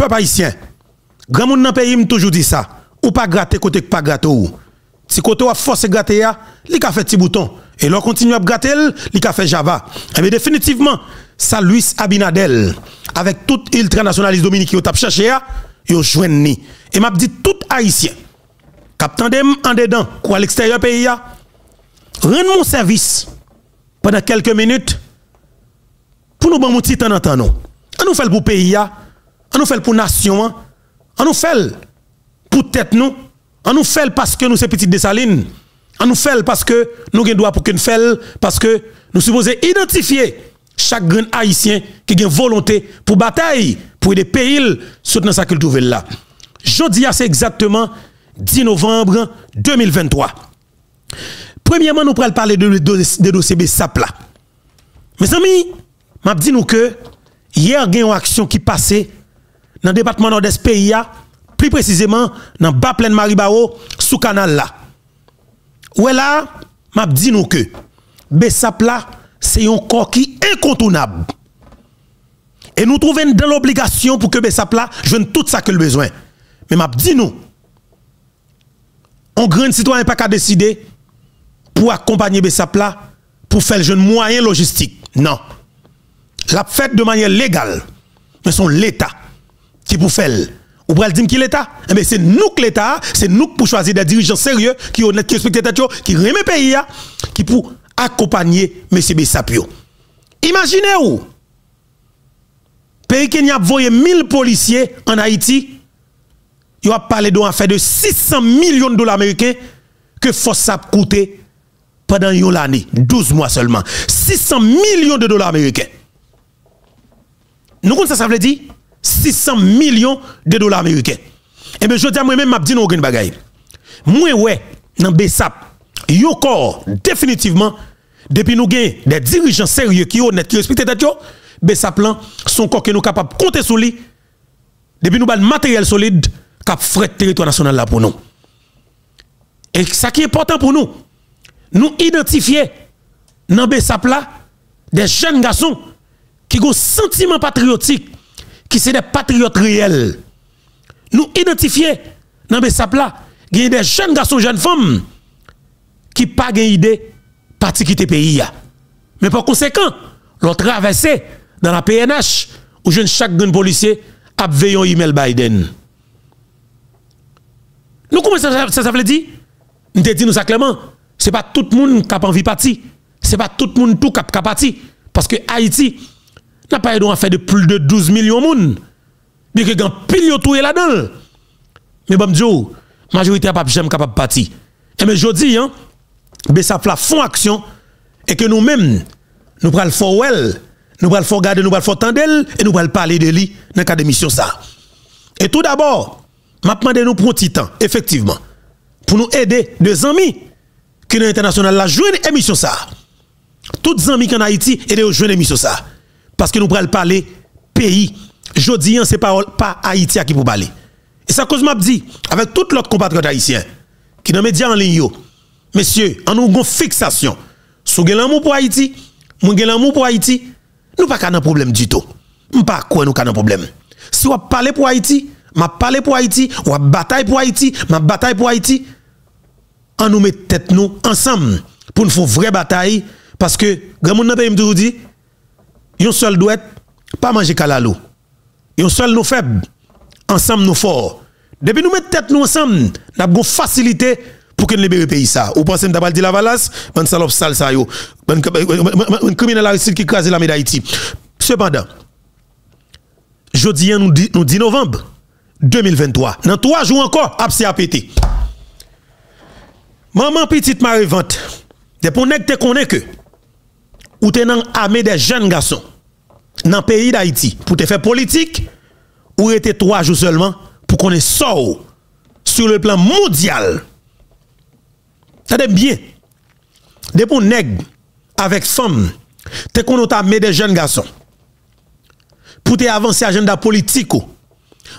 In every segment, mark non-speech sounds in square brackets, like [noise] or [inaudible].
peuple haïtien, grand monde dans pays toujours dit ça. Ou pas gratter côté pas gratter ou. Si côté a force gratter ya, li ka fait petit bouton. Et l'on continue à gratter, li ka fait Java. Et bien définitivement, ça Luis Abinadel avec toute ultranationaliste dominique qui a cherché yo ni. Et m'a dit tout haïtien. Captain dem en dedans, quoi à l'extérieur pays ya. Rendre mon service pendant quelques minutes pour nous bon petit en temps non. On nous fait pour pays ya, on nous fait pour nation, on nous fait pour tête nous, on nous fait parce que nous sommes petites Salines. On nous fait parce que nous avons droit pour que nous parce que nous supposons identifier chaque grand haïtien qui a une volonté pour bataille, pour aider pays, soutenir sa culture là. Jeudi, c'est exactement 10 novembre 2023. Premièrement, nous allons parler de, de, dossier BSAP là. Mes amis, je dit nous que hier, il y a une action qui passait dans le département nord-est pays, plus précisément dans bas pleine Maribao, sous canal là. Où là, m'a dit nous que Bessap là, c'est un corps qui est incontournable. Et nous trouvons dans l'obligation pour que Bessap là, tout ça que le besoin. Mais m'a dit nous, un grand citoyen pas qu'à décider pour accompagner Bessap là, pour faire le jeune moyen logistique. Non. La fait de manière légale. Mais c'est l'État qui pour faire ou pour dire qui l'État? Eh bien, c'est nous que l'État, c'est nous pour choisir des dirigeants sérieux, qui honnêtes, qui respectent qui remet le pays, qui pour accompagner M. Bessapio. Imaginez où pays qui a envoyé 1000 policiers en Haïti, il a parlé d'un affaire de 600 millions de dollars américains que force a pendant une année, 12 mois seulement. 600 millions de dollars américains. Nous, ça, ça veut dire? 600 millions de dollars américains. Et eh bien, je dis à moi-même, je dis une bagaille. Moi, ouais, dans BESAP, yo corps, définitivement, depuis nous avons des dirigeants sérieux qui honnêtes, qui respectent tête BESAP là, son corps que nous capables de compter sur lui. Depuis nous avons matériel solide, cap fret territoire national là pour nous. Et ça qui est important pour nous, nous identifier dans BESAP là, des jeunes garçons qui ont un sentiment patriotique qui sont des patriotes réels. Nous identifier dans les là, il des jeunes garçons, jeunes femmes qui n'ont pas idée parti quitter pays. Mais par conséquent, l'ont traversé dans la PNH où jeune chaque grand policier a veillé un email Biden. Nous comment ça, ça, veut dire? Nous te dit nous ça clairement, c'est pas tout le monde qui a envie de partir. C'est pas tout le monde qui a partir parce que Haïti n'a pas eu fait de plus de 12 millions de monde. Bien que grand pile tout là-dedans. Mais bon Dieu, majorité n'a pas jamais capable de partir. Et mais je dis hein, ben ça font action et que nous-mêmes nous prenons le well, nous prenons le regarder, nous prenons le tendel et nous prenons parler de lui dans cadre mission ça. Et tout d'abord, m'a demandé nous pour un petit temps, effectivement, pour nous aider des amis qui sont international la jouer émission ça. Toutes amis qui en Haïti aider à jouer émission ça parce que nous prenons parler pays. Jodi, ce n'est pas, pas Haïti qui pour parler. Et ça cause m'a dit, avec tout l'autre compatriotes haïtiens, qui dans les en ligne, messieurs, en nous avons fixation, si vous l'amour pour Haïti, vous avez l'amour pour Haïti, nous pas de problème du tout. Nous pas quoi nous avons problème. Si vous parlez pour Haïti, m'a parlé pour Haïti, ou bataille pour Haïti, ma bataille pour Haïti, on nous met tête nous ensemble pour nous faire une vraie bataille parce que grand monde dit yon seul doit pas manger kalalou. Yon seul nous faible, ensemble nous fort. Depuis nous mettre tête nous ensemble, nous avons facilité pour que nous libérer le pays ça. Ou pensez que dit la valasse, ben salope sale ça yo. Ben criminel qui crase la d'Haïti. Cependant, jeudi nous 10 novembre 2023, dans trois jours encore, absi a pété. Maman petite Marie vente. Depuis on te connaît que ou te nan ame de jen gason nan peyi d'Haïti pou te fe politik ou rete 3 jou seulement pou konen sou sur le plan mondial. Tade bien, depon neg avek femme te konon ta ame de jen gason pou te avanse agenda politiko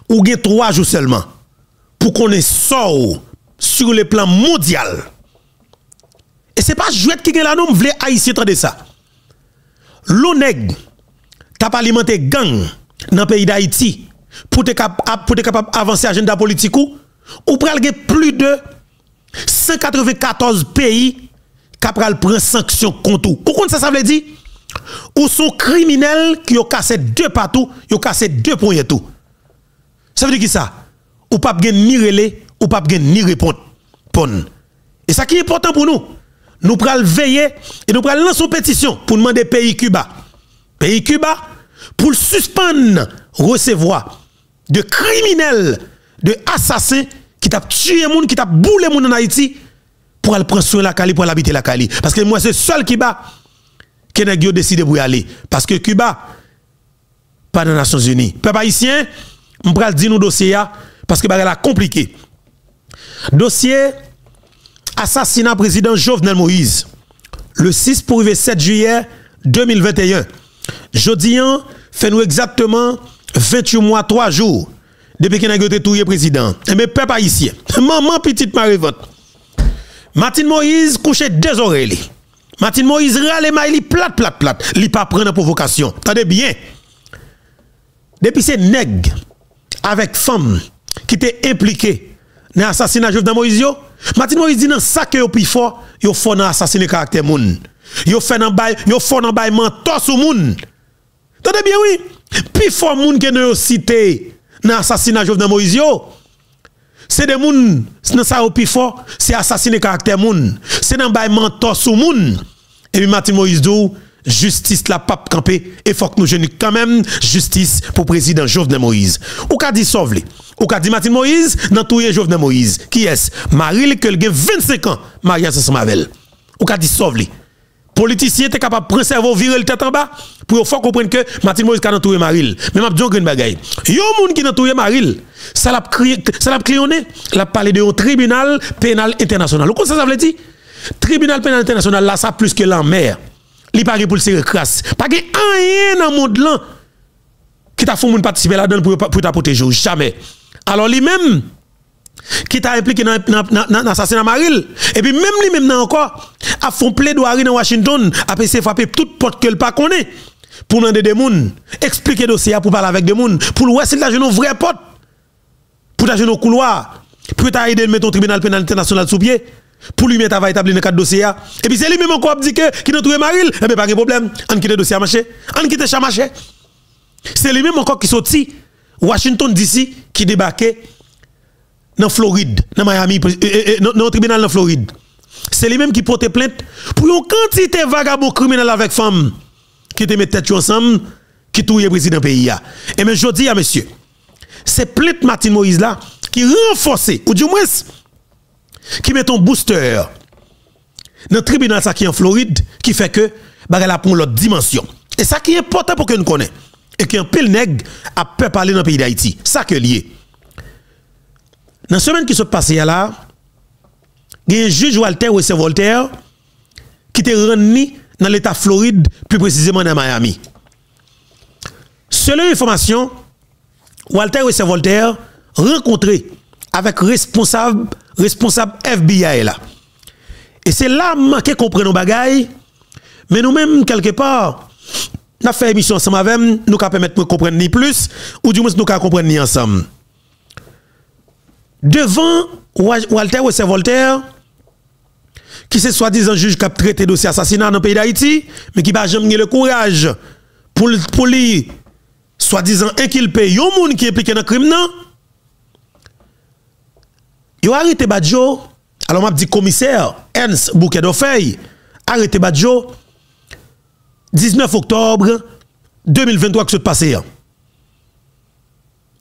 ou gen 3 jou seulement pou konen sou sur le plan mondial. E se pa jwet ki gen la nou m vle Haïti tra de sa. L'oneg t'a alimenté gang dans le pays d'Haïti pour être capable l'agenda politique ou, ou pral plus de 194 pays qui prendre sanction contre vous. Vous ça, ça veut dire? Ou sont criminels qui ont cassé deux partout, ils ont cassé deux points tout. Ça veut dire qui ça? Ou pas ni relais, ou pas ni répondre. Et ça qui est important pour nous, nous prenons veiller et nous prenons lancer une pétition pour demander pays Cuba. Pays Cuba, pour suspendre recevoir de criminels, de assassins qui t'a tué moun, qui t'a boulé moun en Haïti pour aller prendre soin la Cali, pour habiter la Cali. Parce que moi, c'est seul qui bat qui a décidé pour y aller. Parce que Cuba, pas dans les Nations Unies. Peuple haïtien, on va dire nous dossier parce que c'est compliqué. Dossier assassinat président Jovenel Moïse. Le 6 pour le 7 juillet 2021. Jodian fait nous exactement 28 mois, 3 jours depuis qu'il a été le président. Et mes peuple haïtien, [laughs] maman petite Marivante. Martin Moïse couché deux oreilles. Martin Moïse râle plat plat plat, il pas prendre provocation. Attendez bien. Depuis ces nègres avec femme qui étaient impliqués dans l'assassinat de Jovenel Moïse, Martin Moïse dit non ça que yo plus fort, yo fort dans assassiner caractère moun. Yo fait dans bail, yo fort dans bail mentor sur moun. Attendez bien oui. Plus fort moun que nous cité dans l'assassinat de Jovenel Moïse c'est des moun dans ça plus fort, c'est assassiner caractère moun. C'est dans bail mentor sur moun. Et puis Martin Moïse dit justice la pape campé et faut que nous jeunes quand même justice pour président Jovenel Moïse. Ou ka dit sauve Ou ka dit Martin Moïse? Dans tout Jovenel Moïse. Qui est Marie que a 25 ans mariage ensemble Ou ka dit sauve Politicien était capable de prendre cerveau virer le tête en bas pour faut comprendre que Martin Moïse a entouré Maril. Mais m'a dit une bagaille. Yo moun qui entouré Maril, ça l'a ça l'a parlé de un tribunal pénal international. Vous ça ça veut dire? Tribunal pénal international là ça plus que l'enmer li pas pour le serrer crasse. Pas rien dans le monde qui t'a fait participer là-dedans pour, pour protéger. Jamais. Alors lui-même, qui t'a impliqué dans l'assassinat Maril, et puis même lui-même encore, a fait plaidoirie dans Washington, a essayé frapper toute porte qu'elle pas connaît pour demander des gens, expliquer dossier pour parler avec des gens, pour le c'est la une vraie porte, pour la au couloir, pour t'aider à mettre au tribunal pénal international sous pied pour lui mettre à établir dans cadre dossier. Et puis c'est lui-même encore qui dit que qui n'a trouvé Maril, eh bien pas de problème, on quitte le dossier à marcher, on quitte le marché. C'est lui-même encore qui sorti Washington DC qui débarquait dans Floride, dans Miami, euh, euh, euh, dans le tribunal dans Floride. C'est lui-même qui porte plainte pour une quantité de vagabonds criminels avec femmes qui te mettent tête ensemble, qui touillent le président pays. Et mais je dis à monsieur, c'est plainte Martin Moïse là qui renforce, ou du moins, qui met un booster dans le tribunal est en Floride, qui fait que bah, elle a pour l'autre dimension. Et ça qui est important pour que nous connaissions. et qui qu'un pile nèg a peur parler dans le pays d'Haïti. Ça que lié. Dans la semaine qui se passe là, il y a un juge Walter Wessel Voltaire qui était rendu dans l'État Floride, plus précisément dans Miami. Selon l'information, Walter Wessel Voltaire rencontré avec responsable, responsable FBI là. Et c'est là que comprendre nos bagailles, mais nous-mêmes, quelque part, avons fait émission ensemble avec nous, nous permettre de comprendre ni plus, ou du moins nous comprendre ni ensemble. Devant Walter Wessé Voltaire, qui c'est soi-disant juge qui a traité dossier assassinat dans le pays d'Haïti, mais qui n'a jamais le courage pour, pour lui, soi-disant inculper, un monde qui impliqué dans le crime, non? Yo arrêté Badjo, alors m'a dit commissaire Ernst Bouquet d'Offeuille, arrêté Badjo 19 octobre 2023 que se passé.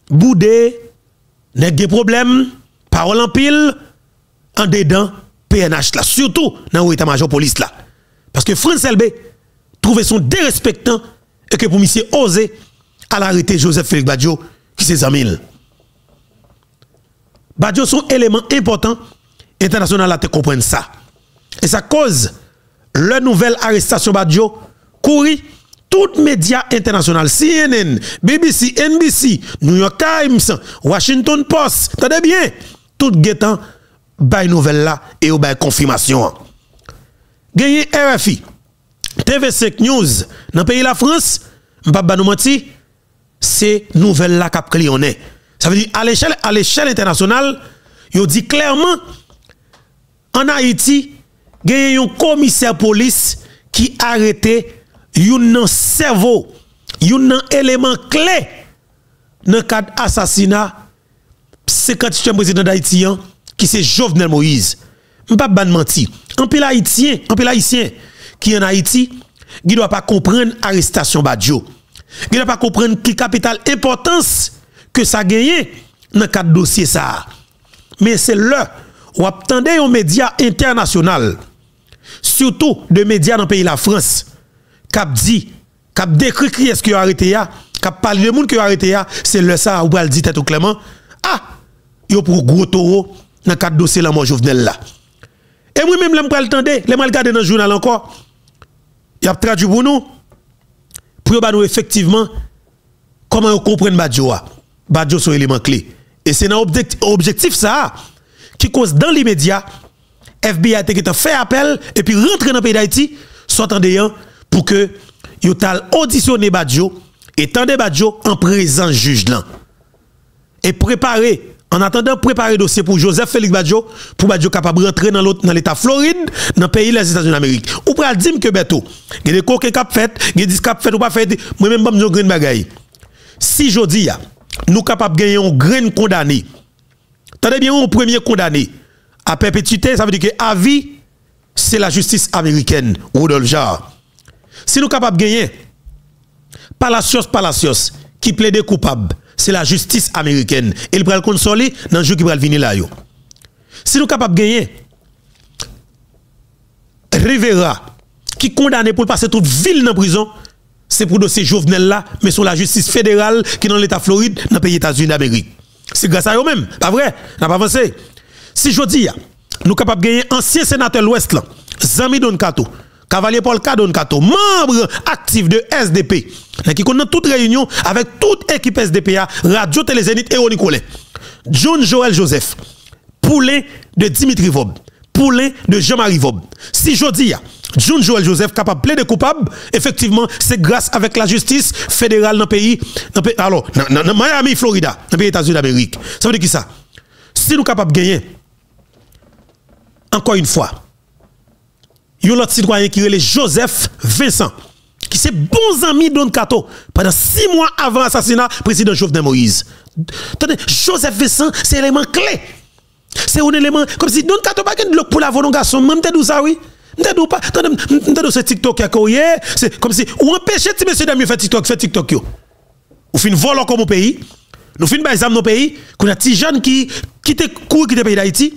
Boudé, n'est pas problème, parole en pile, en dedans, PNH là, surtout dans l'état-major police là. Parce que France LB trouvait son dérespectant et que pour monsieur oser à l'arrêter Joseph Félix Badjo qui s'est amis. Badjo sont élément important international à te comprendre ça. Et ça cause la nouvelle arrestation Badjo courir toutes médias internationaux, CNN, BBC, NBC, New York Times, Washington Post, t'as bien, tout guettant bay nouvelle là et ou bay confirmation. Gagné RFI, TV5 News, dans le pays la France, m'pa nous menti, c'est nouvelle là cap est. Ça veut dire à l'échelle à l'échelle internationale, il dit clairement en Haïti, il y a un commissaire police qui yon nan servo, yon nan eleman kle nan kad asasina se katituen prezident d'Haïtien ki se Jovenel Moïse. Mpap ban manti, anpe l'Haïtien, anpe l'Haïtien ki en Haïti, ki do pa kompren arrestasyon Badjo. Ki do pa kompren ki kapital importans ke sa genye nan kad dosye sa. Men se lè, wap tende yon media internasyonal, surtout de media nan peyi la Frans, a dit, a décrit qui est-ce qui a arrêté, qui a parlé de monde qui a arrêté, c'est le ça où elle dit tout clairement, ah, il y a pour gros taureau dans le cadre dossier la mort Jovenel là. Et moi-même, je me tendre, je me regarder dans le journal encore. Y a traduit pour nous, pour nous effectivement, comment on comprend Badjo. Badjo sont élément clé. Et c'est un objectif ça, qui cause dans l'immédiat, FBI a fait appel et puis rentrer dans le pays d'Haïti, soit en pour que yo tal auditionné Badjo et tendez Badjo en présence juge là. Et préparer en attendant, préparer dossier pour Joseph Félix Badjo, pour Badjo capable de rentrer dans l'autre, dans l'état Floride, dans le pays des États-Unis d'Amérique. Ou pour dire que beto, il y a des coquins cap fait, il y a des fait ou pas fait, moi-même, je ne bagaille. Si je dis, nous capables de gagner un grand condamné, attendez bien, un premier condamné, à perpétuité, ça veut dire que à vie, c'est la justice américaine, Rudolf Jarre. Si nous capables de gagner, Palacios Palacios, qui plaide coupable, c'est la justice américaine. Et il le consoler dans le jour qui va venir là. Si nous capables de gagner, Rivera, qui condamné pour passer toute ville dans prison, c'est pour dossier Jovenel là, mais sur la justice fédérale qui est dans l'État Floride, dans le pays États-Unis d'Amérique. C'est grâce à eux-mêmes, pas vrai? N'a pas avancé. Si je dis, nous sommes capables de gagner ancien sénateur l'Ouest là, Zami Don Kato, Cavalier Paul Kadon Kato, membre actif de SDP, qui connaît toute réunion avec toute équipe SDPA, Radio Télézénith et Onicolé. John Joël Joseph, poulet de Dimitri Vob, poulet de Jean-Marie Vob. Si je dis, John Joël Joseph capable de coupable, effectivement, c'est grâce avec la justice fédérale dans le pays, alors, dans Miami, Florida, dans le pays États-Unis d'Amérique. Ça veut dire qui ça? Si nous sommes capables de gagner, encore une fois, il y a l'autre citoyen qui est Joseph Vincent, qui c'est bon ami Don Kato pendant six mois avant l'assassinat président Jovenel Moïse. Attendez, Joseph Vincent, c'est un élément clé. C'est un élément, comme si Don Kato pas de pour la volonté garçon, même t'es ça, oui? M't'es pas, t'es ce TikTok c'est comme si, ou empêcher ti monsieur d'amis faire TikTok, faire TikTok yo. Ou fin voler comme au pays, nous fin exemple nos pays, qu'on a des jeunes qui, qui te courent qui te pays d'Haïti,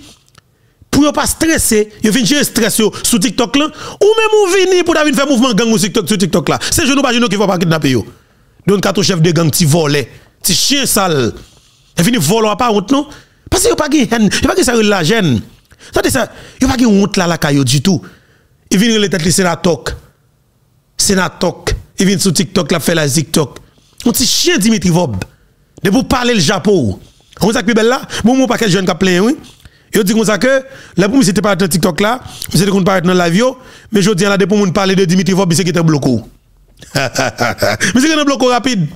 pour ne pas stresser, ils viennent gérer stress sur TikTok là, ou même ou venir pour faire mouvement gang sur TikTok, sur TikTok là. C'est je nous pas qui va pas kidnapper yo. Donc quand chef de gang ti volé, ti chien sale. Et vient voler pas honte non? Parce que yo pas gagne, yo pas ça la gêne. Ça ça, yo pas gagne honte là la caillou du tout. Il vient les têtes sénatok. Sénatok, il vient sur TikTok là faire la TikTok. On ti chien Dimitri Vob. De pour parler le Japon. On ça que belle là, bon mon paquet jeune qui plein oui. Yo dit comme ça que la pour c'était pas dans TikTok là, vous c'était qu'on paraître dans la vie mais je dis là pour monde parler de Dimitri Vob, c'est qui était bloqué. Mais c'est qui était bloqué rapide.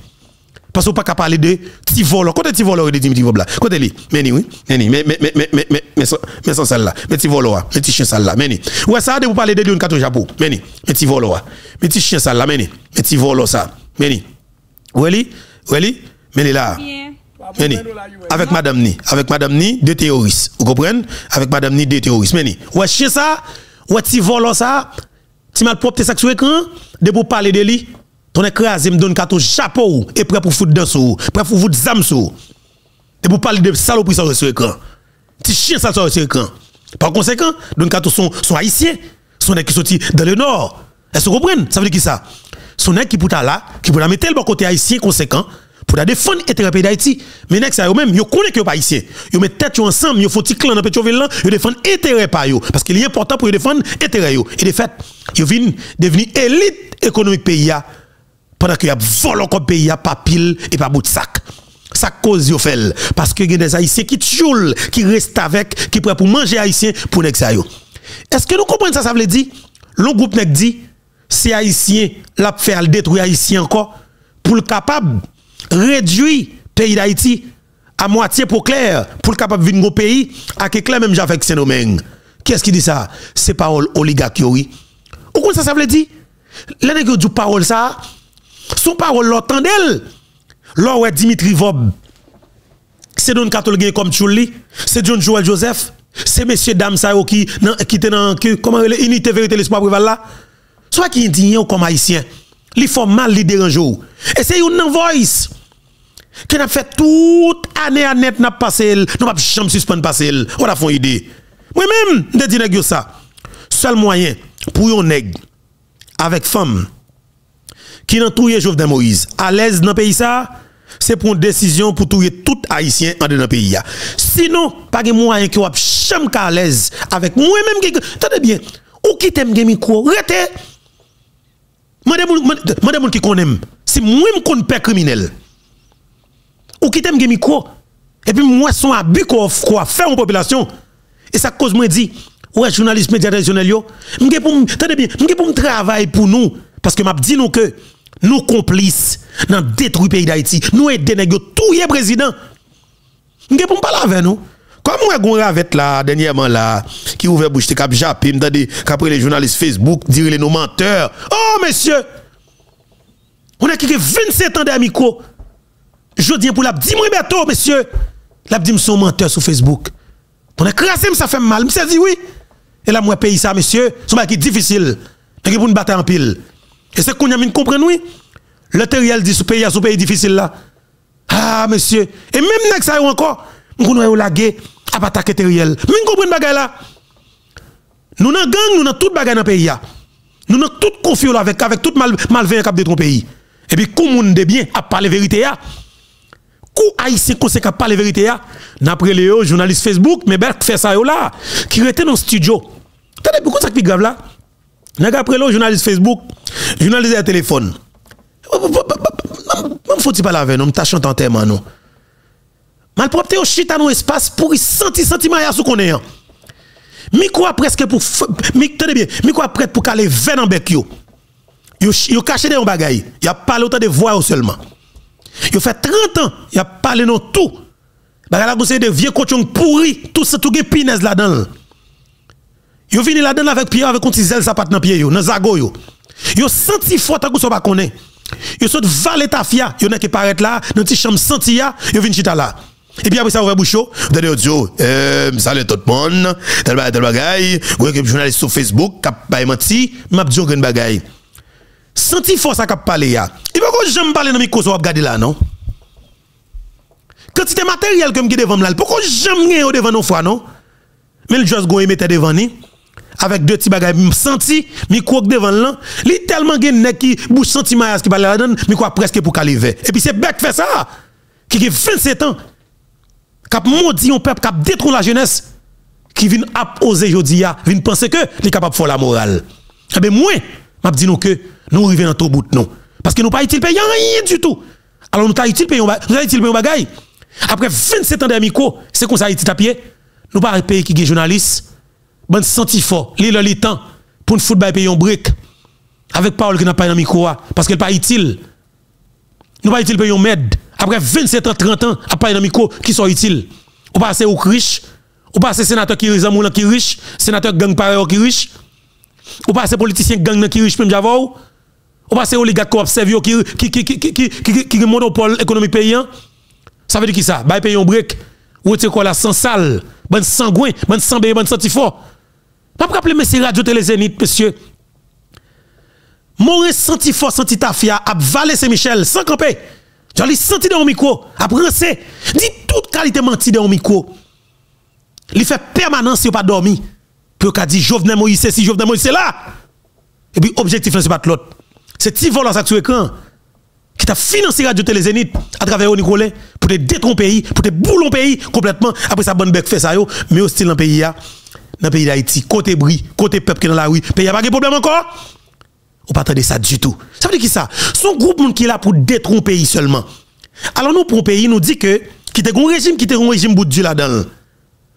Parce qu'on pas qu'à parler de Tivolo. Côté Tivolo de Dimitri Vob là. Côté lui. Mais oui, mais oui, mais mais mais mais mais mais mais sans celle là. Mais Tivolo là, mais petit chien sale là, mais ni. Ouais ça de vous parler de Dion Kato Japon. Mais ni, mais Tivolo là. Mais petit chien sale là, mais ni. Mais Tivolo ça. Mais ni. Ouais li, ouais li, mais là. Yeah. Avec madame Ni. Avec madame Ni, deux terroristes. Vous comprenez? Avec madame Ni, deux terroristes. Mais ouais, chien ça, ouais, ti volo ça, ti mal propre ça sur écran, de pour parler de lui, ton écrasé me donne carton chapeau et prêt pour foutre dans sou, prêt pour foutre zam sou. De pour parler de saloperie sur écran. Ti chien ça sur écran. Par conséquent, donne carton sont haïtiens, sont des qui sont dans le nord. Est-ce que vous comprenez? Ça veut dire qui ça? Son qui pour là, qui pour mettre le bon côté haïtien conséquent, pour la défendre intérêt pays d'Haïti. Mais nek ça yo même, yo connaît que pas haïtien. Yo met tête ensemble, yo font petit clan dans Pétionville là, yo défendre intérêt pas yo parce qu'il est important pour yo défendre intérêt yo. Et de fait, yo vinn devenir élite économique pays pendant qu'il y a volé comme pays pas pile et pas bout de sac. Ça cause yo fait parce que y a des haïtiens qui tchoul, qui restent avec, qui prêt pour manger haïtien pour nek ça. Est-ce que nous comprenons ça ça veut dire? Le groupe nek dit c'est haïtien l'a fait détruire haïtien encore pour le capable réduit pays d'Haïti à moitié pour clair pour le capable de venir au pays à que clair même avec Saint-Domingue. Qu'est-ce qui dit ça? C'est parole oligarque oui. Ou ça ça veut dire? Les nèg dit parole ça son parole l'entendel. Là ouais Dimitri Vob c'est Don Catholique comme Chouli, c'est John Joel Joseph, c'est monsieur dame ça qui qui dans comment unité vérité l'espoir prival là. Soit qui dit comme haïtien, li faut mal li dérange Et c'est une voice qui a fait toute année à net n'a passé, nous pas jamais suspendre passer. On a fait idée. Moi-même, je dis ça. Seul moyen pour yon nèg avec femme qui n'a touye Jovenel Moïse à l'aise dans le pays ça, c'est pour une décision pour touyer tout haïtien en dans le pays Sinon, pas de moyen qui va jamais à l'aise avec moi-même Attendez bien, ou qui t'aime micro, rete. Moun qui connaît, si moi-même connais pas criminel. Ou qui t'aime micro et puis moi son abus qu'on fait en population. Et ça cause moi dit ouais journaliste média traditionnel yo m'gé pour attendez bien pour pour nous. Parce que m'a dit que nous complices dans détruire pays d'Haïti. Nous aider nèg tout y président. M'gé pour parler avec nous comme moi gon ravette là dernièrement là qui ouvert bouche cap japé m'tendé qu'après les journalistes Facebook dire les nos menteurs oh monsieur on a qui 27 ans d'amico je dis pour la dit moi bientôt monsieur la dit son menteur sur Facebook on a crassé ça fait mal monsieur dit oui et là moi pays ça monsieur c'est qui difficile pour nous battre en pile et c'est qu'on a mis comprendre oui le terriel dit ce pays ce pays difficile là ah monsieur et même nek ça encore on a lagué à attaquer terriel mais comprendre bagay là nous nan gang nous nan toute bagay dans pays nous nan tout confiance avec avec tout mal malveillant cap de ton pays et puis comme monde de bien à parler vérité kou haïtien pas la vérité n'après les journaliste Facebook mais ben fait ça là qui était dans le studio T'as pourquoi ça qui grave là n'a après le journaliste Facebook journaliste à téléphone même faut-il pas avec nous t'a chantant tellement nous malpropre au chita dans espace pour sentir sentiment ya sous connaît micro presque pour tenez bien micro prête pour caler vin dans bec yo yo caché des bagaille y a pas autant de voix seulement il fait 30 ans, il a parlé non tout. Là c'est des vieux cochons pourris, tout ça tout pinaise là-dedans. Yo vini là-dedans avec pierre avec un petit zèle sapat dans pied yo, dans zago yo. Yo senti fort tant que ça pas connaît. Yo saute valet tafia, yo n'a qui paraître là, dans petit chambre senti ya, yo vini chita là. Et puis après ça, ouvre bouche, vous avez dit, euh, salut tout le monde, tel bagay, tel bagay, vous avez journaliste sur Facebook, cap pas menti, m'a dit un bagay. Senti force à cap parler. Il faut que j'aime parler dans micro so regarder là non? Quantité matériel que me devant là, pourquoi j'aime rien devant nos fois non? Mais le juste go mettre devant ni? Avec deux petits bagages senti micro devant là, li tellement gen nek qui bouche senti maïs qui parle là-dedans, micro presque pour caliver. Et puis c'est bec fait ça qui a 27 ans. Cap maudit un peuple cap détruire la jeunesse qui vient oser jodi a, vient penser que est capable de faire la morale. Eh ben moi, dit nous que nous arrivons dans tout bout non. Parce que nous pas utile payer rien du tout. Alors nous pas utile nous pas après 27 ans d'amico c'est comme ça Haïti pied nous pas pays qui est journaliste. Bon senti fort. Li le temps pour nous foutre payer un brick avec parole qui n'a pas dans micro parce qu'elle pas utile. Nous pas utile payer un med après 27 ans 30 ans pas dans micro qui sont utiles? Ou passer au riche? Ou passer sénateur qui est qui riche? Sénateur gang pareil qui riche? Ou passer politicien gang qui riche même j'avoue ou pas c'est oligarque qui observe qui qui qui qui monopole économique paysan? Ça veut dire qui ça? Bay payer un break. Ou tu quoi la sans sale bon sangouin bon sang bon senti fort. Pas rappeler monsieur radio télé zénith monsieur. Mon senti fort senti tafia a valé Saint Michel sans camper Joli senti dans le micro a c'est dit toute qualité menti dans le micro. Il fait permanence il pas dormi. Puis il dit Jovenel Moïse si Jovenel Moïse c'est là. Et puis objectif c'est pas l'autre. C'est Tivol ça sur écran qui t'a financé Radio Télé Zénith à travers Nicolet pour te détruire pays, pour te bouler le pays complètement. Après ça, bonne bec fait ça, mais aussi dans le pays, dans le pays d'Haïti, côté bris, côté peuple qui est dans la rue, pays a pas de problème encore? On pas attendre ça du tout. Ça veut dire qui ça? Son groupe qui est là pour détruire le pays seulement. Alors nous, pour pays, nous dit que, qui était un régime, qui était un régime bout de là-dedans.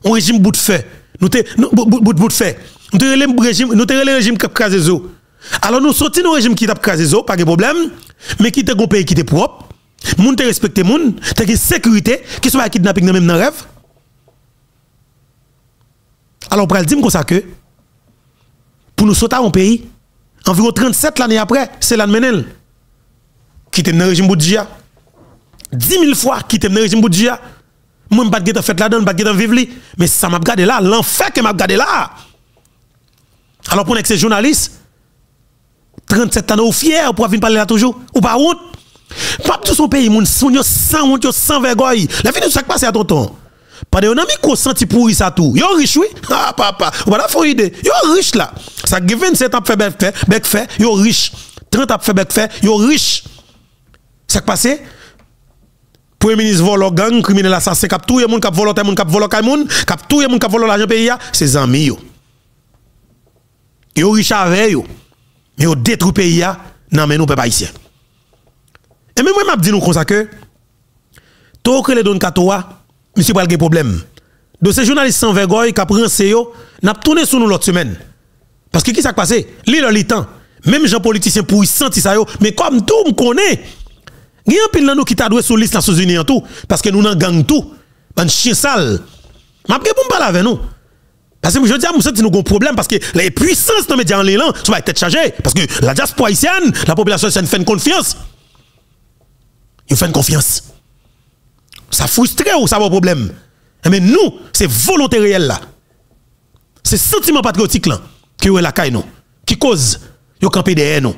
Un régime bout de feu. Nous te, bout de feu. Nous te régime, nous te régime qui alors nous sortons dans régime qui t'a crasé pas de problème, mais qui était un pays qui était propre, Moun te respecté moun, te une sécurité, qui soit kidnapping dans même dans rêve. Alors, le dire comme ça que, pour nous sauter en pays, environ 37 l'année après, c'est l'année. Qui était dans le régime Boudjia. 10 000 fois qui était dans le régime Boudjia. Moi, je ne pas fait là-dedans, je ne pas vivre Mais ça m'a regardé là, l'enfer que m'a regardé là. Alors, pour ces journalistes, 37 ans, ou fier pour venir parler là toujours, ou pas honte. Pas tout son pays, moun, son sans honte, sans vergogne. La vie de chaque passe à tonton. Pas de ami senti pourri ça tout. Yo riche oui. [laughs] Ah papa, pas la fond idée. Yo riche là. Ça 27 ans fait bec fait, bec fait, yo riche. 30 ans fait bec fait, yo riche. Ça passe Premier ministre vole gang, criminel assassin, cap tout, moun kap volontaire, moun kap volo kay moun, kap tout, moun kap volo l'argent pays, c'est amis yo. Yo riche avec yo. Mais yo détruit pays, non mais nous pas ici. Et même moi, je dis nous comme ça que, les donne katoa, monsieur de problème. De ces journalistes sans vergogne qui pris yo, n'a tourné sur nous l'autre semaine. Parce que qui s'est passé? L'île le temps. Même gens politiciens pour sentir ça yo, mais comme tout me connaît. Il y a un pile nous qui t'a doué sur liste Nations Unies en tout parce que nous n'en gang tout. Un chien sale. M'a pas pour parler avec nous. Parce que je dis à nous avons un problème parce que les puissances dans médias en l'élan, ça va être chargé. Parce que la diaspora haïtienne, la population haïtienne fait une confiance. Ils font confiance. Ça frustre ou ça va problème? Mais nous, c'est volonté réelle là. C'est sentiment patriotique là qui est la caille nous, qui cause yo campé derrière nous.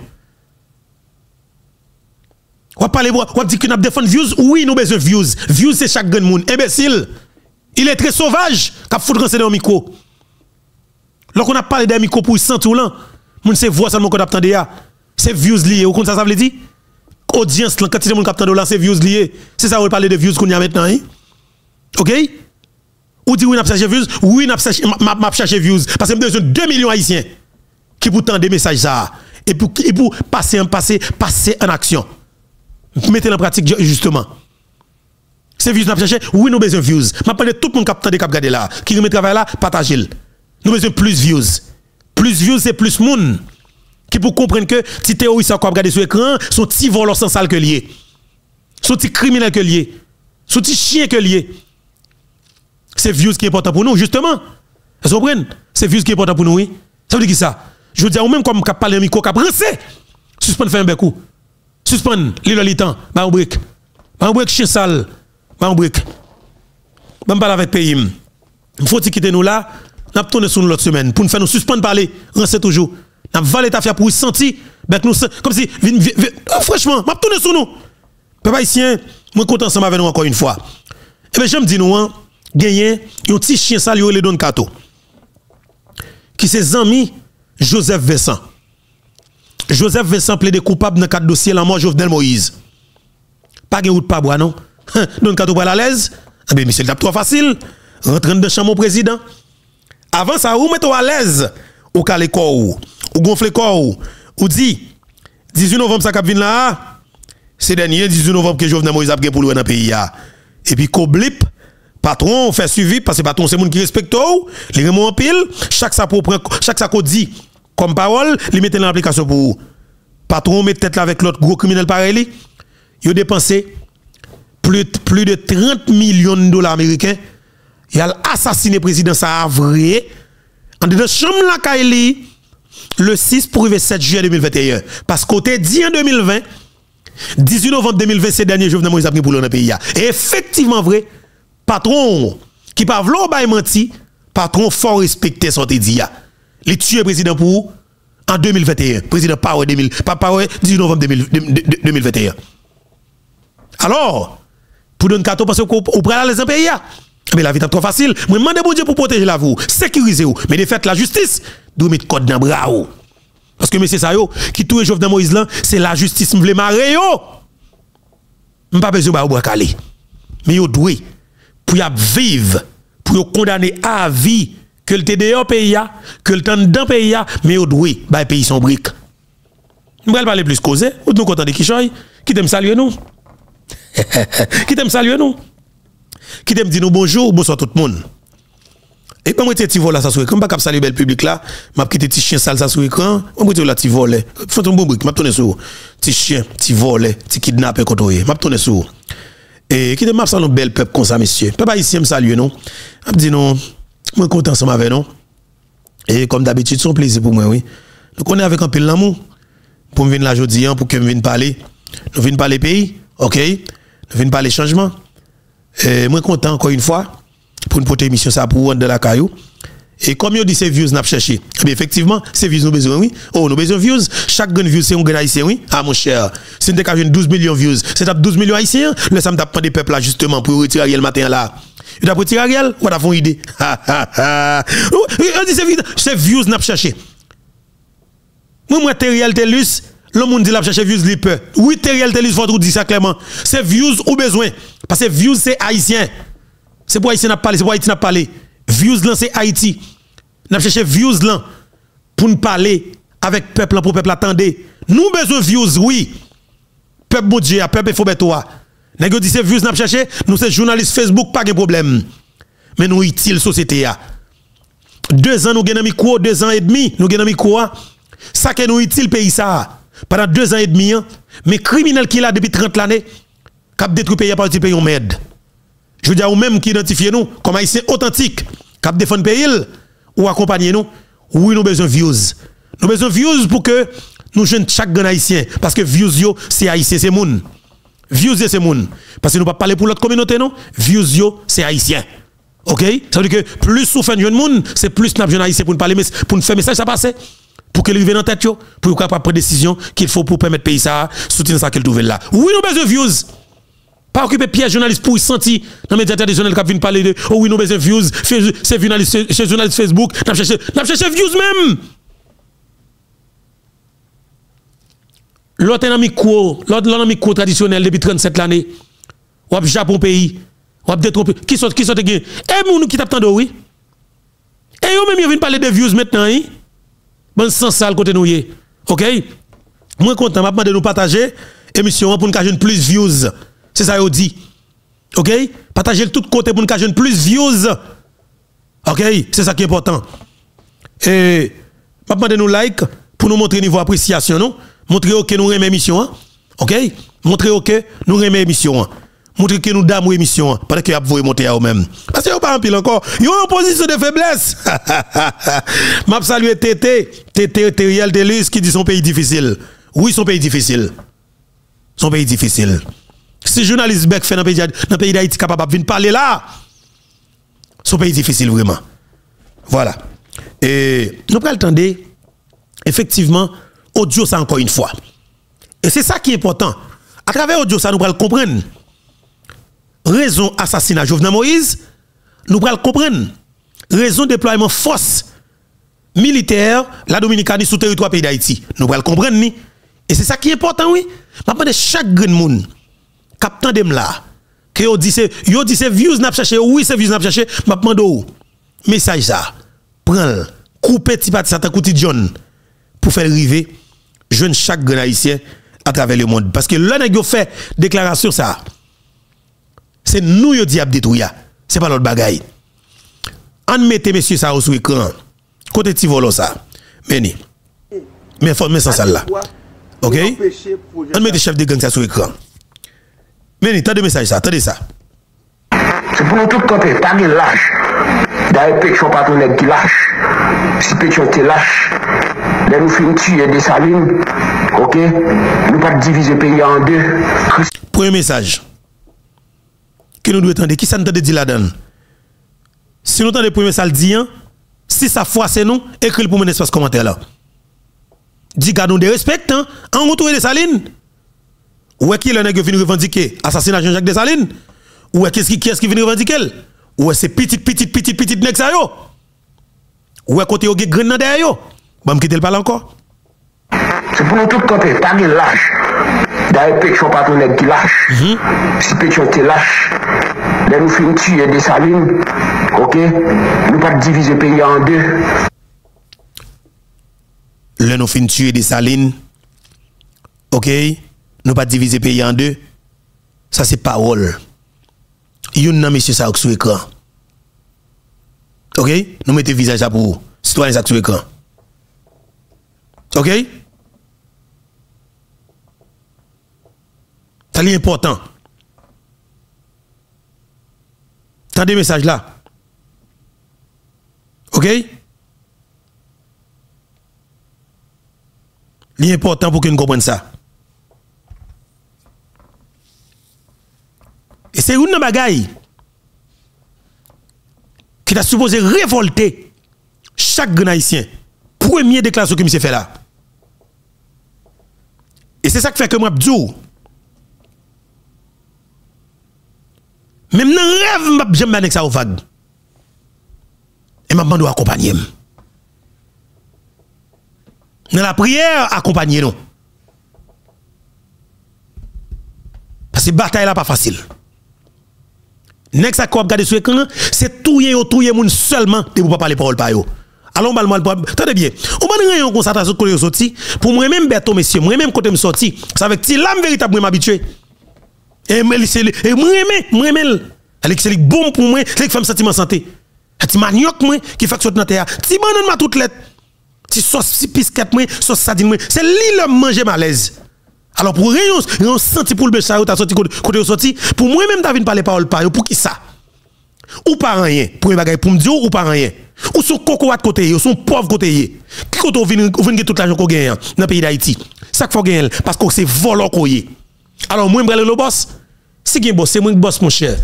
On parler on dit que nous défendre views, oui nous besoin views. Views c'est chaque grand monde imbécile. Il est très sauvage qu'a foutre dans le micro. Lorsqu'on a parlé d'un micro pour tout là, moun c'est voix seulement qu'on a entendu C'est views lié, ou comme ça ça veut dire audience là, quand c'est mon capteur de c'est views lié. C'est ça, on parler de views qu'on y a maintenant. Hein? OK? Ou dit oui, n'a cherché views, oui, n'a cherché views. Parce que besoin de 2 millions haïtiens qui pour des messages ça. Et pour, passer en passer, passer en action. Mettez en pratique justement. C'est views n'a cherché, oui, nous besoin de views. Je parle de tout le monde qui a regardé là, qui remet travail là, partagez-le. Nous besoin plus views. Plus views, c'est plus monde qui pour comprendre que si terroriste a regarder sur l'écran, son petit voleur sans sale que lié. Son petit criminel que lié. Son petit chien que lié. C'est views qui est important pour nous, justement. Vous comprenez? C'est views qui est important pour nous, oui. Ça veut dire qui ça? Je veux dire, ou même comme cap parler micro, cap rincé. Suspend faire un becoup. Suspend, l'île le temps, bah un brick. Bah un brick chien sale. Bah un brick. Bah parle avec pays. Il faut quitter nous là, n'a tourner sur l'autre semaine pour nous faire nous suspendre parler, rincer toujours n'a valé ta pour sentir ben nous comme si oh, franchement m'a tourné sur nous. Papa ici moi content ensemble avec nous encore une fois. Et ben j'aime dire nous hein, gagner un petit chien ça le don kato qui c'est ami Joseph Vincent. Joseph Vincent plaide coupable dans quatre dossiers la mort Jovenel Moïse. Pas de route pas bois non. Don kato pas à l'aise. Ah ben monsieur tape trop facile. Rentre dans chambre président. Avant ça ou mettez à l'aise. Au calé corps ou gonfle corps ou? Dit 18 novembre ça cap vinn là c'est dernier 18 novembre que Jovenel Moïse a pour le dans pays et puis Koblip patron fait suivi parce que patron c'est monde qui respecte ou? Les remont en pile chaque ça chaque dit comme parole les mettre en application pour patron met tête là avec l'autre gros criminel pareil il a dépensé plus, plus de 30 millions de dollars américains. Il a assassiné président ça vrai. En dedans chambre la le 6 pour le 7 juillet 2021. Parce côté dit en 2020, 18 novembre 2020, c'est dernier Jovenel Moïse a pris pour le pays. Et effectivement vrai, patron qui pas vouloir menti, patron fort respecté son dit. Il tué président pour en 2021. Président Power 2000, pas Power 18 novembre 2021. Alors, pour donner cadeau parce que vous prenez les pays. Mais la vie est trop facile. Moi, demande bon Dieu pour protéger la vous, sécuriser vous. Mais de fait, la justice, doit mettre code dans bras Parce que monsieur Sayo, qui touche Jovenel Moïse c'est la justice m'vle marrer yo. pas besoin de calé. Mais yo doué pour vivre, pour y condamner à vie que le TDO pays que le temps dans pays mais yo doué ba pays son brique. Vais parler plus causer, ou nous content de qui qui t'aime saluer nous? [laughs] qui t'aime saluer nous? Qui t'aime dire nous bonjour, bonsoir tout le monde? Et quand moi petit vol là ça sur écran, pas cap saluer bel public là, m'a quitté petit chien sale ça sur écran, moi petit là petit vol. Faut un bon brique, m'a tourné sur petit chien, petit vol, petit kidnappé m'a tourné sur. Et qui m'a salon bel peuple comme ça monsieur? Papa ici me salue non? M'a dit non, moi content ensemble avec non? Et comme d'habitude, c'est un plaisir pour moi oui. Nous connaissons avec un peu l'amour pour venir là aujourd'hui pour que nous vienne parler. Nous venons parler pays, OK? Nous venons parler changement. Et moi content encore une fois pour une porter émission ça pour rendre de la caillou. Et comme on dit, c'est views n'a cherché. Eh effectivement, c'est views nous besoin, oui. Oh, nous besoin views. Chaque gun views, c'est un gun haïtien, oui. Ah, mon cher. Si nous avons 12 millions views, c'est 12 millions haïtiens. Là, ça me tape des peuples là, justement, pour retirer le matin là. Il a retirer Ariel, on a fait une idée? On dit, c'est views n'a cherché. Moi, moi, Teriel Telus, le monde dit la chercher views li peu. Oui, Teriel Telus, faut dire ça clairement. C'est views ou besoin. Parce que views, c'est haïtien. C'est pour Haïti n'a parlé, c'est pour Haïti n'a parlé. Views là c'est Haïti. N'a cherché views là pour nous parler avec peuple pour peuple attendez. Nous besoin views oui. Peuple bon Dieu, peuple faut toi. Nèg dit c'est views n'a cherché, nous c'est journaliste Facebook pas de problème. Mais nous utile société ya. Deux ans nous gagnons micro, deux ans et demi, nous gagnons micro. Ça que nous utile pays ça. Pendant deux ans et demi, hein. mais criminel qui là depuis 30 années, cap détruit pays à partir pays on m'aide je veux dire, ou même qui identifie nous comme haïtien authentique, qui défend le pays, ou accompagner nous, oui, nous besoin de views. Nous besoin de views pour que nous jeunes chaque grand haïtien. Parce que views, c'est haïtien, c'est moun. Views, c'est moun. Parce que nous ne pas parler pour l'autre communauté, non? Views, c'est haïtien. OK? Ça veut dire que plus nous faisons jeune moun, c'est plus nous jeune haïtien pour nous parler, pour nous faire message, ça passe. Pour qu'il vienne dans tête, pour qu'il prendre décision qu'il faut pour permettre pays ça, soutenir ça qu'il trouve là. Oui, nous besoin de views. Pas occuper Pierre journaliste pour sentir dans les médias traditionnels qui viennent parler de oh oui, nous besoin views, c'est journaliste, journaliste Facebook, n'a cherché, cherché views même. L'autre micro, l'autre micro traditionnel depuis 37 années. Ou Japon pays, ou détrompé. Qui sont qui sont Et nous qui t'attendent oui? Et eux même ils viennent parler de views maintenant, hein? Bon sens sale côté nous OK? Moi content m'a demandé de nous partager émission pour nous une plus views. C'est ça, qu'il dit. OK? Partagez tout côté pour nous cacher plus views. OK? C'est ça qui est important. Et, je vais nous like pour nous montrer niveau appréciation, non? Montrer que nous aimons l'émission. Hein? OK? Montrer que nous aimons l'émission. Hein? Montrer que nous dame l'émission. Hein? Parce que vous monter à vous-même. Parce que vous pas en pile encore. Vous en position de faiblesse. [laughs] Je salue Tété, Tété, Teriel Delus qui dit son pays difficile. Oui, son pays difficile. Son pays difficile. Si journaliste Beck fait dans le pays d'Haïti capable de venir parler là, un pays difficile vraiment. Voilà. Et nous prenons le effectivement, audio ça encore une fois. Et c'est ça qui est important. À travers audio ça, nous prenons comprendre. Raison assassinat Jovenel Moïse, nous prenons comprendre. Raison déploiement force militaire, la Dominicanie sous territoire pays d'Haïti. Nous prenons comprendre. Et c'est ça qui est important, oui. Maintenant, chaque grand monde captain dem là que yo dit c'est yo dit c'est views n'a cherché oui c'est views n'a cherché m'a demandé message ça prends couper petit petit ça petit John pour faire arriver jeune chaque grand haïtien à travers le monde. Parce que là nèg fait déclaration ça c'est nous yo diable détruire c'est pas l'autre bagaille. On mette monsieur ça sur écran. Côté petit volo ça meni. Mais faut mettre ça là. OK? On mette chef de gang ça sur écran mais t'as des messages ça, attendez ça. C'est pour nous tout camper, pas de lâche. D'ailleurs, Pétion pas ton qui lâche. Si Pétion te lâche, là nous finissons tuer des salines, ok? Nous pas diviser le pays en deux. Premier message. Que nous devons entendre, qui ça nous dit là-dedans? Si nous entendons le premier message dit, si ça foi c'est nous, écris pour mon espace commentaire là. Dis nous de respect, hein, en retour des salines. Ou est qui le nègre vient revendiquer assassinat Jean-Jacques Dessalines Ou est-ce qui est-ce qui vient revendiquer Ou est c'est petit petit petit petit nèg ça yo? Ou est côté yo gen grain derrière yo? Bon, Bam quitter le parle encore. C'est pour nous tout côté pas de lâche. D'ailleurs Pétion pas ton nèg qui lâche. Mhm. Si Pétion te lâche Là nous finissons tuer Dessalines OK? Nous pas diviser le pays en deux. Là nous finissons tuer Dessalines OK? Nous pas diviser pays en deux. Ça, c'est parole. Il y a un monsieur ça sur l'écran. OK? Nous mettons visage à pour citoyens sur écran. OK? C'est important. T'as des messages là. OK? L'important pour que nous ça. Et c'est une bagaille qui t'a supposé révolter chaque grand haïtien. Premier déclaration que monsieur fait là. Et c'est ça qui fait que moi, dis même dans le rêve, je me ça au vague. Et je dois accompagner. Dans la prière, accompagner nous. Parce que la bataille là pas facile. Nek ça quoi regarder sur écran, c'est touyer ou touyer moun seulement de pas parler parole par yo. Alors on mal attendez bien. On va rien concentration côté sorti pour moi même beto monsieur, moi même côté me sorti, ça avec ti l'âme véritable moi m'habituer. Et moi et moi même moi même elle c'est bon pour moi, c'est femme sentiment santé. Ti manioc moi qui fait sortir dans terre. Ti banane ma toute lettre. Ti sauce si pisquette moi, sauce sardine moi, c'est li le manger malaise. Alors pour rien, on senti pour le bécha, as sorti côté sorti. Pour moi même David parler parole par pour qui ça? Ou pas rien. Pour bagage pour me dire ou pas rien. Ou son coco à côté, ou son pauvre côté. Qui côté on vient on vient toute l'argent qu'on gagne dans le pays d'Haïti? Ça qu'il faut gagner parce que c'est volant qu'on. Alors moi me le boss. C'est qui boss, c'est moi boss mon cher.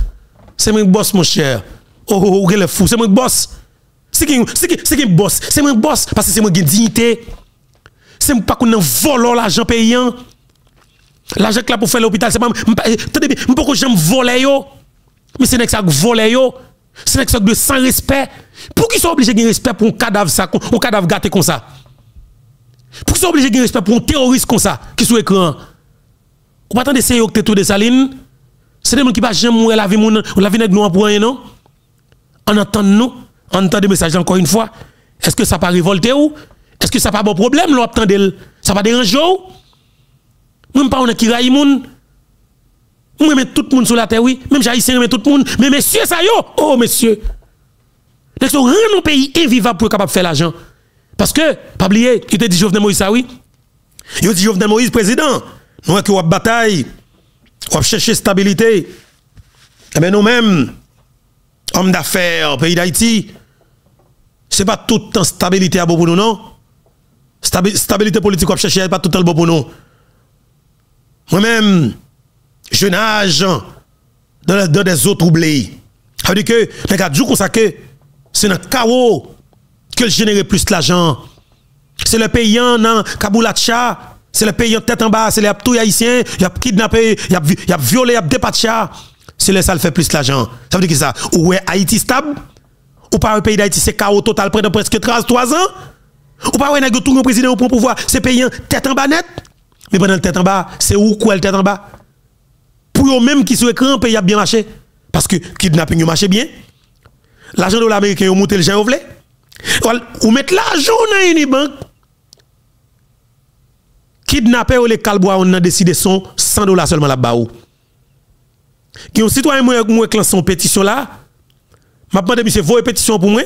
C'est moi boss mon cher. Oh oh, oh, fou, c'est moi boss. C'est qui c'est qui c'est qui boss, c'est moi boss parce que c'est moi dignité. C'est pas qu'on volant l'argent payant. L'argent là pour faire l'hôpital, c'est pas. Bien, je peux jamais voler yo? Mais c'est que ça voler yo. C'est que ça de sans respect. Pour qu'ils soient obligés de respect pour un cadavre ça, un cadavre gâté comme ça? Pour qu'ils soient obligés de respect pour un terroriste comme ça, qui sur écran? Ou pas attendre c'est yo que tout de saline. C'est des gens qui pas jamais mourir la vie moun, la vie nous pour rien non? En entend nous, en entend des messages encore une fois. Est-ce que ça pas révolter ou? Est-ce que ça pas bon problème Ça pas déranger ou? Moi, pas on qui raille moun. Moi, mets tout le monde sur la terre, oui. Même j'haïtien, mets tout le monde. Mais messieurs, ça yo. Oh, messieurs. Donc, rend nos pays invivable pour capable faire l'argent. Parce que, pas oublier, il te dit Jovenel Moïse, ça oui? Il dit Jovenel Moïse, président. Nous, qui avons bataille, on chercher stabilité. Eh bien, nous-mêmes, hommes d'affaires, pays d'Haïti, ce n'est pas tout le temps stabilité à bon nous, non? Stabilité politique, on chercher, pas tout le temps bon pour nous. Moi-même, je nage dans, des eaux troublées. Ça veut dire que, que c'est dans le chaos que génère plus l'argent. C'est le paysan dans Kaboulacha, c'est le paysan tête en bas, c'est les tout haïtiens, il a kidnappé, il a, violé, il a dépatché. C'est le ça fait plus l'argent. Ça veut dire que ça, ou est Haïti stable, ou pas un pays d'Haïti, c'est chaos total près de presque 3 ans, ou pas un tout le président pour pouvoir, c'est paysan tête en bas net. Mais pendant le tête en bas, c'est où quoi le tête en bas? Pour eux même qui sont écran, pays a bien marché. Parce que kidnapping marché bien. L'argent de l'américain, ils monté le gens. Ou mettre l'argent dans une banque. Kidnapper ou les calbois, on a décidé son 100 dollars seulement là-bas. Qui ont citoyen moi moi son pétition là. M'a demandé monsieur une pétition pour moi?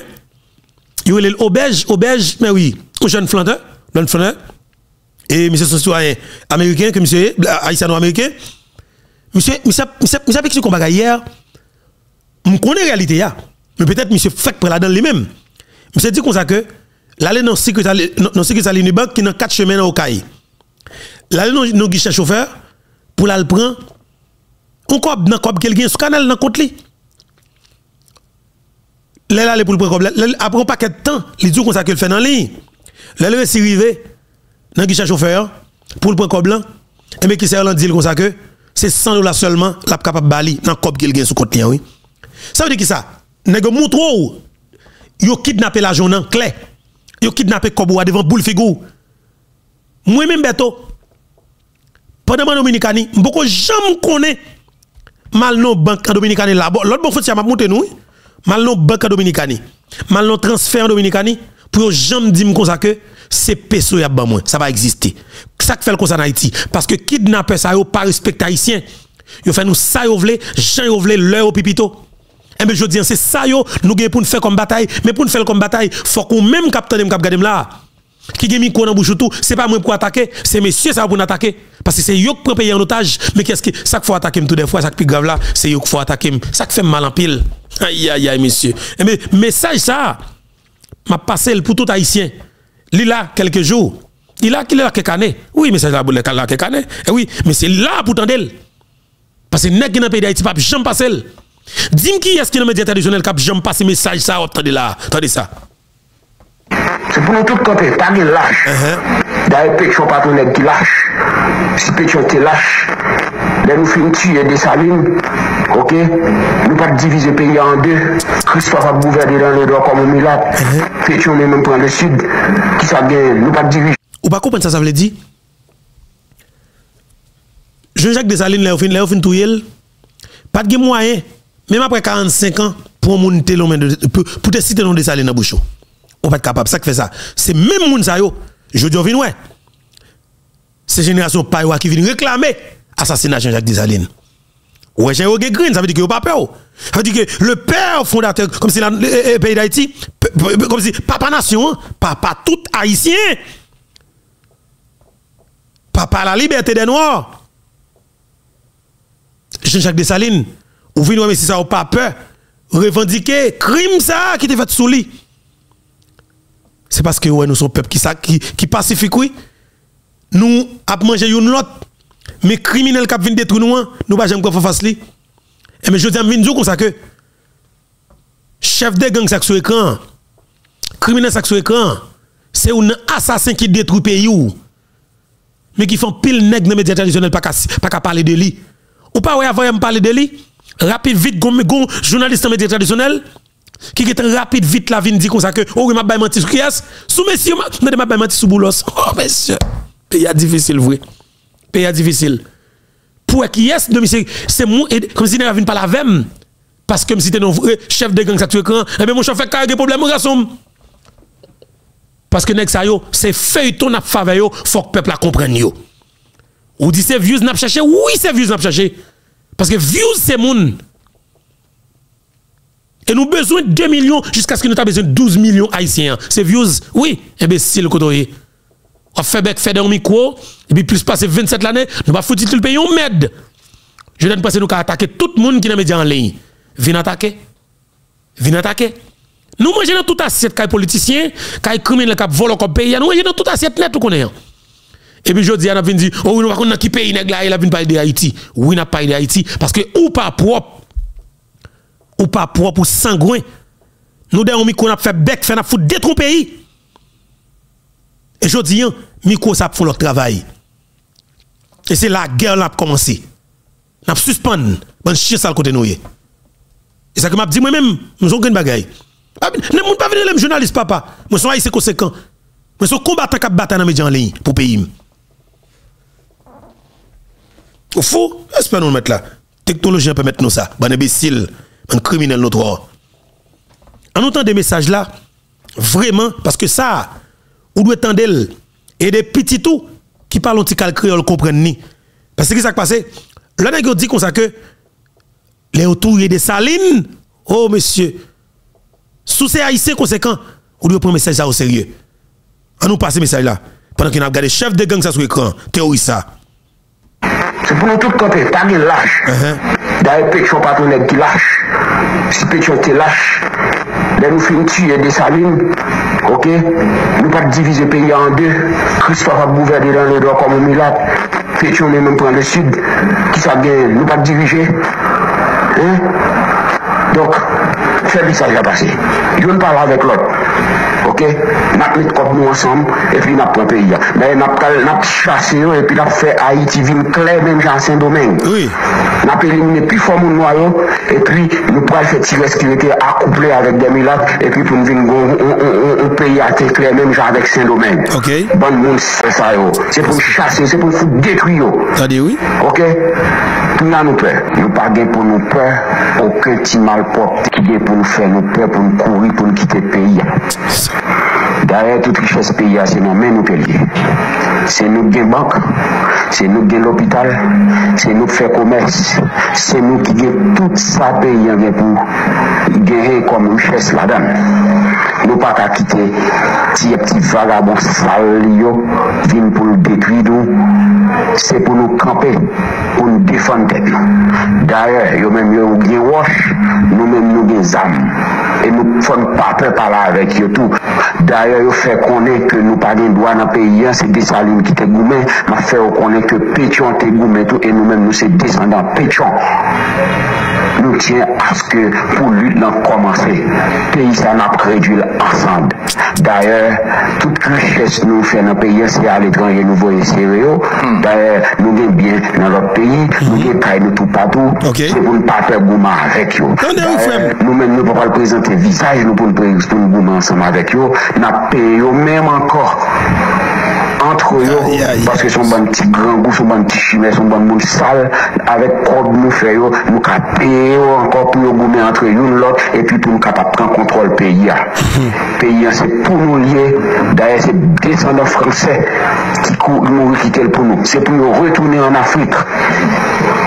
Il y a l'auberge, auberge, mais oui, un jeune flanteur, jeune flanteur et monsieur citoyen américain, que monsieur haïtiano-américain, monsieur, monsieur, monsieur, monsieur, monsieur, combat hier, je connais la réalité, mais peut-être monsieur fait pour la dans lui-même. Monsieur dit comme ça que, l'aller dans le sécurité banque qui dans quatre chemins au CAI. L'aller dans le guichet chauffeur, pour la prendre, on dans cob quelqu'un sur canal dans compte li. Là pour le prendre après un paquet de temps, il dit comme ça que fait dans ligne. Là le est arrivé dans guichet chauffeur pour le point comme blanc et mais qui s'est dit comme ça que c'est 100 dollars seulement la capable bali dans cop qu'il gagne sur compte oui. Ça veut dire qui ça? Nèg montre ou? Yo kidnappé l'argent en clé. Yo kidnappé kobo devant boule moi même beto pendant mon dominicani beaucoup jamais connaît mal non banque dominicani là l'autre bon faut m'a monter nous mal non banque dominicani mal non transfert dominicani pour jamais dire comme ça que c'est peso y a ça va exister ça fait comme ça en Haïti parce que kidnapper ça yo pas respecter haïtien yo fait nous ça yo vle Jean yo vle leur pipito Eh bien, je dis, c'est ça, yo, nous gagnons pour nous faire comme bataille. Mais pour nous faire comme bataille, faut qu'on même capte de cap là. Qui gagne micro dans bouche tout, c'est pas moi pour attaquer, c'est messieurs ça pour attaquer. Parce que c'est eux qui prennent payer en otage. Mais qu'est-ce que, ça qu'il faut attaquer tout des fois, ça qui plus grave là, c'est eux qu'il faut attaquer. Ça qui fait mal en pile. Aïe, aïe, aïe, messieurs. Eh bien, message ça, m'a passé pour tout haïtien. Il a quelques jours. Il a qu'il a quelques années. Oui, mais c'est là pour quelques années. Eh oui, mais c'est là pour tendre. Parce que nèg dans pays d'Haïti pas jamais passer. Dis-moi qui est-ce qui dans médias traditionnels qui jamais passé message ça, attendez là, attendez ça. C'est pour nous tout camper, pas de lâche. D'ailleurs, pétion pas ton qui lâche. Si pétion te lâche, là nous finissons tuer des salines, ok? Nous pas diviser le pays en deux. Christophe a gouverné dans les droits comme un milap. Pétion même prend le sud, qui ça gagne, nous pas diviser. Ou pas comprendre ça, ça veut dire? Jean-Jacques Dessalines, là, fin, là, fin pas de moyen, même après 45 ans, pour monter pour, pour te citer nom Dessalines dans bouchon. On pas être capable, ça qui fait ça. C'est même moun ça yo, je dis ouais. C'est génération payoua qui vient réclamer assassinat Jean-Jacques Dessalines. Ouais, j'ai eu green, ça veut dire qu'il a pas peur. Ça veut dire que le père fondateur, comme si le pays d'Haïti, comme si papa nation, papa tout haïtien, papa la liberté des Noirs, Jean-Jacques Dessalines, ou venez mais si ça ou pas peur, revendiquer crime ça qui était fait sous lui. C'est parce que ouais, nous sommes peuple qui, qui, qui pacifique, oui. Nous avons mangé une autre. Mais criminels qui viennent détruire nous, hein, nous pas jamais faire face. Et eh, mais je dis à dire comme ça que chef de gang ça sur écran, criminel ça sur écran, c'est un assassin qui détruit le pays mais qui font pile nègre dans les médias traditionnels pas pas parler de lui. Ou pas ouais avant de parler de lui, rapide vite gon journaliste dans médias traditionnels qui est rapide vite la vie dit comme ça que oh m'a pas menti qui est sous messieurs m'a pas menti sous boulos. [laughs] Oh monsieur, pays difficile vrai. Pays difficile. Pour qui est monsieur c'est comme si ne pas la même parce que si c'était un chef de gang ça tu écran et eh bien mon chef fait carré problème garçon. Parce que c'est feuilleton à faveur yo faut que peuple la comprenne. Ou dit c'est views n'a cherché Oui, c'est views n'a cherché. Parce que views c'est moun. Et nous besoin de 2 millions jusqu'à ce que nous avons besoin de 12 millions haïtiens. C'est views, oui, imbécile côté. On fait bec fait dans micro et puis plus passer 27 l'année, nous pas foutre tout le pays on merde. Je donne passer nous attaquer tout le monde qui est média en ligne. Viens attaquer. Viens attaquer. Nous mangeons dans toute assiette les politiciens, les criminels qui volent comme pays, nous mangeons dans toute assiette net tout connaît. Et puis je dis, on a dit, oh nous va dans qui pays il a parler de Haïti. Oui, n'a pas de Haïti parce que ou pas propre ou pas propre ou sangouin. Nous devons micro n'a fait bec, fait n'a foutre détruire pays. Et je dis, micro ça fait leur travail? Et c'est la guerre là a commencé. N'a suspend bon chien ça côté nous. Et ça que m'a dit moi même, nous avons une bagaille. Ne moun pas venir les journalistes papa. Moi sont haïtiens conséquents. Moi sont combattants qui battent dans les médias en ligne pour pays. Au fou, espère nous mettre là? Technologie peut mettre nous ça. Bon imbécile, un criminel notre. En entendant des messages là, vraiment, parce que ça, on doit attendre et des petits tout qui parlent un petit créole comprennent ni. Parce que ce qui passé, là, on dit comme ça que les autour des salines, oh monsieur, sous ces haïtiens conséquents, on doit prendre message ça au sérieux. On nous passe message là. Pendant qu'on a regardé chef de gang ça sur l'écran, théorie ça. C'est pour nous tout camper, pas de lâche. D'ailleurs, pétion pas ton qui lâche. Si pétion te lâche, Lè nou fin tiyè de saline, ok, nou pat divize peyi an de, Christophe ap bouverde dan le do komon milat, Petion men men pran le sud, ki sa gen nou pat dirije, eh, donk, fè di sa jè basè, joun pala avèk lòt, ok, nap met kop nou ansam, epi nap pran peyi ya. Ben nap, nap chase yo, epi nap fe Haiti vin kler men jan Saint-Domingue. Oui. Nap elimine pi fò moun noyo, epi nou pral fe ti reskirete akouple avèk Demilat, epi pou nou vin goun peyi ya te kler men jan avèk Saint-Domingue. Ok. Ban moun se sa yo. Se pou chase yo, se pou fout detri yo. Tade oui. Ok. Pou nan nou pe. Nou pa gen pou nou pe, ouke ti malpop, ki gen pou nou fe nou pe, pou nou kouri, pou nou kite peyi ya. Daye, tout richesse peyi a, se nou men nou pe liye. Se nou gen bank, se nou gen l'opital, se nou fe komers, se nou ki gen tout sa peyi an gen pou genye kom richesse la dan. Nou pa ka kite tiye pti vagabon sal yo, vin pou nou detwi nou, se pou nou kampe, pou nou defante nou. Daye, yo men yo gen wosh, nou men nou gen zam. E nou fon pape pala avek yo tou. Daye, yo fè konen ke nou pa gen dwa nan peyi an, se desaline ki te goumen, ma fè yo konen ke Petion te goumen tou, e nou men nou se descendant Petion. Nou tjen aske pou lut nan komanse, peyi sa nan predwil ansand. D'ayor, tout kriches nou fè nan peyi an, se al etranje nou voye sere yo, d'ayor nou gen bien nan lop peyi, nou gen kay nou tou patou, se pou nou pa fè gouman avèk yo. Nou men nou pa pal prezante visaj nou pou nou gouman ansam avèk yo, nan présenter pour nous gourmand eux. Entre eux, parce que son bon petit grand goût, son bon petit chimère, son bon monde sale, avec quoi nous faisons, nous payé encore pour nous gommer entre nous l'autre, et puis pour nous capables de prendre contrôle pays. [laughs] pays, c'est pour nous lier, d'ailleurs, c'est descendants français qui nous quitter pour nous. C'est pour nous retourner en Afrique.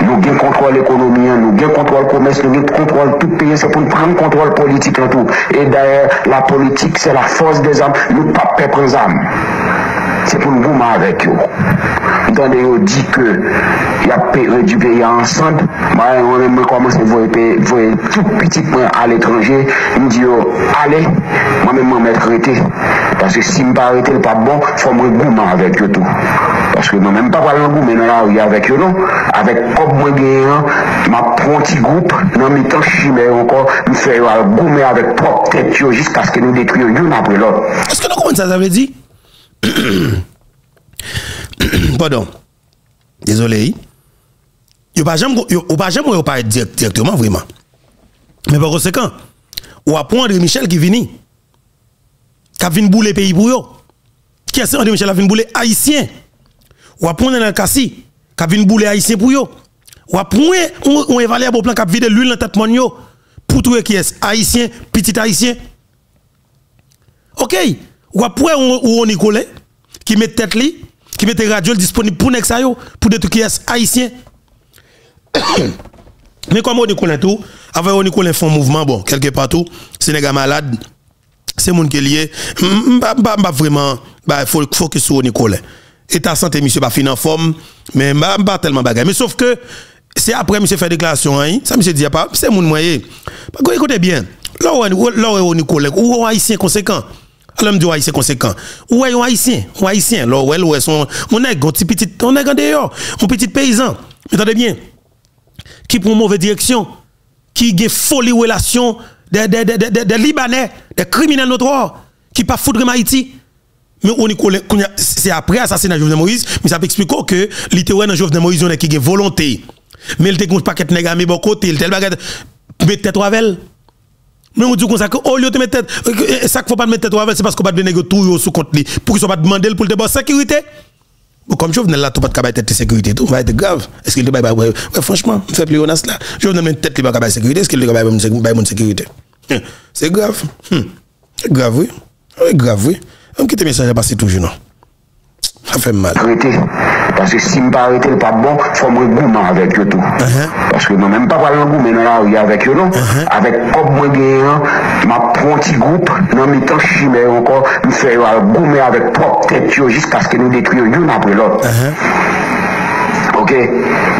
Nous avons contrôle l'économie, nous avons contrôle le commerce, nous avons contrôle tout pays, c'est pour nous prendre contrôle politique en tout. Et d'ailleurs, la politique, c'est la force des âmes, nous ne pas perdre les âmes c'est pour nous gourmer avec eux. Entendez, ils dit que il y a du pays ensemble. Moi-même, je commence à voir tout petit à l'étranger. Je me dis, oh, allez, moi-même, je m'être arrêté. Parce que si je ne pas arrêté, pas bon, il faut me gourmer avec eux tout. Parce que moi-même, pas parler gourmet dans la rue avec eux, non. Avec comme moi, ma petit groupe, dans mes temps chimère encore, nous faisons euh, gourmet avec propre tête jusqu'à ce que nous détruisions l'une après l'autre. Est-ce que nous comprenons ça, ça veut dire? [coughs] Pardon. Désolé. Yo pas jamais ou pas jamais pas directement vraiment. Mais par conséquent, ou apprend André Michel qui vini. Qui venu bouler pays pour yo. Qui est André Michel a venu bouler haïtien? Ou apprend dans le cassi qui venu bouler haïtien pour yo. Ou apprend on évalue bon plan qui vide l'huile dans tête mon yo pour trouver qui est haïtien, petit haïtien. OK. Ou après on on Nicolas qui met tête li, qui met radio disponible pour nex pour des trucs qui est haïtien. [coughs] Mais comme on Nicolas tout, avec on Nicolas font mouvement bon, quelque part tout, Sénégal malade, c'est moun qui lié, pas vraiment bah faut focus sur Nicolas. État santé monsieur pas fin en forme, mais pas tellement bagay. Mais sauf que c'est après monsieur fait déclaration hein, ça monsieur dit pas, c'est moun moyen. Que écoutez bien, là où là où Nicolas, ou haïtien conséquent. Alors me dit haïtien conséquent. Ou est un haïtien, un haïtien, là où est son on est un petit petit on est dehors, un petit paysan. Entendez bien qui prend mauvaise direction, qui a folie relation des des des des Libanais, des criminels notoires, qui pas foutre Haïti? Mais on est c'est après assassinat de Jovenel Moïse, mais ça peut expliquer que littéralement dans Jovenel Moïse on a qui a volonté. Mais il te compte paquet nèg mais bon côté, il tel bagarre mettre tête avec mais on dit comme ça que au lieu de mettre tête ça qu'il faut pas mettre tête c'est parce qu'on pas de nèg tout sous compte pour qu'ils soit pas demander pour te bonne sécurité. Bon, comme je venais là, tu pas de tête de sécurité, tout va être grave. Est-ce qu'il te baille ouais, franchement, fait plus honnête là. Je venais mettre tête de cabaye sécurité, est-ce qu'il te baille bonne sécurité? Hum, C'est grave. Hum. C'est grave, oui. Oui, grave, oui. On quitte le message à passer toujours, non? Ça fait mal. arrêter. Paske si m pa arete l pa bon, fò mwen gouman avèk yo tou. Uh -huh. Paske mwen mèm pa palan goumen nan la ou ya avèk yo non. Uh -huh. Avèk kop mwen genyen, ma pronti goup, nan mi tan chimè yon kon, mi fè yo al goumen avèk prop tèt yo, jist paske nou detri yo yon apre lò. Uh-huh. ke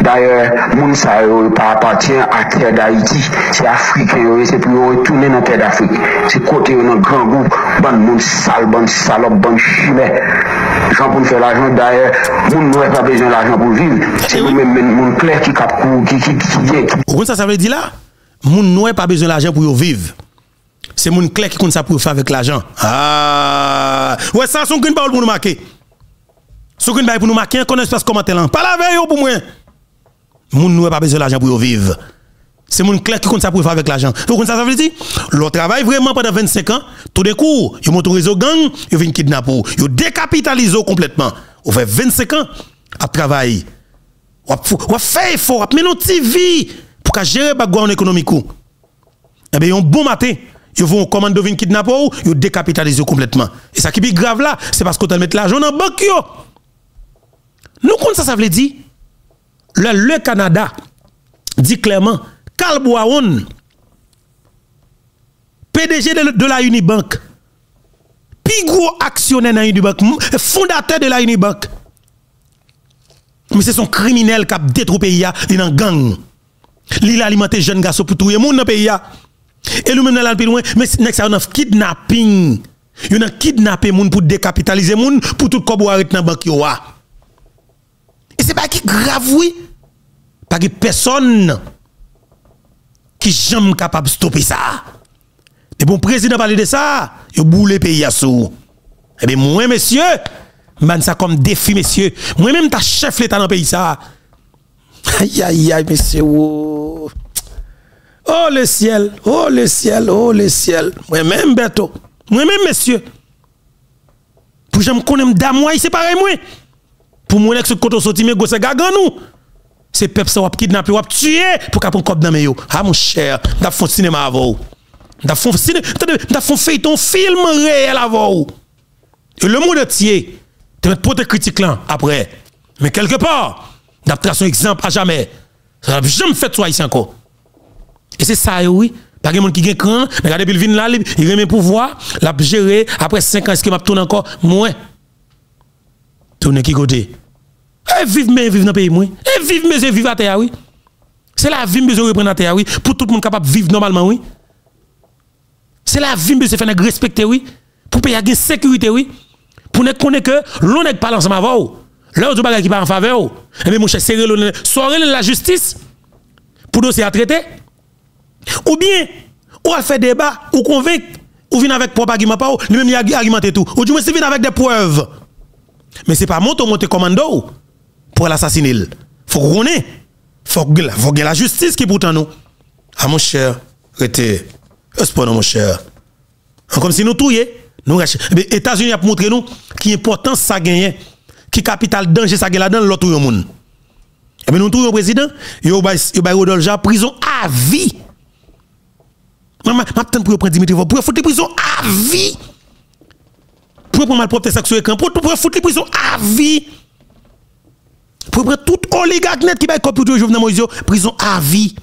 d'ayor moun sa yo pa apatyen a ter d'Haïti. Se Afriken yo se pou yo retounen nan ter d'Afrik se kote yo nan gran goup ban moun sal, ban salop, ban chimè jan pou nou fè l'ajon d'ayor moun nou e pa bezyon l'ajon pou viv se moun men moun kler ki kap kou ki ki ki ki ou kon sa sa vè di la moun nou e pa bezyon l'ajon pou yo viv se moun kler ki kon sa pou fè avèk l'ajon aaaaaah wè sa son kwen pa ou l moun make Son qu'une bail pour nous marquer, qu'on espace commentaire. Pas la veille pour moi. Moun n'ont pas besoin d'argent pour vivre. C'est mon clair qui compte ça pour faire avec l'argent. Vous comprenez ça, ça veut dire? Le travail vraiment pendant 25 ans, tout d'un coup, ils montent au gang, ils viennent kidnapper, ils décapitalisent complètement. On fait 25 ans à travailler. On fait effort, on met notre vie pour gérer le économique. Eh bien, un bon matin, ils vont commander venir kidnapper ou ils décapitalisent complètement. Et ça qui est grave là, c'est parce qu'on te met l'argent dans la banque. Nous compte ça, ça veut dire, le, le Canada dit clairement, Carl Boaon, PDG de, la Unibank, plus gros actionnaire dans Unibank, fondateur de la Unibank. Mais c'est son criminel qui a détruit le pays, il est gang. Il a alimenté jeunes garçons pour tout le monde dans le pays. Et lui-même, il a plus loin, mais c'est un kidnapping. Il a kidnappé moun pour décapitaliser moun pour tout kobo arrêter dans banque Et c'est pas qui grave oui. Pas que personne qui jamais capable de stopper ça. Et bon président parler de ça, il boule le pays à sous. Eh bien moi monsieur, man ça comme défi monsieur. Moi même ta chef l'état dans le pays ça. Aïe aïe aïe monsieur. Oh. oh le ciel, oh le ciel, oh le ciel. Moi même Beto. Moi-même, monsieur, pour que je me connaisse c'est pareil, moi. Pour que ce côté sorti, mais c'est gagan nous. C'est peuple ça, kidnapper, ou tuer pour qu'on prenne dans mes Ah, mon cher, d'as fait cinéma avant. D'as fait cinéma, d'as fait ton film réel avant. Et le monde entier, tu pour te critique là, après. Mais quelque part, d'as un exemple à jamais. Ça n'a jamais fait toi ici encore. Et c'est ça, oui. Pas de monde qui gagne cran, mais regardez, il vient là, il remet pouvoir, l'a gérer, après 5 ans, est-ce qu'il m'a tourné encore? Moins. Qui côté? Eh, vive, mais vive dans le pays, moi. Eh, vive, mais vive à terre, oui. C'est la vie, besoin reprendre à terre, oui. Pour tout le monde capable de vivre normalement, oui. C'est la vie, besoin de faire respecter, oui. Pour payer une sécurité, oui. Pour ne connaître que l'on n'est pas ensemble avant. Là, où bagage qui pas en faveur. Eh bien, mon cher, c'est la justice pour dossier à traiter. Ou bien, ou a fait débat, ou convainc, ou vient avec propre argument, pas ou, lui-même il argumenté tout. Ou du moins, c'est vient avec des preuves. Mais c'est pas monter commando pour l'assassiner. Faut qu'on ait. Faut que la justice qui pourtant nous. Ah mon cher, rete. Pas mon cher. Comme si nous touillons, nous Les États-Unis a montré nous qui importance ça gagne, qui capital danger ça gagne là-dedans l'autre monde. Et bien nous trouvons président, il a Rodolphe prison à vie. Maman, m'attends pour prendre Dimitri pour prison à vie. Pour prendre malpropre sexuel écran, pour pour foutre prison à vie. Pour prendre tout oligarque net qui va copier toujours Jovenel Moïse, prison à vie.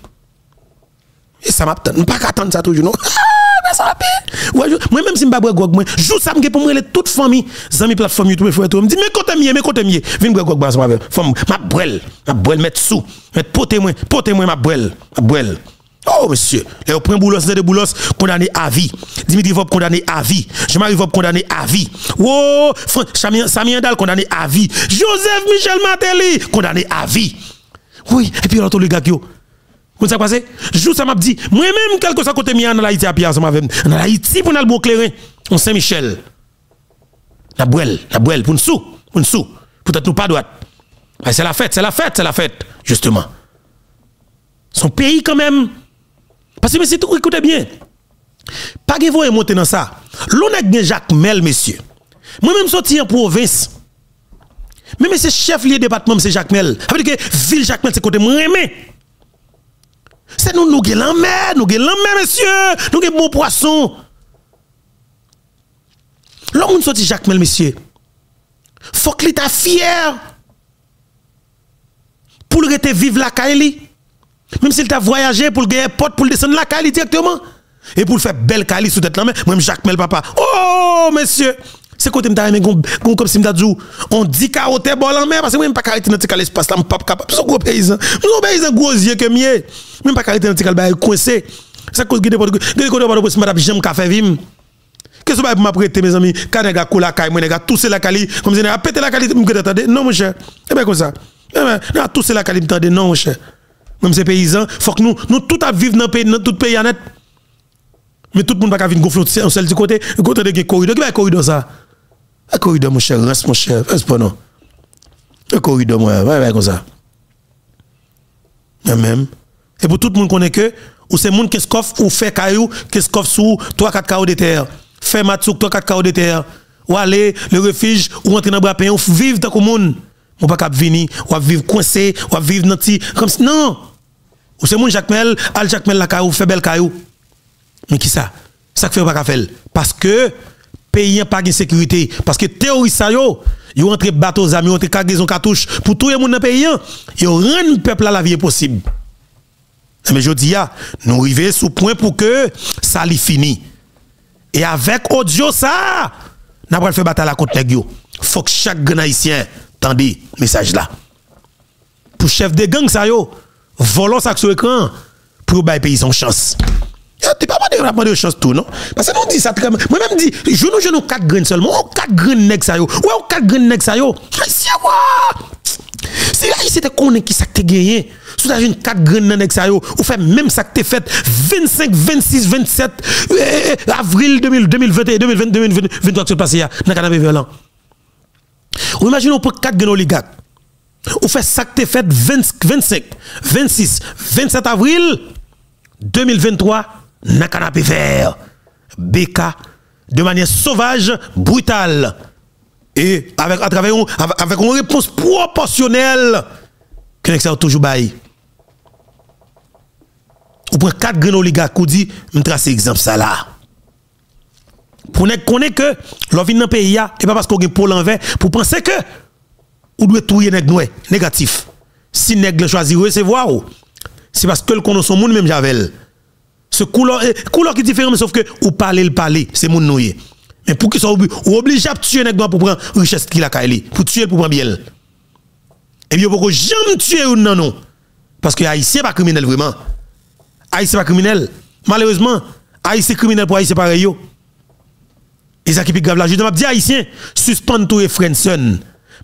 Et ça m'attend, pas attendre ça toujours non? [laughs] Moi même si m'pa boire gog moi, joue ça me pour moi toute famille, amis plateforme YouTube frère me dit mais côté mieux, mais côté mieux, viens boire gog. Femme, m'a brel, m'a brel mettre sous, mettre poté moi, poté moi m'a brel, m'a brel. Oh, monsieur, les prend Boulos, de Boulos, condamné à vie. Dimitri Vop condamné à vie. Jean-Marie Vop condamné à vie. Oh, Samien Dal condamné à vie. Joseph Michel Matéli condamné à vie. Oui, et puis l'autre, les gars, vous savez passé? Jou ça m'a dit, moi-même, quelque chose à côté mien, en Haïti, à Pierre, ça m'a fait. En Haïti, pour nous clairin, on Saint-Michel. La bouelle, la bouelle, pour nous pour nous. Peut-être nous pas droite. C'est la fête, c'est la fête, c'est la fête, justement. Son pays, quand même. Parce que, monsieur, écoutez bien. Pas que vous monter dans ça. L'on a Jacques Mel, monsieur. Moi-même, sorti en province. Mais, c'est chef lié département, c'est Jacques Mel. Ça veut dire que ville Jacques Mel, c'est côté moi C'est nous, nous avons la mer, nous avons la mer, monsieur. Nous avons bon poisson. L'homme sorti Jacques Mel, monsieur. Faut qu'il soit fier. Pour le rester vivre la Kaili. Même s'il t'a voyagé pour gagner porte pour descendre la Cali directement. Et pour faire belle Cali sous tête là, moi Jacques Mel papa. Oh monsieur, c'est côté m'ta aimé comme si m'ta dit on dit carotte bol en mer parce que moi pas carité dans tel espace là, pas capable. C'est gros paysan. Nous paysan gros yeux que mieux. Même pas carité dans tel bail coincé. Ça cause porte gade côté porte pour m'ta j'aime café vim. Qu'est-ce que m'a prêté mes amis? Quand nèg coula caille moi nèg tousser la Cali comme si nèg pété la Cali m'gade attendez non mon cher. Eh bien comme ça. Eh ben, tousser la Cali m'tendez non mon cher même ces paysans, faut que nous, nous tout à vivre dans, dans tout pays net. Mais tout le monde va pas venir gonfler en seul du côté, côté de corridor. Qui va corridor ça? Un corridor, mon cher, reste mon cher, reste pas non. Un corridor, moi, ouais, ouais, comme ça. Même. Et pour tout le monde connaît que, ou c'est monde qui se ou fait caillou, qui se sous 3-4 cailloux de terre. Fait matsouk 3-4 cailloux de terre. Ou aller, le refuge, ou entrer dans bras ou vivre dans le monde. On pas venir, ou vivre coincé, ou vivre dans comme non. Ou c'est mon Jacques Mel, al Jacques Mel la caillou, fait belle caillou. Mais qui ça? Ça fait pas faire. Parce que, pays n'a pas de sécurité. Parce que terroristes, yo, ils rentrent bateaux amis, ils rentrent cargaison cartouche pour tout le monde dans pays. Ils rendent le peuple à la vie possible. Mais je dis, nous arrivons sous point pour que ça li fini. Et avec audio ça, nous allons faire bataille contre les faut que chaque grand haïtien tendez message là. Pour chef de gang ça yo, volant ça sur écran pour bailler pays son chance. Tu pas de chance tout non? Parce que nous dit ça très moi même dit je nous je nous quatre graines seulement, quatre graines nèg ça yo. Ouais, quatre graines nèg ça yo. Haïtien Si là c'était connaît qui ça te gagné. Sous ta une quatre graines nèg ça yo, ou fait même ça que fait 25 26 27 avril 2021 2020 2023 qui passé dans canapé violent. Ou imaginez, on prend 4 grands oligarques. On fait ça que fait 25, 26, 27 avril 2023 dans canapé vert. BK de manière sauvage, brutale. Et avec, à travers avec une réponse proportionnelle que ça toujours bail. Ou prend 4 grands oligarques ou dit, je trace exemple ça là pour ne connaître que l'on vient dans pays, et pas parce qu'on a pour l'envers, pour penser que ou doit tout nèg négatif. Si nèg choisi recevoir, c'est parce que le connaît son monde même javel. Ce couleur, eh, couleur qui différent, mais sauf que ou parler le parler, c'est mon nouye. Mais pour qu'il soit obligé à tuer nèg pour prendre richesse qu'il a kaili, pour tuer pour prendre bien. Et bien, pourquoi jamais tuer ou non, non? Parce que Haïtien pas criminel vraiment. Haïtien pas criminel. Malheureusement, Haïtien criminel pour Haïtien pareil. Et ça qui est grave là, je dis haïtien, suspend tout et.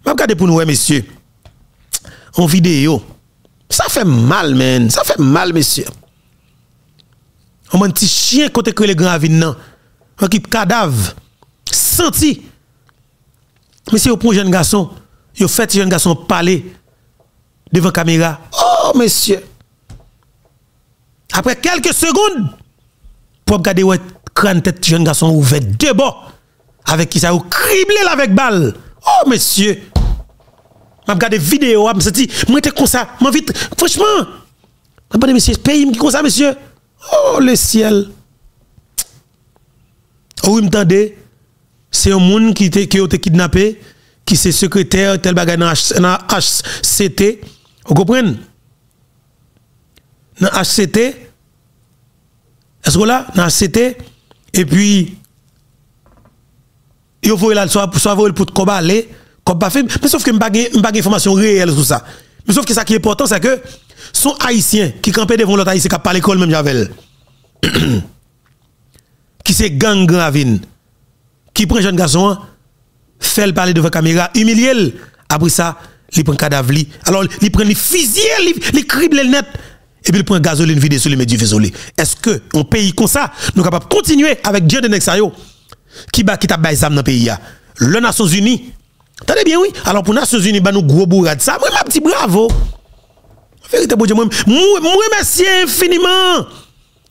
Je regarde pour nous, messieurs. En vidéo. Ça fait mal, man. Ça fait mal, messieurs. On petit chien côté que les grands avines. Un petit cadavre. Senti. Monsieur, pour un jeune garçon, il fait jeune garçon parler devant la caméra. Oh, monsieur. Après quelques secondes, pour regarder ouais, crâne tête jeune garçon ouvert de bords avec qui ça ou criblé avec balle. Oh monsieur. M'a regardé vidéo, m'a senti moi j'étais comme ça, m'a vite franchement. M'a monsieur pays qui comme ça monsieur. Oh le ciel. Oh oui m'entendez c'est un monde qui qui a été kidnappé qui c'est secrétaire tel bagage dans HCT. Vous comprenez? Dans HCT Est-ce que là dans HCT et puis, il faut là, soit, soit pour combat aller, comme pas fait. Mais sauf que n'ai pas d'information réelle sur ça. Mais sauf que ça qui est important, c'est que son haïtien qui campait devant l'autre haïtien qui a pas l'école même Javel. [clears throat] qui c'est gang gravine. Qui prend jeune garçon, fait le parler devant caméra, humilié Après ça, il prend cadavre. Alors, il prend les fusils, il crible le net et puis il prend gasoline vide sur les médias Est-ce que un pays comme ça, nous capable continuer avec Dieu de Nexayo qui bat qui t'a baisé dans le pays Le Nations Unies. Attendez bien oui. Alors pour Nations Unies nous gros bourrade ça, moi ma petit bravo. Vérité bon Dieu moi remercie infiniment.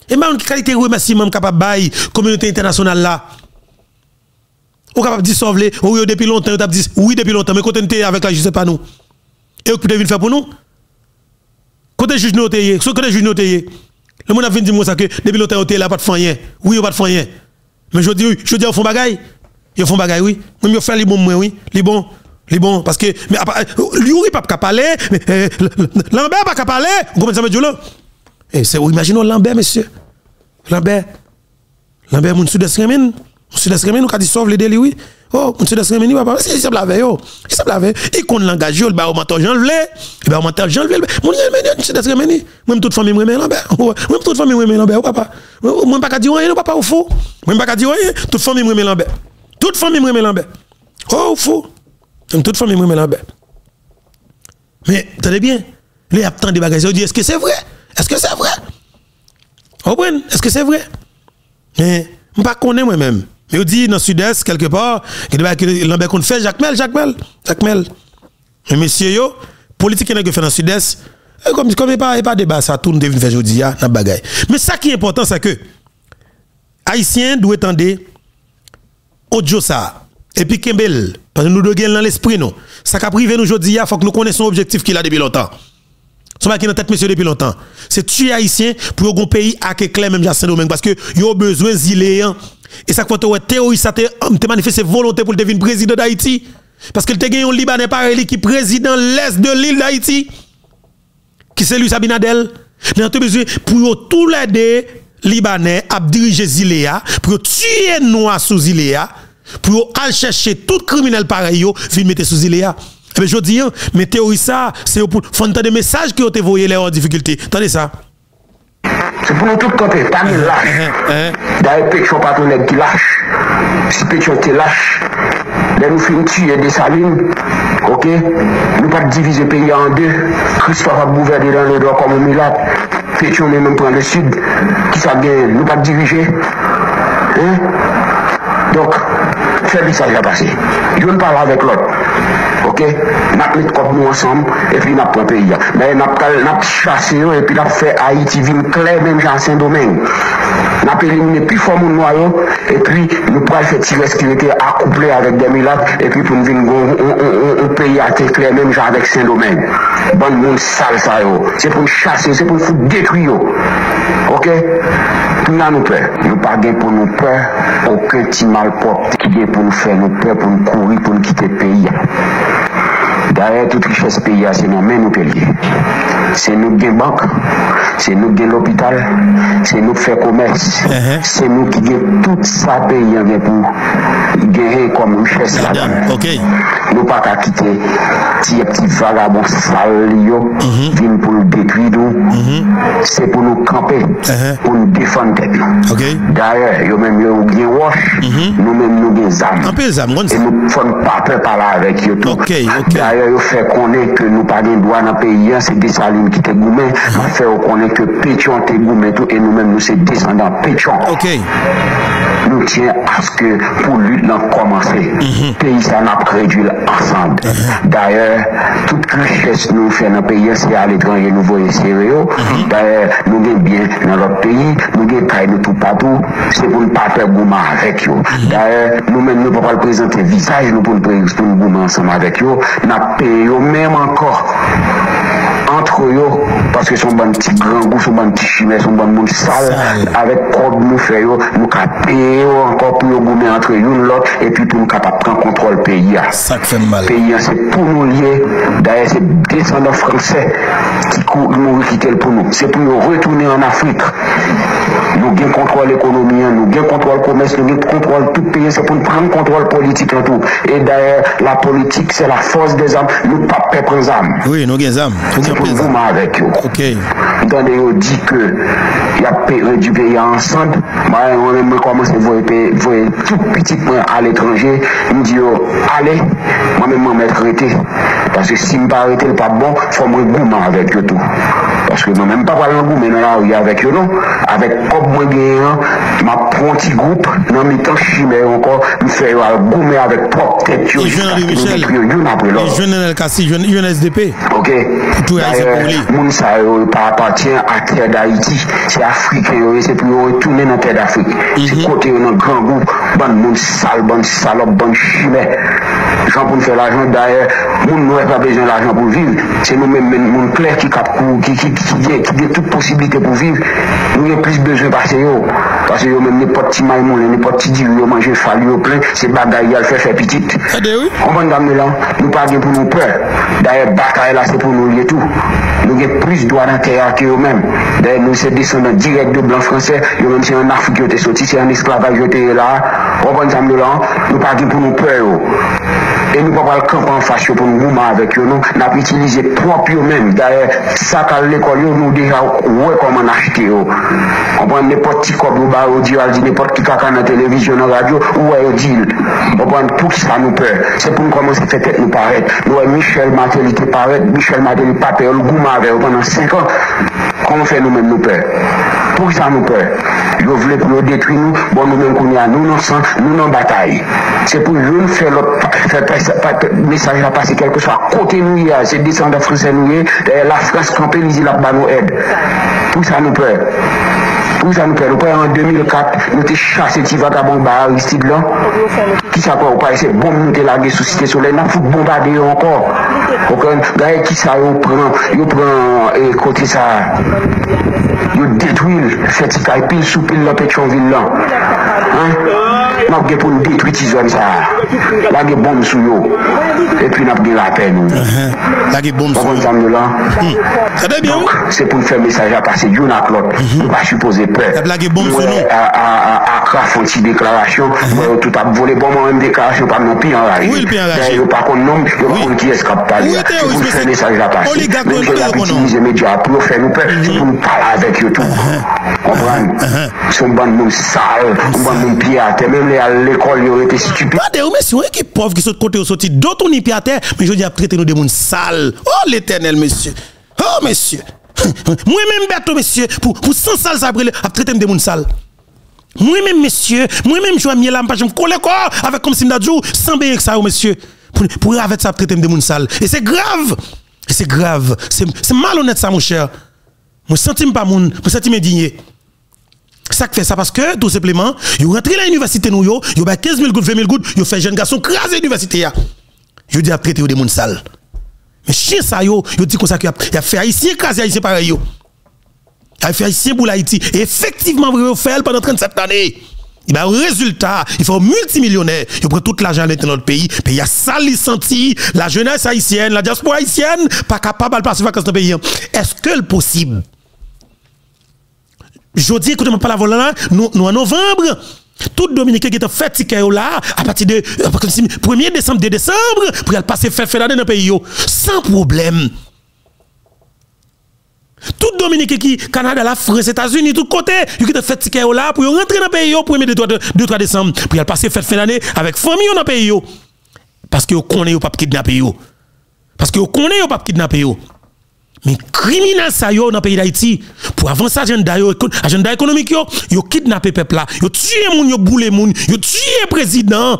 Et moi une qualité remerciement capable bail communauté internationale là. Ou capable de dissolver, oui depuis longtemps, on dit oui depuis longtemps, mais on avec la justice pas nous. Et vous pouvez faire pour nous? Côté juge noté, ce côté juge noté. Le monde a venu dire ça que depuis longtemps là pas de rien. Oui, pas de rien. Mais je dis je dis ils font bagaille. Ils font bagaille oui. Même ils font les bons moi oui, les bons. Les bons parce que mais lui oui pas parler, mais Lambert pas parler. Vous comprenez ça me là? Eh c'est imaginons Lambert monsieur. Lambert. Lambert mon sud-est sud-est nous ka dit sauve les délits oui. Oh, monsieur de Sremeni, papa, c'est ça la veille, c'est ça la veille. Il connaît langage, il va au mentor Jean il va au mentor Jean Vlé. Mon monsieur de Sremeni, même toute famille me Lambert. [laughs] Même toute famille me Lambert, papa. Moi pas dire rien, papa au faux. Moi pas dire rien, toute famille me Lambert. Toute famille me Lambert. Oh, faux. Toute famille me Lambert. Mais attendez bien, les attendent des bagages, ils disent est-ce que c'est vrai? Est-ce que c'est vrai? Est-ce que c'est vrai? Mais je ne connais pas moi-même. Mais dit dans le sud-est, quelque part, que Lambert qu'on fait Jacques Mel, Jacques Mel, Jacques Mel. Mais messieurs, yo, politique qui fait dans le sud-est, eh, comme comme pas pas débat ça tourne devine faire jodi dans bagaille. Mais ça qui est important c'est que haïtien doit attendre audio ça et puis Kembel parce que nous devons dans l'esprit non. Ça qu'a privé nous jodi il faut que nous connaissions l'objectif qu'il a depuis longtemps. Ce qui est dans tête monsieur depuis longtemps. C'est tuer haïtien pour un pays à clair même Jacques Domingue parce que yo besoin ziléen Et ça fait ouais terroriste ça te manifesté volonté pour devenir président d'Haïti parce qu'il te gagné un Libanais pareil qui président l'est de l'île d'Haïti qui c'est lui Sabinadel. Nous avons besoin pour tous les deux Libanais à diriger Ziléa pour tuer Noir sous Ziléa pour aller chercher tout criminel pareil, venir mettre sous Iléa. Eh bien, je dis, mais théorie ça, c'est pour faire des messages qui ont été les en difficulté. Attendez ça. C'est pour nous tous côtés, pas nous lâche. Eh, eh, eh. D'ailleurs, Pétion pas ton nègre qui lâche. Si Pétion te lâche, là nous finissons tuer des salines, ok? Nous pas diviser le pays en deux. Christophe a gouverné dans le droit comme un milade. Pétion n'est même pas le sud. Qui ça gagne? Nous pas diriger. Hein? Donc, service ça va passer. Je ne parle avec l'autre. Ok N'a mis comme nous ensemble et puis n'a pas pays. Mais n'a pas chassé et puis n'a fait Haïti vivre clair même dans Saint-Domingue. N'a pas éliminé plus fort mon noyau et puis nous pourrons faire tirer ce qui était accouplé avec des milagres et puis pour nous venir un pays à terre clair même genre avec Saint-Domingue. Bon monde sale ça C'est pour nous chasser, c'est pour nous détruire. Ok Tout là nous peur. Nous pas pour nous peur aucun petit mal propre qui est pour nous faire nous peur, pour nous courir, pour nous quitter le pays. Darè tout richesse peyi a, se nou men nou pelye. Se nou gen bank, se nou gen l'opital, se nou fè komers, uh -huh. se nou ki gen tout sa peyi an gen pou genye kom richesse la dan. Okay. Nou pa ka kite ti epti vagabon sal yo, uh -huh. vin pou nou detwi nou, uh -huh. se pou nou kampe, pou nou defan tet nou. Okay. Darè, yo men yo gen wosh, nou men nou gen zam. E nou fon pape pala avek yo tou. Okay, Darè, yo fè konen ke nou pa gen dwa nan peyi an, se desaline ki te goumen, nan fè yo konen ke Petion te goumen tou, e nou men nou se descendant Petion. Ok. Nou tjen aske pou lut nan komanse. Mm -hmm. Peyi sa nan predwil ansan. Mm -hmm. D'ayor, tout kriches nou fè nan peyi an, se al etranje nou voye sere yo. Mm -hmm. D'ayor, nou gen bien nan lop peyi, nou gen kay nou tout patou, se pou nou pa fè gouman avèk yo. Mhm. D'ayor, nou men nou pa pal prezante visaj nou pou nou gouman ansan avèk yo, nan Nous payons même encore entre eux, parce que sont bon petits grands goûts, sont bon petits chimères, sont bon monde sale, avec quoi nous faisons, nous payer encore pour nous gommer entre une l'autre, et puis pour nous capable prendre contrôle du pays. Ça fait mal. pays, c'est pour nous lier, d'ailleurs, c'est descendants français qui nous quitter pour nous. C'est pour nous retourner en Afrique. Nous avons contrôle l'économie, nous avons contrôle le commerce, nous avons contrôle tout pays, c'est pour nous prendre contrôle politique en tout. Et d'ailleurs, la politique, c'est la force des âmes. Nous pas les âmes. Oui, nous avons des âmes. Pour vous avec eux. Ok. Attendez, on dit que il y a du pays ensemble. Moi, on commence à voir tout petit point à l'étranger. Je me dis, oh, allez, moi-même, je vais m'arrêter. Parce que si je ne pas arrêter, pas bon, il faut me goûter avec eux tout. Paske mwen mèm pa pal nan goumen nan la ou ya avèk yo non. Avèk kop mwen gen yon, ma pronti goup nan mi tan chimè yon kon, mi fè yo al goumen avèk prop tèt yo. E jounan li Michel, e jounan el kasi, jounan SDP. Ok, moun sa yo pa apatyen a tè d'Haïti, se Afrike yo, se pou yo etounen nan tè d'Afrique. Se kote yo nan gran goup, ban moun sal, ban salop, ban chimè. Jan pou nou fè l'ajan, d'aè, moun nou e pa bejan l'ajan pou viv. Se nou mèm moun plè ki kap kou, ki ki ki gen tout posibilite pou viv, nou gen plis bezon pase yo. Eh pase yo men ne pot ti maymou, ne pot ti div, yo manje fali yo plen, se bagay yo al fè fè pitit. Anvan dam ne lan, nou pa gen pou nou pre. Daye bakay la se pou nou ye tou. Nou gen plis doa nan teya ki yo men. Daye nou se descendant direk de blan fransè, yo men se an afrik yo te soti, se an esklavaj yo te ye la. Anvan dam ne lan, nou pa gen pou nou pre yo. E nou pa pal kampan fasyo pou nou mouman avèk yo nou, nap itilize prop yo men. Daye sa kal le ekol yo nou deja wè koman achete yo. Kompon nepot ti kob yo ba yo di yo al di nepot ki kaka nan televizyon nan radyo wè yo di. Kompon tout sa nou pe. Se pou nou koman se fè tèt nou paret. Nou wè eh, Michel Mateli te paret, Michel Mateli pape, yo nou gouman ve yo panan 5 an. Koman fè nou men nou pe? Pour ça nous peur Ils veulent pour nous détruire nous, bon nous-mêmes qu'on a, nous, nous, nous, nous, bataille. C'est pour nous faire l'autre message à passer quelque soit à côté nous, c'est descendre français nous, la France campée, ils la nous aide. Pour ça nous peur. Ou sa nou fè? Nou fè an 2004, nou te chase ti vagabon ba Aristide lan. Ki sa kwa ou pa ese bom nou te lage sou site sole, nan foute bombade yo ankor. Okon, gaye ki sa yo pran, yo pran e kote sa, yo detwil, fè ti kay pil sou pil lopè chonvil lan. An? nap ge pou nou detwit si zon sa. La ge bom sou yo. Epi nap ge rapen nou. La ge bom sou yo. se pou fè mesaj apase yon ak lot nou. pa suppose pe a kra fon si deklarasyon mwen yo tout ap vole bom an m deklarasyon pa m nou pi an raje yo pa kon nom yo pa kon ki eskap pali se pou fè mesaj apase men jè la pitilize medya pou nou fè nou pe se pou nou pala avèk yo tout kompran son ban moun sal, son ban moun piate men à. Même à l'école, ils ont été stupides. Regardez, mais si on est pauvre qui sont de côté au sorti, d'autres on est à terre, mais je dis à traiter nous des gens sales. Oh l'éternel, monsieur. Oh, monsieur. [laughs] Moi-même, bête, monsieur, pour, pour 100 sales, ça a traité des gens sales. Moi-même, monsieur, moi-même, je suis là, je me colle quoi avec comme si je sans bien que ça, monsieur. Pour, pour avec ça, traiter des gens sales. Et c'est grave. C'est grave. C'est malhonnête, ça, mon cher. Je ne sens pas je sens indigné. Ça fait ça parce que, tout simplement, ils rentré à l'université, nous, ils ont 15 000 gouttes, 20 000 gouttes, ont fait jeune garçon craser l'université. Ils dit à traiter des gens sales. Mais chien ça, yo, ils dit comme ça qu'il a fait haïtien craser haïtien pareil. Yo. A fait haïtien pour l'Haïti. Et effectivement, a fait pendant 37 années. Il a un résultat, il faut multimillionnaire. Il prend tout l'argent dans notre pays. Il y a ça, il senti, la jeunesse haïtienne, la diaspora haïtienne, pas capable de passer vacances dans le pays. Est-ce que c'est possible? Je dis, écoutez-moi pas la volante, nous, en novembre, tout Dominicain qui était fait là, à partir de 1er décembre, 2 décembre, pour aller passer fête dans le pays, sans problème. Tout Dominicain qui, Canada, la France, États-Unis, tout côté, qui était fait ticket là, pour rentrer dans le pays, 1er 2 3 décembre, pour aller passer fête d'année avec famille dans le pays. Parce que vous connaissez pas kidnapper. Parce que vous connaissez pas kidnapper. Mais criminel ça yo dans le pays d'Haïti pour avancer agenda yo agenda économique yo yo kidnappé peuple là yo tué moun yo boulé moun yo tué président.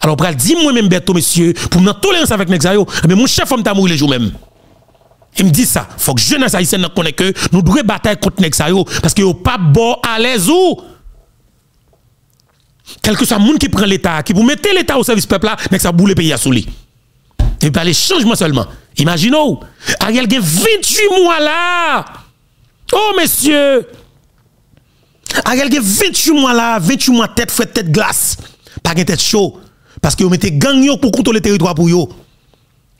Alors pral dit moi même bête monsieur pour me tolérance avec nèg mais mon chef on t'a mourir les jours même. Il me dit ça faut que jeunesse haïtienne connaisse que nous devons bataille contre nèg parce que yo pas bon à l'aise ou quel que soit moun qui prend l'état qui vous mettez l'état au service peuple là nèg ça boule pays à sous et pas les changements seulement Imaginez, Ariel a 28 mois là. Oh, monsieur. Ariel a 28 mois là, 28 mois tête fouette, tête glace. Pas de tête chaud. Parce que vous mettez gang pour contrôler le territoire pour vous.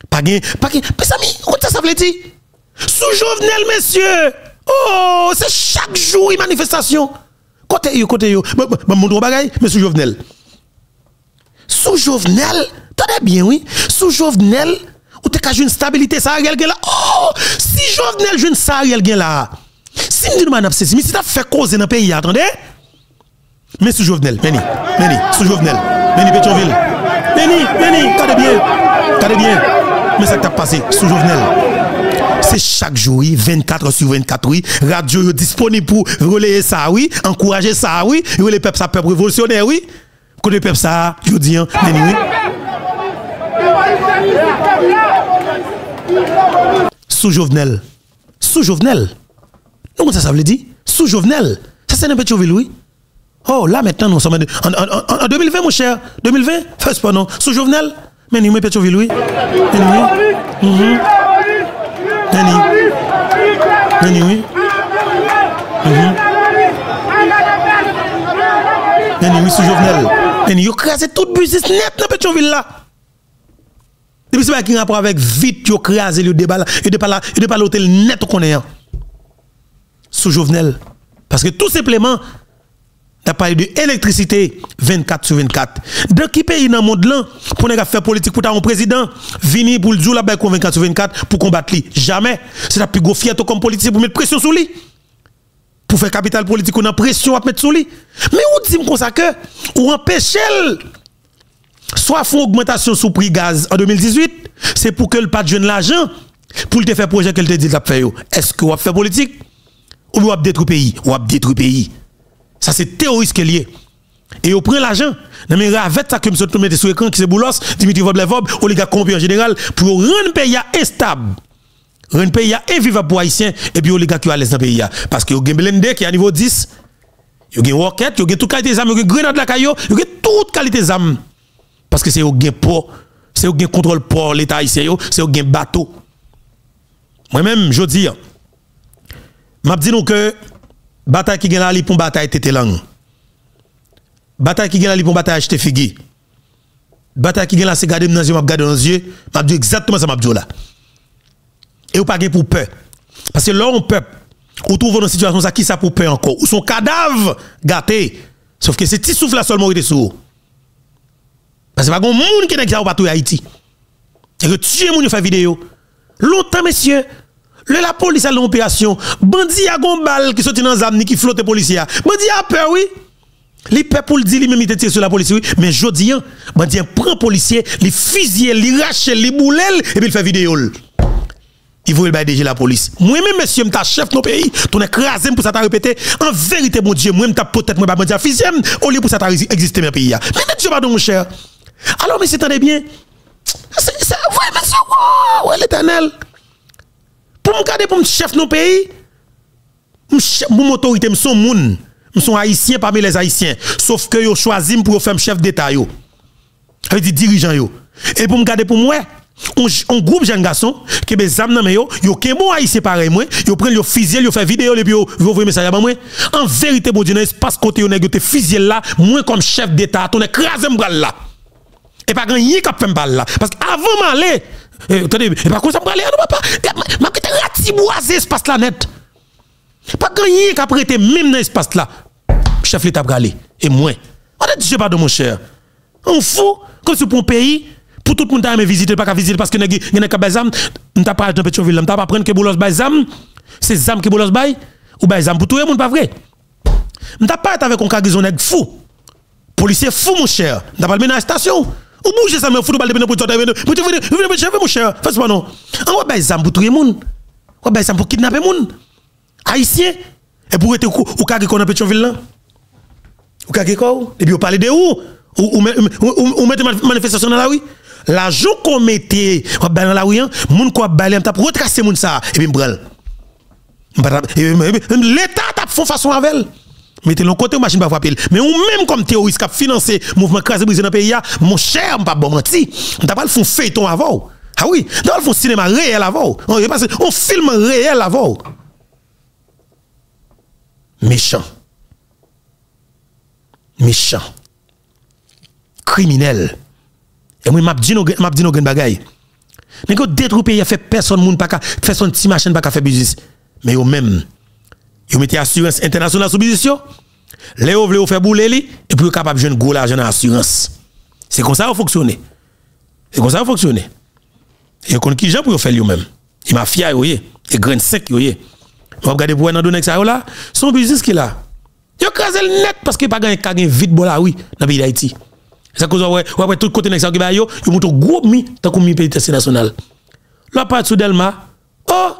Pas de. Pas de. Mais ça, ça veut dire? Sous Jovenel, monsieur. Oh, c'est chaque jour une manifestation. Côté yo, côté yo. Je mon bagay, mais sous Jovenel. Sous Jovenel, tenez bien, oui. Sous Jovenel, ou te une stabilité ça Ariel là oh si Jovenel jeune ça Ariel là si me dit man si si t'as fait cause dans le pays attendez mais sous Jovenel meni meni sous Jovenel meni Pétionville meni meni regardez bien regardez bien mais ça t'a passé sous Jovenel c'est chaque jour, 24 sur 24, oui. Radio disponible pour relayer ça, oui. Encourager ça, oui. Les peuples, ça, peuple révolutionnaire, oui. Côté peuple, ça, je dis, oui. Sous Jovenel. Sous Jovenel. Comment ça, ça veut dire Sous Jovenel. Ça, c'est un peu oui. Oh, là, maintenant, nous sommes en, en, en, 2020, mon cher. 2020 Fais pas non. Sous Jovenel. Mais nous, Pétionville, oui. Mais. Mhm. Mais oui. Mhm. Mais oui, sous Jovenel. Mais nous, crasé tout business net dans Pétionville là. Depuis ce qui rapport avec vite, crasé et et de pas l'hôtel net qu'on est. Hein. Sous Jovenel. Parce que tout simplement, t'as parlé de électricité 24 sur 24. Dans qui pays dans le monde là, pour faire politique pour un président, venir pour le jour là 24 sur 24 pour combattre lui? Jamais. C'est la plus grosse fierté comme politique pour mettre pression sur lui. Pour faire capital politique, on a pression à mettre sur lui. Mais on dit comme ça que, ou empêcher soit font augmentation sous prix gaz en 2018, c'est pour que le pas de l'argent pour te faire projet qu'elle te dit faire. Est-ce que vous fait politique? Ou vous détruire pays? Ou vous détruire pays. Ça c'est terroriste qui est lié. Et vous prenez l'argent. Mais avec ça que M. mettez sur l'écran qui c'est Boulos, Dimitri Voblevob, oligarque corrompu en général, pour rendre le pays instable. Rendre pays invivable pour Haïtiens et puis oligarque qui est à l'aise dans pays. Parce que vous avez qui est à niveau 10, Yo gen roquette, yo gen toute qualité d'armes, yo gen grenade la caillou, yo gen toute qualité d'armes. Parce que c'est au gen port, c'est au gen contrôle port l'état haïtien yo, c'est au gen bateau. Moi-même, je dis, m'a dit nous que bataille qui gagne la li pour bataille tété langue. Bataille qui gagne la li pour bataille acheter figi. Bataille qui gagne la c'est garder dans yeux, m'a garder dans yeux, m'a dit exactement ça m'a dit là. Et ou pas pour peur. Parce que là on peuple ou trouve dans une situation ça qui ça pour peur encore ou son cadavre gâté. Sauf que c'est petit souffle là seulement il est sourd. Parce que pas grand monde qui n'est pas tout Haïti. Et que tuer moun fait vidéo. Longtemps messieurs le la police a l'opération, bandi a gon balle qui sorti dans zamni qui flotte policier. Bandi a peur oui. Li peur pour le dire lui même il était sur la police oui, mais jodi bandi prend policier, li fusille, li rache, li boule et puis il fait vidéo il faut le la police. Moi-même, monsieur, je suis chef de nos pays, tu écrasé pour ça t'a répété. En vérité, mon Dieu, moi, je peut-être, moi, je dire officiel, au lieu pour ça t'a existé dans pays. Mais Dieu, pardon, mon cher. Alors, monsieur, attendez bien? C'est, ouais, monsieur, ouais, l'éternel. Pour me garder pour me chef de nos pays, mon autorité, je suis moun. Je suis haïtien parmi les haïtiens. Sauf que yo choisi pour faire chef d'État. Ça veut dirigeant. Et pour me garder pour moi, un groupe jeune garçon qui be zam nan yo yo bon haïtien pareil moi yo prend yo fusil yo fait vidéo et puis yo envoyer message à moi en vérité bon Dieu dans espace côté yo nèg te fusil là moi comme chef d'état ton écrasé m'bral là. Et pas rien qui fait là. Parce que avant m'aller attendez et pas quoi ça m'bral là papa? M'a quitté ratiboiser espace là net. Pas rien qui prêté même dans espace là. Chef l'état bralé. Et moi. On a dit mon cher. On fou comme si pour pays pour tout le monde qui visiter pas visiter parce que il y a des on t'a pas de t'a pas prendre que boulos bay zam c'est zam que boulos bay ou bay zam pour tout le monde pas vrai? On t'a pas avec un cargaison fou. Policier fou mon cher. T'a pas la station. Ou bouger ça mais fou balle de pour toi pour tu venir chef mon cher pas non on va bay zam pour tout le monde. On bay zam pour kidnapper monde. Haïtien. Et pour être ou Pétionville là? Ou on parle de où? Ou ou mettre manifestation dans La jour qu'on mettait, on va la ouïe, moun quoi balé, on t'a retracé moun ça et puis m'bral. L'état t'a fait façon avec elle. Mettez l'on côté machine pas frapper. Mais ou même comme terroriste qui a financé mouvement crasé brisé dans le pays, mon cher, m'pas bon menti. On t'a pas le fond feuilleton avant. Ah oui, dans le fond cinéma réel avant. On on film réel avant. Méchant. Méchant. Criminel. Et moi, je dis nos bagaille. Mais quand détruit pays, fait personne moun pas fait son petit machin pas faire business. Mais eux même, ils mettent assurance internationale sous business Les ou vle faire bouler li et puis capable de gros l'argent dans assurance. C'est comme ça que fonctionne. C'est comme ça que fonctionne. Et qu'on qui gens pour faire lui même. Il m'a fier yoye, et grain sec yoye. On regarder pour dans donner ça là, son business qui là. Yo crasé net parce qu'il pas gagné vite bon là oui dans le pays d'Haïti. Sa cause ouais ouais tout côté nèg ça qui ba yo, yo monto gros mi tant comme mi pénitentiaire national. Là pas sous Delma. Oh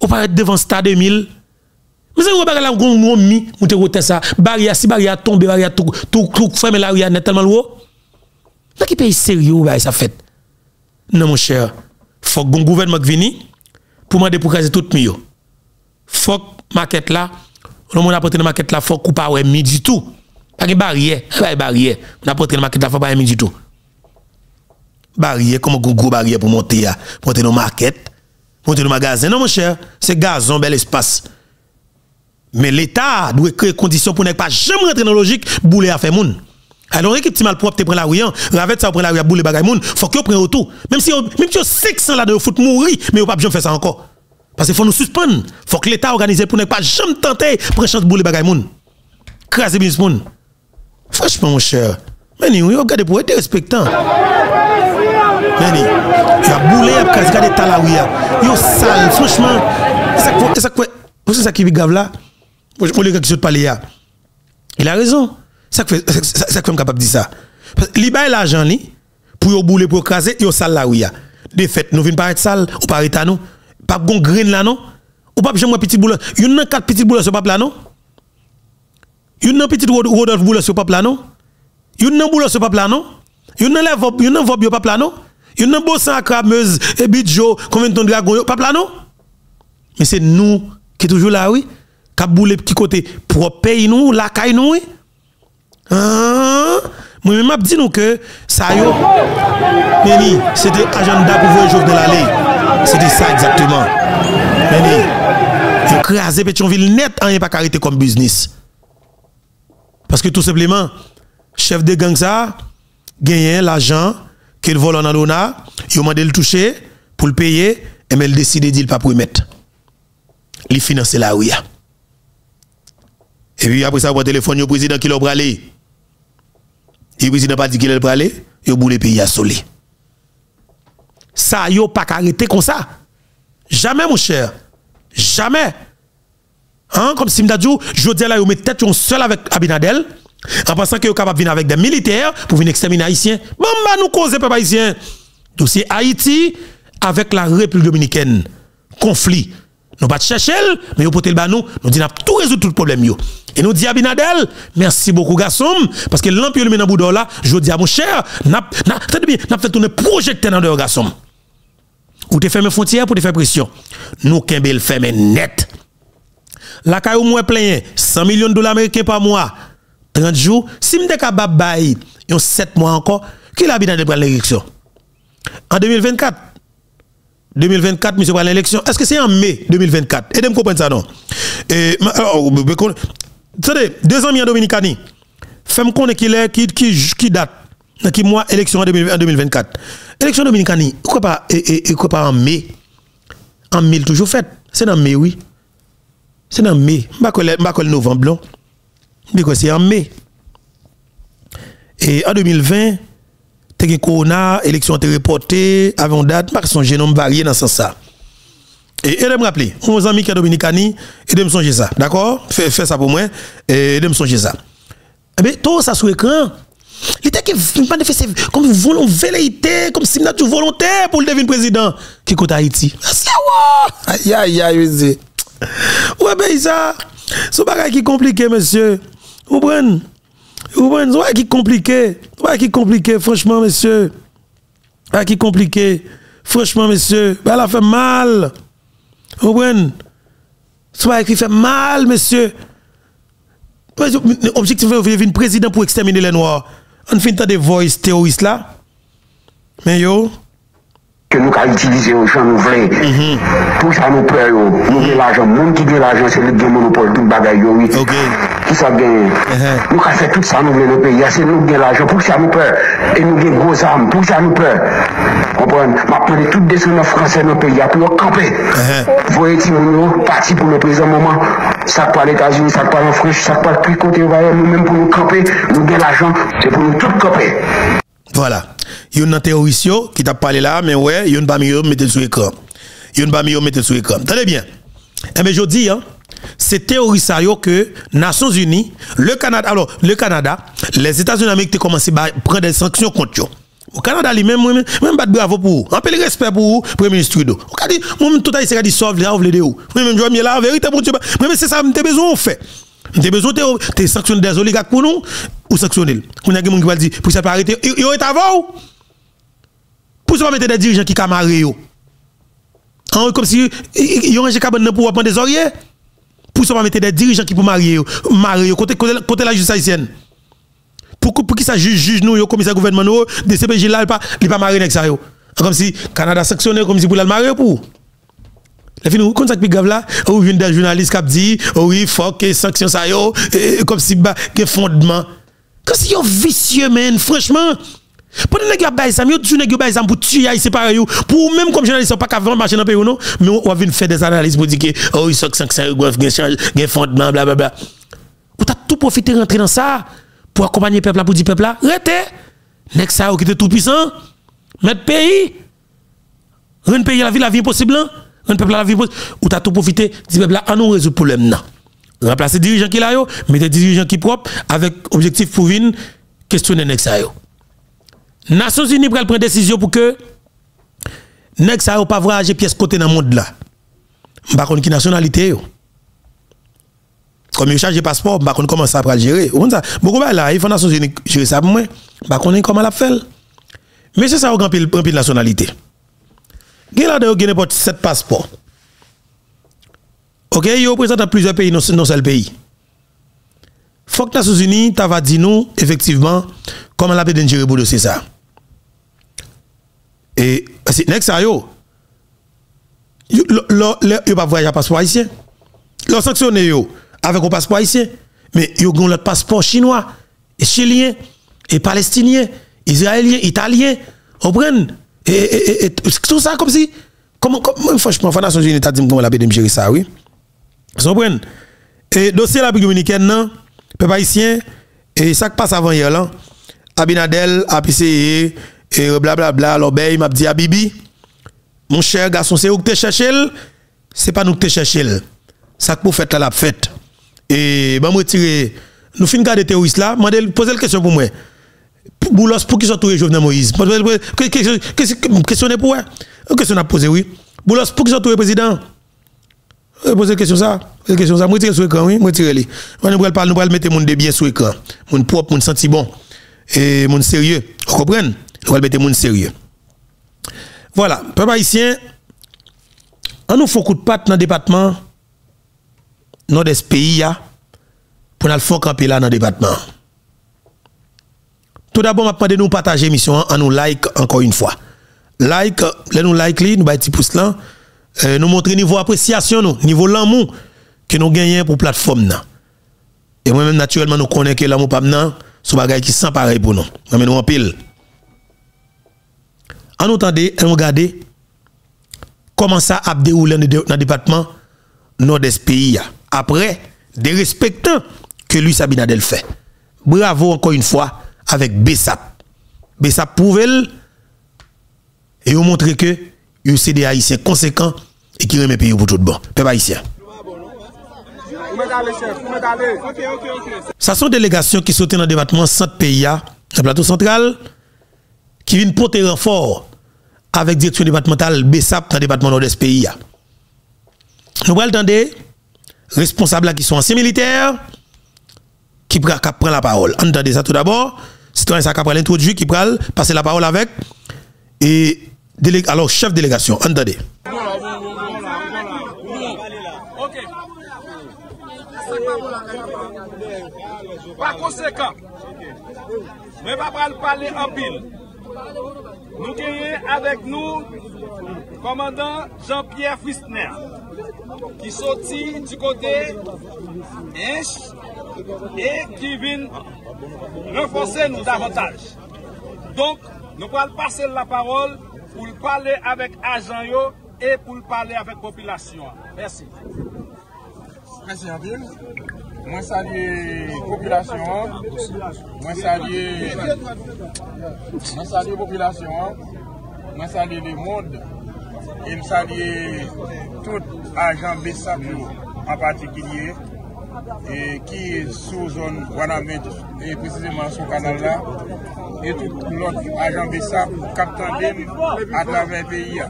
on paraît devant stade 2000. Mais c'est bagarre là gon mon mi monte roter ça. Barrière si barrière tombe barrière tout tout clou ferme la rivière tellement haut. Là qui pays sérieux ba ça fait. Non mon cher, faut gon gouvernement qui vini pour demander pour caser tout mi yo. Faut maquette là, on mon apporter maquette là faut couper ouais mi du tout. Pas de barrière, pas de barrière. On a porté le market là, faut pas aimer du tout. Barrière, comme un gros barrière pour monter, pour monter nos market, monter nos magasins. Non, mon cher, c'est gazon, bel espace. Mais l'État doit créer conditions pour ne pas jamais rentrer dans la logique, bouler à faire moun. Alors, équipe qui mal propre, tu prends la rue, ravette ça, prend la rue, bouler bagay moun, faut que prenne autour. Même si, même si 600 là de foot mourir, mais on pas jamais faire ça encore. Parce qu'il faut nous suspendre. Faut que l'État organise pour ne pas jamais tenter, prendre chance de bouler bagay moun. Craser business moun. Franchement, mon cher, Meni, vous regardez pour être respectant. Meni, il a boulé, il a regardé talaouia. Il sale, franchement. C'est ça qui est grave là. Pour les gars qui sont parler là. Il a raison. C'est ça que c'est capable de dire ça. Parce que l'argent pour bouler pour craser, il sale là a. De fait, nous venons pas être sale ou pas être nous. Pas gon grain là non? Ou pas jamais petit boulot. Il y a quatre petits boulots sur pas là non? Une petite Rodolphe Boulos sur peuple là non? Une Boulos sur peuple là non? Une Levop, une Vob sur peuple là non? Une Bossan à Crameuse et Bidjo, Conventon Dragon sur peuple là non? Mais c'est nous qui toujours là oui, qui boule petit côté? Propre pays nous, la caille nous oui. Ah, moi même m'a que ça yo. Neni, agenda pour voir jour de l'allée. C'était ça exactement. Neni, yo crasé Pétionville net, hein, rien pas carité comme business. Parce que tout simplement, chef de gang ça, gagne l'argent qu'il vole en Alona, il demande le toucher pour le payer, et mais il décide de ne pas mettre. Il finance la oui. Et puis après ça, au téléphone, le président qui l'a pralé. Le président pas dit qu'il l'a pralé, il a boule pays à solé. Ça, il pas arrêté comme ça. Jamais, mon cher. Jamais. Hein, comme si dit, je dis là, vous mettez tête seul avec Abinadel, en pensant que vous capable de venir avec des militaires pour venir exterminer Haïtiens. Bon, bah, nous causer, peuple haïtien. Dossier Haïti avec la République dominicaine. Conflit. Nous pas chercher, mais vous portez le banon, nous disons tout résoudre tout le problème. Yo. Et nous disons Abinadel, merci beaucoup, garçon, parce que l'empire le dans là, je dis à mon cher, n'a fait tourner projecteur dans le garçon. Ou te fermes frontières pour te faire pression. Nous, Kembe, le ferme net la caillou moins plein 100 millions de dollars américains par mois. 30 jours si m'te capable bail yon 7 mois encore qui l'a bien dans l'élection? En 2024 2024 monsieur prend l'élection. Est-ce que c'est en mai 2024 et de comprendre ça non? Et alors euh, oh, deux ans en Dominicani femme connaît qui qui qui date dans qui mois élection en 2024 élection Dominicani pourquoi pas pourquoi pas en mai? En mai toujours faite c'est dans mai oui. C'est en mai. Je ne pas novembre. Je c'est en mai. Et en 2020, te corona, élection été reportée avant date, je parce son génome varié dans ce sens-là. Et elle me rappeler, mon ami qui est dominicani, et de me songer ça. D'accord? Fais ça pour moi, et de me songer ça. Eh bien, tout ça sur l'écran. L'idée qui manifeste comme volonté, comme si volontaire pour devenir président qui compte Haïti? Ah, c'est wow! Aïe, Aïe, aïe, aïe, Ouais, ben ça, c'est pas qui compliqué, monsieur. Vous comprenez Vous comprenez C'est qui compliqué. C'est qui compliqué, franchement, monsieur. C'est qui compliqué. Franchement, monsieur, ben, elle a fait mal. Vous comprenez C'est pas qui fait mal, monsieur. Objectif, vous venir président pour exterminer les Noirs. On finit des voices terroristes là. Mais yo, que nous allons utiliser aux gens nous voulons. Mhm. Tout ça nous perd. Nous mhm. avons l'argent. Monde qui gagne l'argent, c'est le monopole, tout bagaille. Qui ça gagne? Mhm. Nous avons fait tout ça nous voulons le pays. C'est nous qui l'argent. Pour ça nous peur. Et nous avons gros armes. Pour ça nous peur. Comprenez Maintenant, tout descendant français dans le pays, pour nous camper. Voyez Timono, parti pour le présent moment. Ça pas les États-Unis, ça pas en France, ça pas plus côté, nous-mêmes pour nous camper. Nous gagnons l'argent. C'est pour nous tout camper. Voilà. Il y a un terroriste qui t'a parlé là, mais ouais, il y a un parmi eux sur l'écran. Il y a un parmi eux mettez sur l'écran. Tenez bien. Eh bien, je dis, hein, c'est terroriste que Nations Unies, le Canada, alors, le Canada, les États-Unis d'Amérique ont commencé à prendre des sanctions contre eux. Au Canada, lui-même, même, même pas de bravo pour vous. Un peu de respect pour vous, Premier ministre Trudeau. On dit, moi, tout à l'heure, il s'est dit, sauve les, sauve les, Moi, même, je vais là, la vérité, mon Dieu. Bah, moi, c'est ça, je besoin, on fait. Des besoins, tu sanctionnes des oligarques pour nous, ou sanctionner. On a des gens qui dire, pour ça pas arrêter, ils ont été avant. Pour ça, mettre des dirigeants qui camarent. Hein, comme si ils ont un cabane pour prendre des oreillers. Pour ça, mettre des dirigeants qui pour marier. Marier, côté, côté, la justice haïtienne. Pour, pour qui ça juge, juge nous, commissaire gouvernement, nous, des CPG là, il pas, il pas marier avec ça. Comme si Canada sanctionné, comme si pour le marier pour. La fin, comme ça qui grave là, ou vient qui dit, oui, faut que sanction ça comme si ba, que fondement. Comme si yo vicieux, man, franchement. Pendant que vous avez des tu pas pour tuer les séparés, pour même comme journaliste, pas qu'avant marcher dans le pays ou non, mais on va faire des analyses pour dire que, oh, il sort 500 euros, il change, il fondement, blablabla. Vous avez tout profité de rentrer dans ça pour accompagner le peuple, pour dire peuple, arrêtez. Next ça, vous êtes tout puissant, mettre pays, rendre pays la vie, la vie impossible un peuple à la vie, ou t'as tout profité, dit peuple là, on nous résout le problème. Remplacer dirigeants qui là, mais des dirigeants qui propres, avec objectif pour questionner les Nations Unies prennent une décision pour que les gens pas voyager pièce côté dans le monde là. Je ne qui nationalité. Yo. Comme ils chargent passeport, je ne comment ça va gérer. Vous ça? Beaucoup de là, il faut Nations Unies gérer ça pour moi. Je ne comment la faire. Mais c'est ça, on prend pile nationalité gen la de yo gen n'importe 7 passeports. OK, yo représente plusieurs pays non seul pays. Faut que Nations Unies t'a dit nous effectivement comment la pédé gérer pour dossier ça. Et c'est next ça yo. Yo pas voyager passeport haïtien. L'ont sanctionné avec un passeport haïtien, mais yo gon l'autre passeport chinois, chilien, e palestinien, israélien, italien. Vous comprenez et, tout ça comme si. Comment, comment franchement, la Nations Unies t'a dit comment la peut gérer ça, oui? Vous comprenez? Et dossier la dominicaine, non? peuple haïtien, et ça qui passe avant hier là, Abinadel a essayé, et blablabla, l'obéi m'a dit à Bibi, mon cher garçon, c'est où que tu cherché, c'est pas nous que tu cherché. Ça que vous faites là, la fête. Et ben, moi, retirer, nous finissons garder terroristes là, je poser une question pour moi. Boulos, pour qui sont tous Jovenel Moïse Question pour moi Question à poser, oui. Boulos, pour qui sont tous président Posez question ça. question ça. Moi, tire sur l'écran, oui. Moi, tire les. Nous allons nous mettre mon de bien sur l'écran. Mon propre, mon senti bon. Et mon sérieux. Vous comprenez? Nous allons mettre mon sérieux. Voilà. Peuple haïtien, on nous faut coup de patte dans le département, dans des pays, pour nous faire camper là dans le département. Tout d'abord, je vais nous partager l'émission en nous like encore une fois. Like, les nous like, nous un petit pouce là. Euh, nous montrer niveau appréciation, nous, niveau l'amour que nous gagnons pour plateforme. Et moi-même, naturellement, nous connaissons que l'amour pas maintenant, c'est un qui sent pareil pour nous. Nous nous en pile. En entendez, en regardez comment ça a déroulé dans le département nord-est pays. Après, des respectants que lui, Sabinadel fait. Bravo encore une fois avec Bessap. Bessap prouve et vous montre que c'est des haïtiens conséquents et qui remet pays pour tout bon. Peuple haïtien. Ça sont délégations qui sont dans le département centre pays, dans le plateau central, qui viennent porter renfort avec direction départementale BESAP dans le département nord-est pays. Nous allons entendre responsables qui sont anciens militaires qui prennent la parole. Entendez ça tout d'abord. Citoyen ça qui l'introduire, qui prend passer la parole avec. Et alors, chef délégation, entendez. Par conséquent, ne va pas parler en pile. Nous gagnons avec nous commandant Jean-Pierre Fistner, qui sortit du côté e ki vin renfonse nou davantaj. Donk, nou pral pase la parol pou l'pale avèk ajan yo e pou l'pale avèk popilasyon. Mersi. Mersi Anvil. Mwen salye popilasyon. Mwen salye... Mwen salye popilasyon. Mwen salye le moun. E mwen salye tout ajan besap yo. An patikilye. e, ki sou zon Wanamet e precizeman sou kanal la e tout lot ajan Besap kap tandem a travè peyi ya.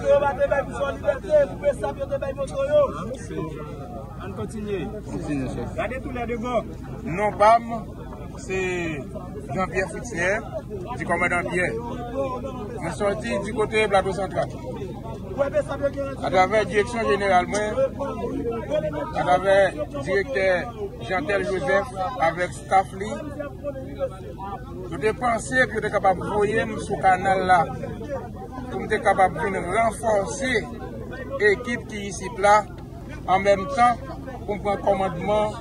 An kontinye. Kontinye chef. Gade tout la devon. Non pam, se Jean-Pierre Foutier, di komadant Pierre. Mwen sorti di kote Blato Sentral. A travè direksyon jeneral mwen, a travè direkter Jantel Joseph, avèk staff li, nou te panse ki yo te kapab voyem sou kanal la, pou nou te kapab vin renforsi ekip ki yisip la, an menm tan pou mwen komadman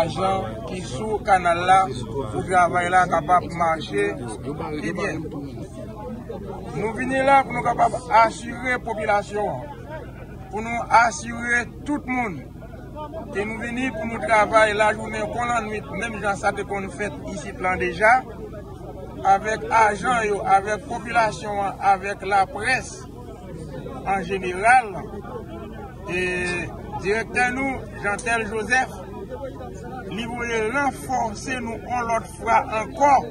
ajan ki sou kanal la, pou travay la kapab manche li bien. Nou vini la pou nou kapab asyre popilasyon, pou nou asyre tout moun. E nou vini pou nou travay la jounen kon lan nwit, menm jan sa te kon fèt isi plan deja, avèk ajan yo, avèk popilasyon, avèk la pres, an jeniral. E direkten nou, Jantel Joseph, li voye renforse nou an lot fwa ankor,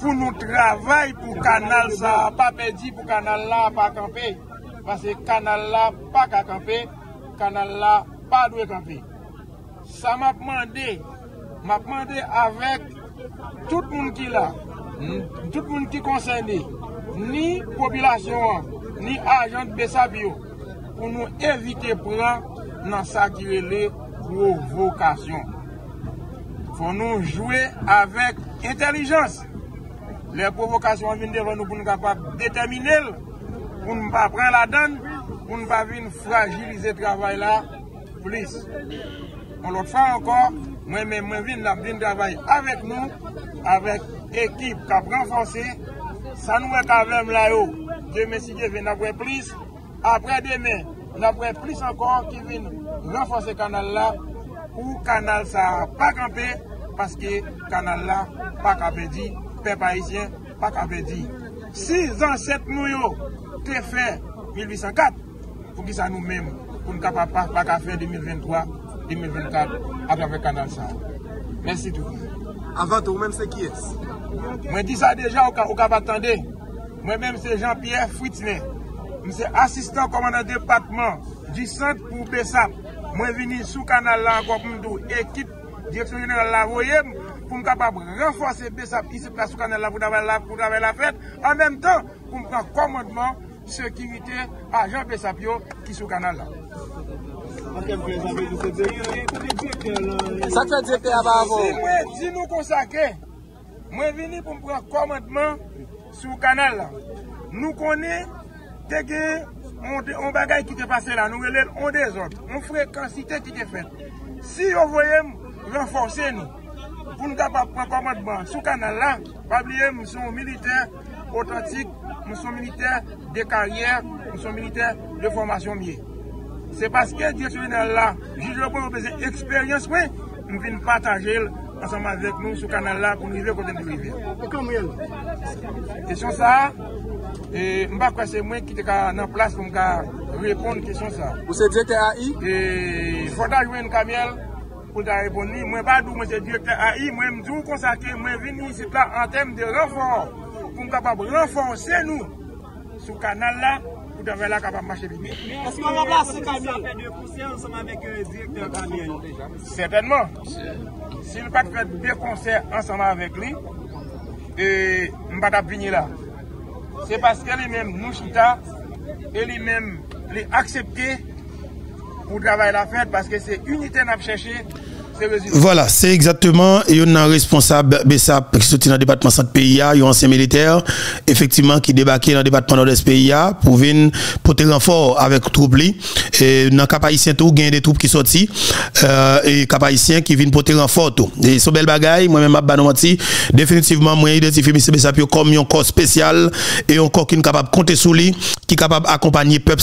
pou nou travay pou kanal sa pa pedi pou kanal la pa kampe. Pase kanal la pa ka kampe, kanal la pa dwe kampe. Sa map mande, map mande avek tout moun ki la, tout moun ki konsende, ni popilasyon an, ni ajan besabyo, pou nou evite pran nan sa kirele provokasyon. Fon nou jwe avek intelijans. Le provokasyon vin devan nou pou nou kapap detemine l, pou nou pa pran la dan, pou nou pa vin fragilize travay la plis. On lot fa ankor, mwen men mwen vin la vin travay avèk nou, avèk ekip kap renfonse, sa nou wèk avèm la yo, demè si je vin apre plis, apre demè, apre plis ankor ki vin renfonse kanal la, pou kanal sa pa kampe, paske kanal la pa kape di, pe paizyen pa kape di. Si zan set nou yo te fe 1804, pou ki sa nou menm pou nou kapap pa, ka fe 2023, 2024 agrave kanal sa. Mersi tou. Avant ou menm se ki es? Mwen di sa deja ou, ka, ou kap atande. Mwen menm se Jean-Pierre Fouitne. Mwen se asistan komandan depatman di sant pou Besap. Mwen vini sou kanal la anko pou mdou ekip direksyon jeneral la voyem, pou m kapab renfose besap isi plasou kanel la pou davay la, la fèt, an menm tan pou m pran komodman sekirite ajan besap yo ki sou kanel la. Sa direkte a ba avon? Si mwen di nou konsake, mwen vini pou m pran komodman sou kanel la. Nou konen te on bagay ki te pase la, nou relèl on de zot, on frekansite ki te fèt. Si yo voyem, renforse nou pou nou kapap pran komadman sou kanal la, pabliye m son militer otantik, m son militer de karyer, m son militer de formasyon miye. Se paske direksyonel la, juj le pou nou pese eksperyans mwen, m vin patajel ansanman vek nou sou kanal la pou nou vive kote nou vive. Kesyon sa, mba kwa se mwen ki te ka nan plas pou mka repon kesyon sa. Ou se djete a i? E fota jwen kamyel pou ta repon li. Mwen pa dou mwen se direkte AI, mwen mdou konsake mwen vini si la an tem de renfor pou m kapab renfonse nou sou kanal la pou ta ve la kapab mache bi. Esman la bas se kamyon? Sa de konsey anseman vek direkte kamyon? Sertenman. Si l pat fè de konser anseman avèk li, m pat ap vini la. Se paske li mèm nou chita, e li mèm li aksepte pou travay la fèd, paske se unitè n ap chèche, Voilà, c'est exactement un responsable BESAP qui sorti dans le département centre PIA, un ancien militaire, effectivement, qui débarquait dans le département nord-est PIA pour venir porter renfort avec troupes. Et dans le cap il y a des troupes qui sortent euh, et cap haïtien qui viennent porter renfort. Et ce bel bagaille, moi-même, je définitivement, moi, identifié M. BESAP comme un corps spécial et un corps qui est capable de compter sur lui, qui est capable d'accompagner le peuple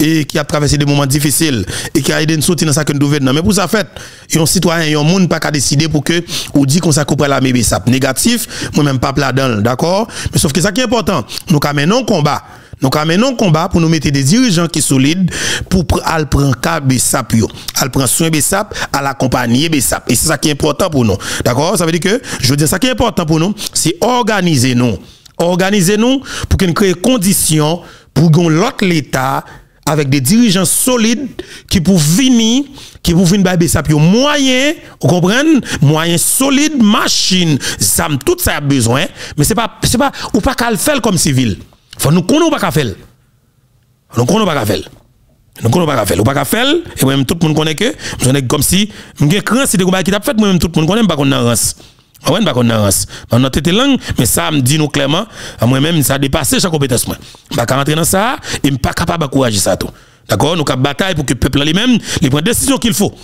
et qui a traversé des moments difficiles et qui a aidé à sortir dans ça que nous Mais pour ça, fait, un citoyen, un monde pas qu'à décider pour que ou dit qu'on s'accoupe la ça négatif, moi même pas là-dedans, d'accord? Mais sauf que ça qui est important, nous un combat. Nous un combat pour nous mettre des dirigeants qui solides pour al prendre cas BESAP yo. Al prendre soin BESAP, à l'accompagner BESAP. Et c'est ça qui est important pour nous. D'accord? Ça veut dire que je veux dire ça qui est important pour nous, c'est organiser nous. Organiser nous pour qu'on crée conditions pour que l'autre l'État avec des dirigeants solides qui pour venir qui pour venir bailler ça. Puis moyen vous comprenez? Moyen solide machine. Ça tout ça a besoin. Mais c'est pas c'est pas ou pas qu'à le faire comme civil. Faut nous connaître pas qu'à faire. Nous connaît pas qu'à faire. Nous connaît pas qu'à faire. Ou pas qu'à faire et même tout le monde connaît que comme si m'gè cran si des qui t'a fait moi même tout le monde connaît pas qu'on rance on pas. On a tête langue, mais ça me dit nous clairement, moi-même, ça dépassé sa compétence. Je ne pas rentrer dans ça et je ne pas capable d'encourager ça tout. D'accord? Nous avons bataille pour que le peuple lui-même prenne la décision qu'il faut.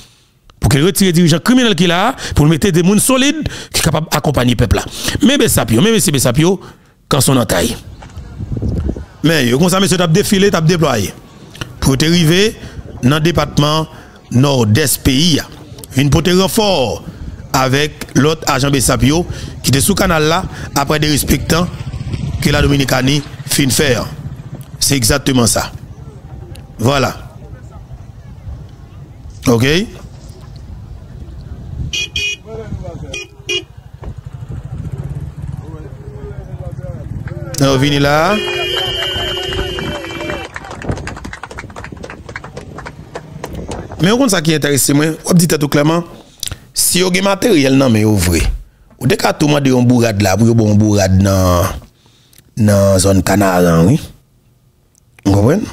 Pour qu'il retire les dirigeants criminels qu'il a, pour mettre des gens solides qui sont capables d'accompagner le peuple là. Mais Bessapio, mais M. Bessapio, quand son entaille. Mais, comme ça, monsieur, tu as défilé, tu as déployé. Pour arriver dans le département nord-est pays, une pour te renfort avec l'autre agent Bessapio qui était sous canal là après des respectants que la Dominicanie fin faire. C'est exactement ça. Voilà. OK? On vient là. Mais on ça qui est intéressant, moi, on dit tout clairement si yo gen materyel nan men yo vre, ou de ka touman de yon bourad la, pou yo bon bourad nan, nan zon kanaran, oui. Mwen?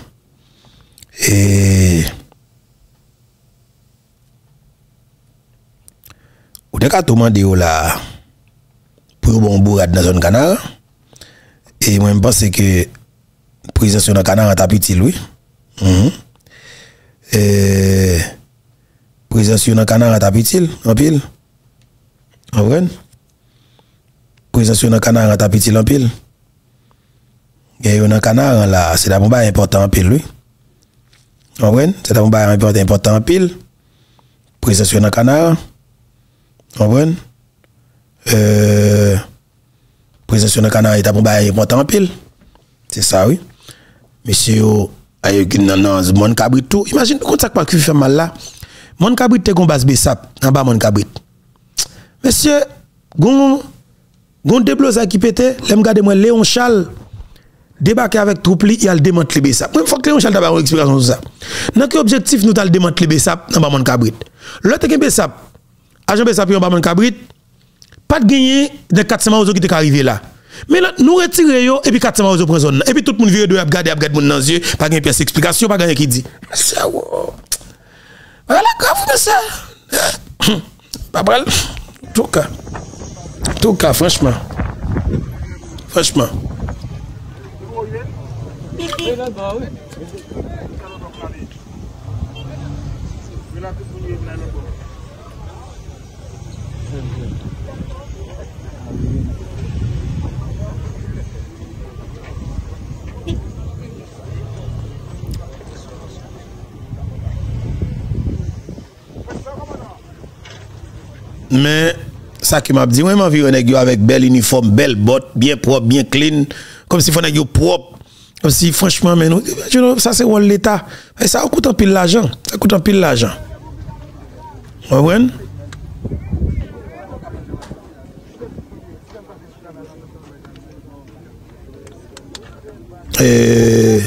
E... Ou de ka touman de yo la, pou yo bon bourad nan zon kanaran, e mwen mpase ke prezasyon nan kanaran tapiti, oui. Mm -hmm. E... Prezansyon nan kanar atapitil, anpil. Anpren? Prezansyon nan kanar atapitil, anpil. Gen yo nan kanar an la, se da pou ba important anpil, oui. Anpren? Se da pou ba important anpil. Prezansyon nan kanar. Anpren? Euh, Prezansyon nan kanar eta pou ba important anpil. Se sa, oui. Mesye yo, ayo gin nan nan, zmon kabri tou. Imagine, kon sak pa ki fè mal la. Mon kabrit te kon bas besap, an ba mon kabrit. Mesye, gon, gon debloza ki pete, lem gade mwen Léon Charles, debake avèk troupli, yal demant li besap. Mwen fok Léon Charles taba mwen eksplikasyon sou sa. Nan ki objektif nou tal demant li besap, an ba mon kabrit. Lò te gen besap, ajan besap yon ba mon kabrit, pat genye de 400 ouzo ki te karive la. Mais là, nous retirons yo et puis 400 euros prison. Et puis tout le monde vient de regarder, regarder mon dans yeux, pas gagne pièce explication, pas gagne qui dit. Voilà, grave, mais ça? [coughs] Pas mal. Tout cas. Tout cas, franchement. Franchement. Mais ça qui m'a dit, moi, m'a vu avec bel uniforme, belle botte, bien propre, bien clean, comme si nègre propre. Comme si, franchement, mais nous, ça c'est l'État. Et ça coûte un pile l'argent. Ça coûte un pile l'argent. Vous comprenez? Et...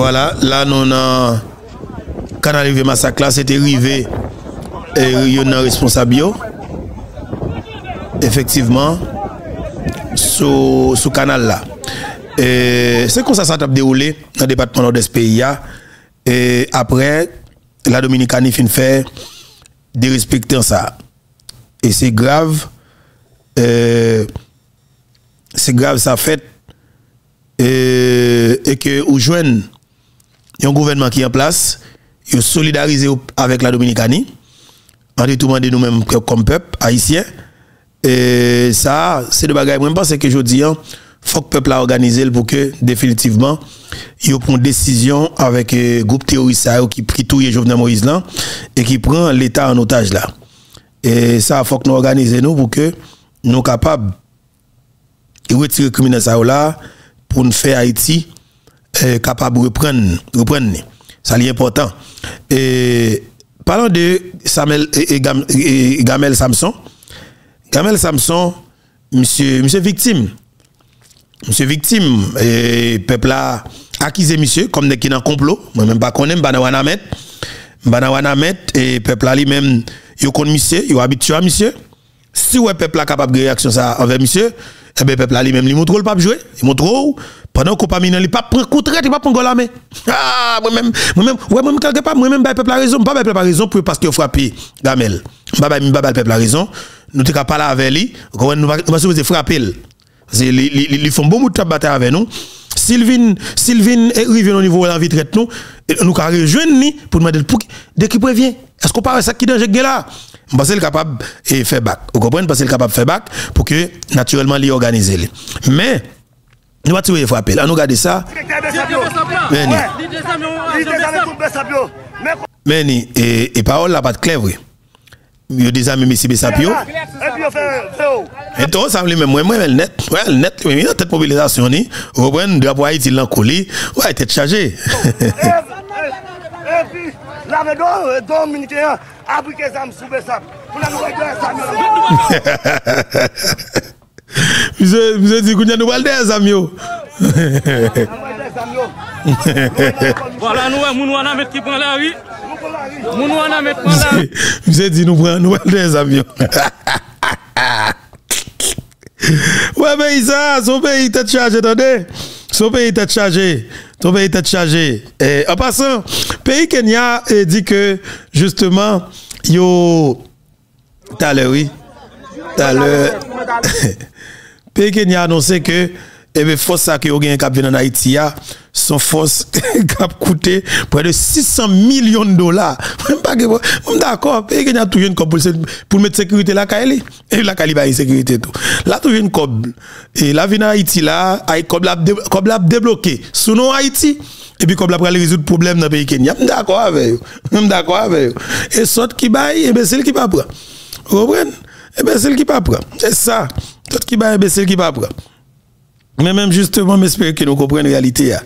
Voilà, là nous avons quand arrivé massacre c'était arrivé. Et il responsable effectivement sous ce canal là. C'est comme ça ça a déroulé dans le département nord pays et après la Dominicanie fin fait de respecter ça. Et c'est grave. C'est grave ça fait. Et, et que ou joignent un gouvernement qui est en place, il solidarisé avec la Dominicanie, en détournant de nous-mêmes comme peuple haïtien. Et ça, c'est de bagaille. Moi, je pense que je dis, il faut que le peuple a organisé pour que, définitivement, il prend décision avec le groupe terroriste qui prie tout Jovenel Moïse là, et qui prend l'État en otage là. Et ça, il faut que nous organisions nous pour que nous soyons capables de retirer le criminel là pour nous faire Haïti capable de reprendre, reprendre. Ça est important. Et parlons de Samuel et, Gamel Samson. Gamel Samson, monsieur, monsieur victime. Monsieur victime, et peuple a accusé monsieur comme des qui dans complot. Moi même pas. Mbana Wanamet et peuple a lui-même, il connaît monsieur, il habitué à monsieur. Si le peuple a capable de réaction ça envers monsieur, eh bien peuple lui-même, il montre le pas jouer, il montre pendant qu'on pas il pas prend coup il pas prendre la main. Ah, moi même moi même ouais moi quelque part moi même le peuple a raison, pas peuple a raison pour parce qu'il frappé Gamel. Pas pas peuple a raison. Nous t'ai parler avec lui, nous va nous frapper. Ils font beaucoup de bataille avec nous. Sylvine Sylvine arrivé au niveau de la vitrette nous, nous avons rejoindre pour demander pour dès qu'il prévient. Est-ce qu'on parle ça qui danger là Parce qu'il est capable de faire back. Vous comprenez? Parce qu'il est capable de faire back pour que naturellement il organise. Mais nous allons tirer frapper. Là, nous regardons ça. Meni, et, et parole là pas clair, oui. Yo amis Messi Bessapio. Et tout ça me moi moi net, ouais net, mais dans cette mobilisation ni, reprendre drapeau Haïti l'en colis, ouais tête chargée. Et puis la vedo dominicain Abrike zam soube sap. Pou la nou wèk dè zam yo. Mise di kounyan nou wèl dè zam yo. Voilà nou wè moun wana met ki pran la ri. Moun wana met pran la ri. Mise di nou wèl dè zam yo. Wè be isa, sou be yi tèt chaje tande. Sou be yi tèt chaje. Son pays tête chargé. Et en passant, pays Kenya eh, dit que, justement, yo, à l'heure, oui. Tout à l'heure. pays Kenya a annoncé que, Eh Ebe fos sa ki yo gen kap ven an Haiti ya, son fos kap koute pre de 600 milyon dola. Mwen pa ge, mwen da kop, e gen a tou jen kop pou, pou met sekurite la ka ele. E la ka li bayi sekurite tou. La tou jen kop, e la ven an Haiti la, ay kop la ap debloke. Sou nou Haiti, et puis comme après résoudre problème dans le pays Kenya. Je suis d'accord avec vous d'accord avec vous et saute qui baille eh imbécile qui pas prendre. Vous comprenez? Eh imbécile qui pas prendre. C'est ça. Saute qui baille imbécile qui pas prendre. Mais même justement, j'espère que nous comprenons la réalité. hein.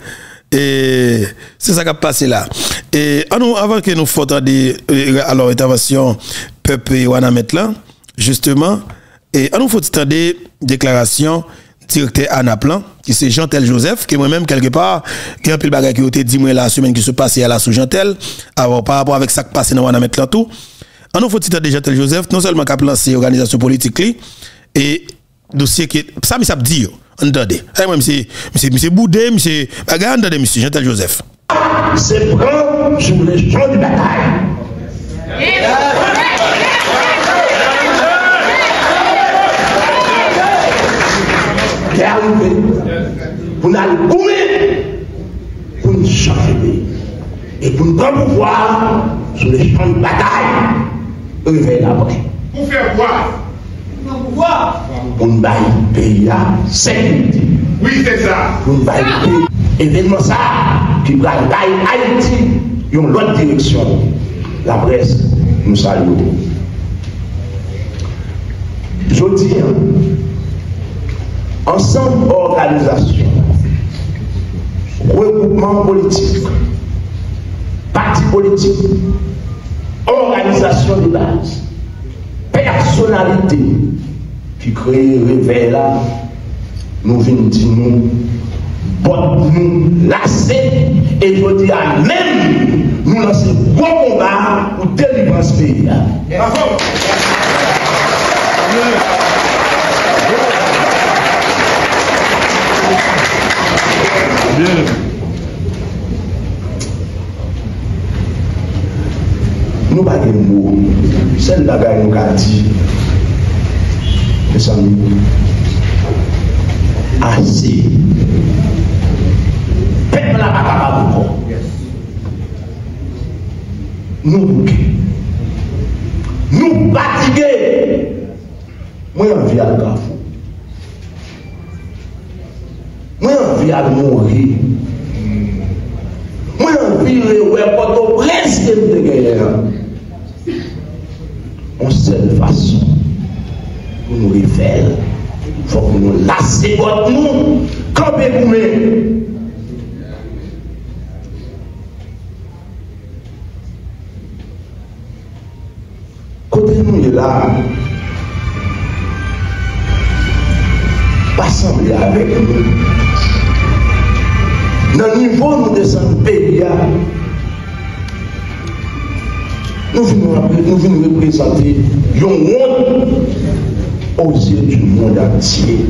Et c'est ça qui a passé là. Et avant que nous fassions alors intervention peuple et Wanamet là, justement, et nous faut attendre déclaration directeur Anaplan, qui c'est Jean-Tel Joseph, qui moi-même quelque part, qui a un peu le qui a été dit la semaine qui se passait à la sous Jean-Tel, alors par rapport avec ça qui passé dans Wanamet là tout. Nous faut attendre Jean-Tel Joseph, non seulement qui a lancé organisation politique li, et dossier qui ça mais ça me dit entendez hey, moi monsieur monsieur monsieur Boudé monsieur bagarre entendez monsieur Jean-Tel Joseph C'est prendre sur les champs de bataille. Qui est arrivé pour nous aller goumer, pour nous changer et pour nous prendre pouvoir sur les champs de bataille. Réveille après. Pour faire quoi? pou nou bayi peyi la sekwite. Oui, c'est ça. Pou nou bayi peyi evenman sa ki pral bayi Haiti yon lot direksyon. La pres nou salyo. Jodi, ansan organizasyon, rekoupman politik, parti politik, organizasyon de base, personalite, ki kreye revey la, nou vin di nou, bot nou lase, e jodi a men, nou lase gwo konba ou delibrans peyi la. Bravo! Nou bagay mou, sel bagay nou ka di, Mes amis, assez. Peuple n'a pas capable de comprendre. Nous bouquer. Nous fatiguer. Moi, on vit à le carrefour. Moi, on vit à le mourir. Moi, on vit à ouais, quand on presque de guerre. On sait de façon. pou nou revel, fòk pou nou lase bot nou, kampe pou men. Kote nou yè la, pasanble avèk nou, nan nivou nou desan peyi ya, nou vin nou reprezenti yon moun aux yeux du monde entier.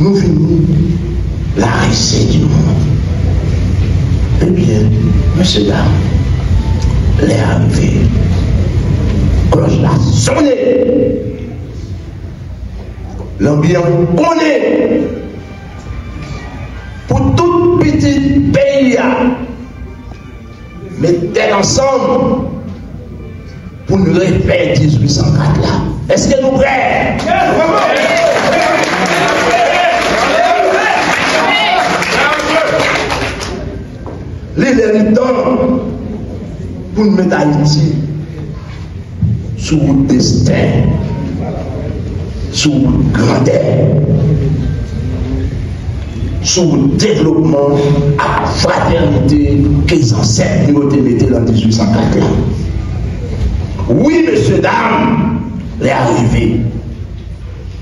Nous venons la recette du monde. Eh bien, monsieur dame, les arrivée, cloche l'a sonné. L'ambiance connaît pour tout petit pays. Mettez ensemble pour nous refaire 1804 là. Est-ce que nous prêts L'île est le temps pour nous mettre Haïti sous votre destin, sous votre grandeur, sous votre développement à fraternité qu'ils ancêtres nous ont dans 1841. Oui, messieurs, dames, Le arrive,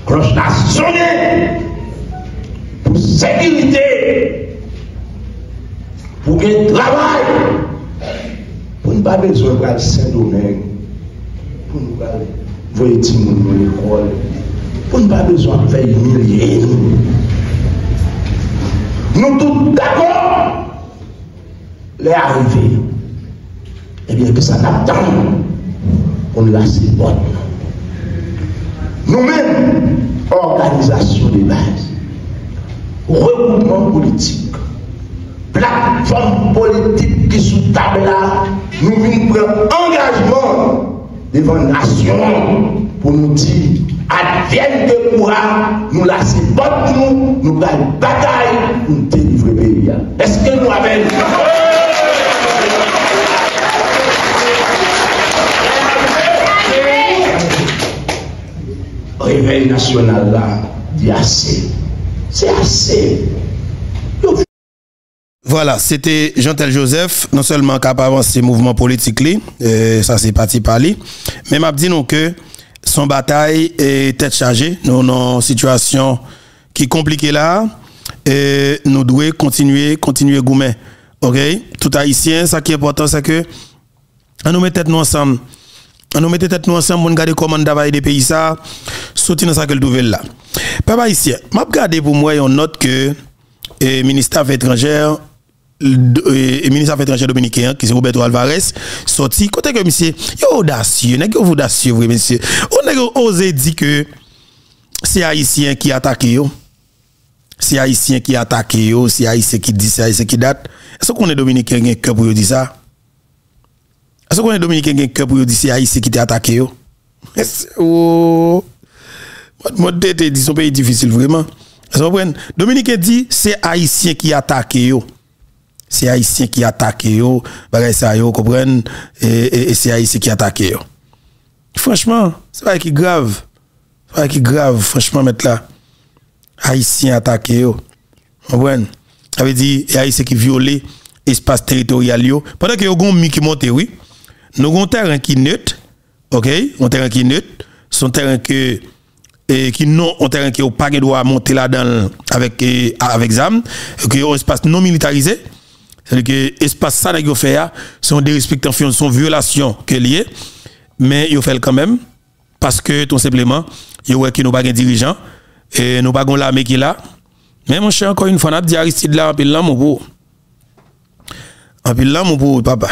kloch la sonye pou sekirite, pou gen travay, pou nou pa bezwen kwa di Saint-Domingue, pou nou pa voye ti moun moun ekol, pou nou pa bezwen fey milye nou. Nou tout d'akon, le arrive, ebyen ke sa nap tan, pou nou la se bon. politik. Platform politik ki sou tabla nou vin pren engajman devan nasyon pou nou di advyen de kouha nou lase bot nou, nou gay batay pou nou delivre beya. Eske nou avèl? Réveil national la di ase. Se ase. Voilà, c'était Jean-Tel Joseph, non seulement capable avancer mouvement politique, euh, ça c'est parti par lui, mais m'a dit non que son bataille est tête chargée, nous avons une situation qui est compliquée là, et nous devons continuer, continuer goumer. OK? Tout haïtien, ça qui est important, c'est que nous mettons tête nous ensemble. Nous mettons tête nous ensemble pour regarder comment travailler des pays ça, sortir dans sa nouvelle là. Papa haïtien, m'a regardé pour moi une note que le ministère des étrangères le ministre des Affaires étrangères dominicain qui c'est Roberto Alvarez sorti côté que monsieur yo audacieux n'est audacieux vrai monsieur? On a osé dire que c'est haïtien qui attaque yo. C'est haïtien qui attaque yo. C'est haïtien qui dit c'est haïtien qui date. Est-ce qu'on est dominicain qui cœur pour dire ça? Est-ce qu'on est dominicain qui cœur pour dire c'est haïtien qui t'a attaqué yo? [laughs] Oh. Moi dit son pays difficile vraiment. Dominique dit c'est haïtien qui attaque yo c'est haïtien qui attaque yo, ça yo et, c'est haïtien qui attaque yo. Franchement, c'est pas qui grave. C'est pas qui grave franchement mettre là. Haïtien attaque yo. Comprendre Ça veut dire haïtien qui viole espace territorial yo pendant que yo gon mi qui monte oui. Nous gon terrain qui neutre. OK, un terrain qui neutre, son terrain que et qui non un terrain qui pas droit monter là-dedans avec avec zam, que un espace non militarisé c'est-à-dire que l'espace ça que fait sont des respectations, sont violations que liées, mais il fait quand même parce que tout simplement, il y a que nous pas de dirigeant et nous pas l'armée qui là. Mais mon cher encore une fois, on a dit Aristide là en pile là mon beau. En pile là mon beau papa.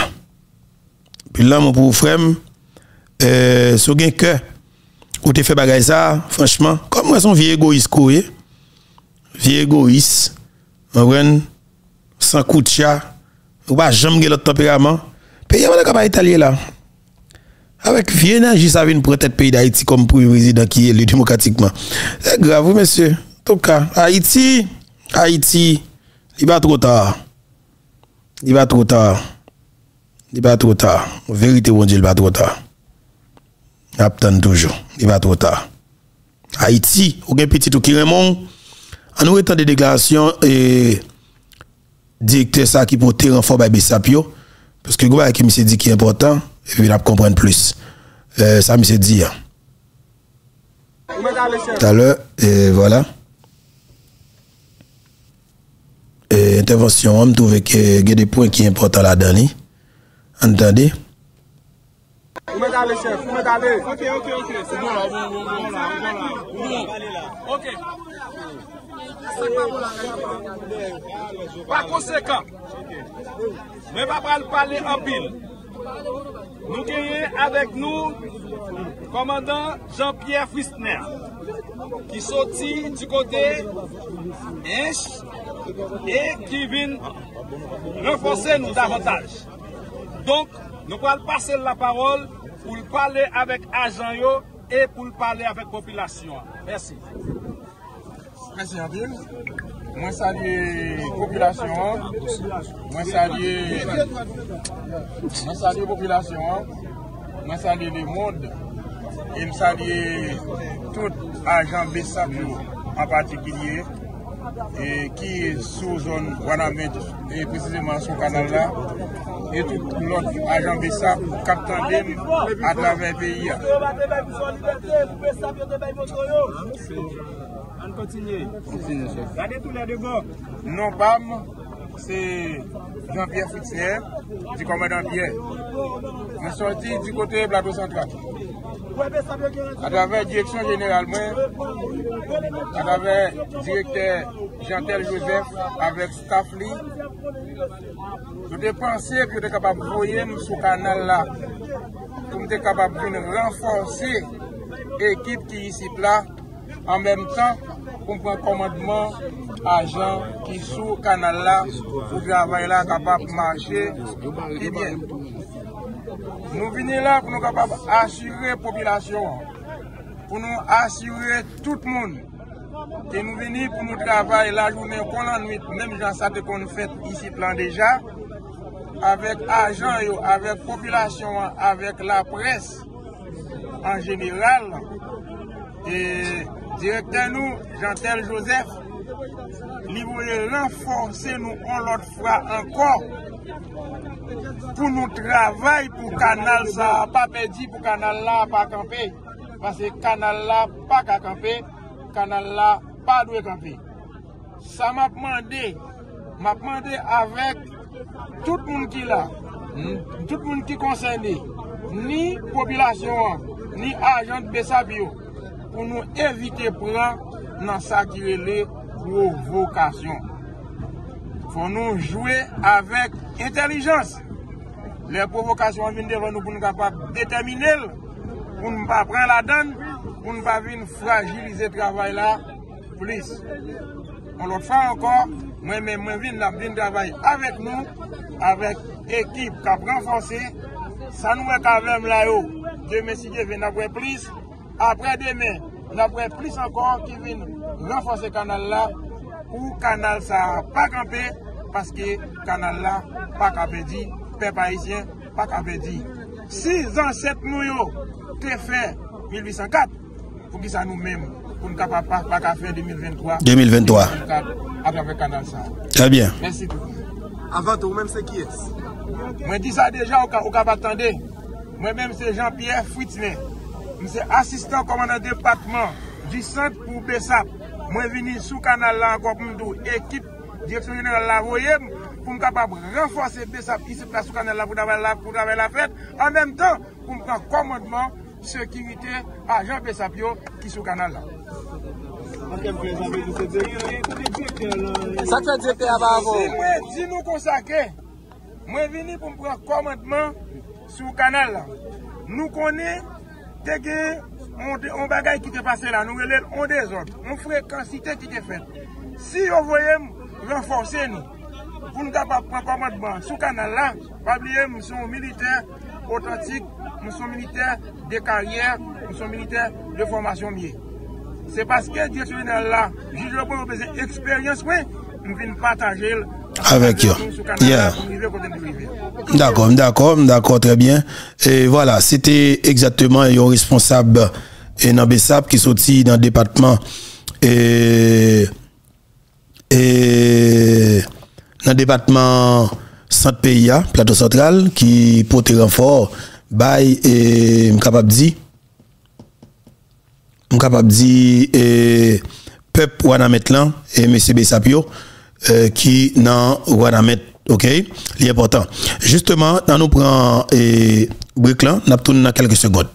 En pile là mon beau frère euh so gen cœur ou te fait bagay ça franchement comme moi son vieux égoïste quoi vieux égoïste. Vous sans coup ou pas jamais l'autre tempérament. Pays est capable italien là. Avec vieux énergie, ça vient pour être pays d'Haïti comme président qui est élu démocratiquement. C'est grave, monsieur. En tout cas, Haïti, Haïti, il va trop tard. Il va trop tard. Il va trop tard. Vérité, bon Dieu, il va trop tard. Attends toujours. Il va trop tard. Haïti, ou bien petit ou qui Raymond, en nous étant des déclarations et directeur ça qui pour renfort by Sapio parce que gars qui me dit qui est important et puis il a comprendre plus euh, ça me dit hein. tout à l'heure voilà et intervention on trouve que il y a des points qui sont importants là-dedans entendez Ok, ok, ok, c'est bon là, bon, bon, bon, Ok. Par konsekant, mwen pa pral pale anpil. Nou genye avèk nou komandan Jean-Pierre Fistner ki soti di kote enche e ki vin renfonse nou davantaj. Donk nou pral pase la parol pou l'pale avèk ajan yo e pou l'pale avèk popilasyon. Mersi. Presyenville, mwen salye populasyon. An, mwen salye, mwen salye populasyon. An, mwen salye le moun, e mwen salye tout ajan besak yo an patikilye, ki sou zon wana med, e presizeman sou kanal la, e tout lot ajan Besap kapten dem a traven peyi ya. an kontinye. Kontinye, chef. Gade tou la de bon. Non pam, se Jean-Pierre Fuxier, di komadant Pierre. Mwen sorti di kote Blato Sentral. A travè direksyon jeneral mwen, a travè direkter Jean-Tel Joseph, avèk staff li, nou de panse pou de kapab voyen sou kanal la, pou de kapab vin renforsi ekip ki yisip la, An menm tan, pou mwen komadman ajan ki sou kanal la pou travay la kapap manche ki bien. Nou vini la pou nou kapap asyre popilasyon, pou nou asyre tout moun. Te nou vini pou nou travay la jounen kon lan nwit, menm jan sa te kon fèt isi plan deja, avèk ajan yo, avèk popilasyon, avèk la pres, an jeneral, e... Direkter nou, Jantel Joseph, li vole renforse nou an lot fwa ankor pou nou travay pou kanal sa pa pedi pou kanal la pa kampe. Pase kanal la pa ka kampe, kanal la pa dwe kampe. Sa map mande, map mande avek tout moun ki la, tout moun ki konsende, ni popilasyon an, ni ajan de besabyo. pou nou evite pran nan sa kirele provokasyon. Fou nou jwe avèk intelijans. Le provokasyon vin devan nou pou nou kapap detemine l, pou nou pa pran la dan, pou nou pa vin fragilize travay la plis. On lot fwa ankon, mwen men mwen vin la vin travay avèk nou, avèk ekip kap renfonse, sa nou wèk avèm la yo, de mesike vin apwe plis, après demain, nous avons plus encore qui viennent renforcer le canal là, pour canal ça pas camper, parce que le canal là, pas camper dit, peuple haïtien, pas camper dit. Si ancêtres nous, ont fait 1804, pour que ça nous-mêmes, pour ne pas pas faire 2023. 2023. À travers canal ça. Très bien. Merci. Avant tout, même c'est qui est Moi dis ça déjà au cap attendre. Moi-même c'est Jean-Pierre Fritzner. mse asistan komandan depatman di sant pou besap. Mwen vini sou kanal la ankon pou mdou ekip direksyon jeneral la voyem pou m kapab renfose besap isip la sou kanal la pou davay la fèt. An menm tan pou m pran komandman sekirite ajan besap yo ki sou kanal la. Sakre djepe ava avon. Mwen di nou konsake, mwen vini pou m pran komandman sou kanal la. Nou konen te gen, on bagay ki te pase la, nou relèl, on de zot, on frekansite ki te fet. Si yo voyem, renforse nou, pou nou kapap pran komadman. Sou kanal la, pabliye, mson militer otantik, mson militer de karyer, mson militer de formasyon miye. Se paske direksyoner la, jil lopon yo pese eksperyans mwen, mwen vin patajel, avec eux. Yeah. D'accord, d'accord, d'accord, très bien. Et voilà, c'était exactement un responsable et Nambessap qui sorti dans le département et, et dans le département centre plateau central, qui porte renfort, bail et capable dire, et peuple Wanametlan et M. Bessapio, euh, qui dans Wanamet, ok, l'important. Justement, dans nous prend et brique là, nous dans quelques secondes.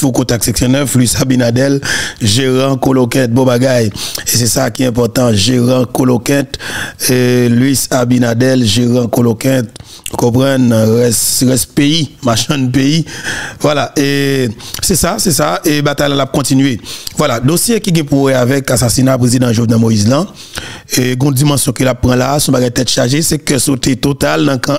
Foucault, section 9, Louis Abinadel, gérant coloquette, bagaille. Et c'est ça qui est important, gérant coloquette, Louis Abinadel, gérant coloquette, comprennent, reste, reste pays, machin pays. Voilà, et c'est ça, c'est ça, et bataille a continué. Voilà, dossier qui est pour avec assassinat président Jovenel Moïse là, et une dimension qu'il a pris là, son bagage tête chargée, c'est que sauter total dans le camp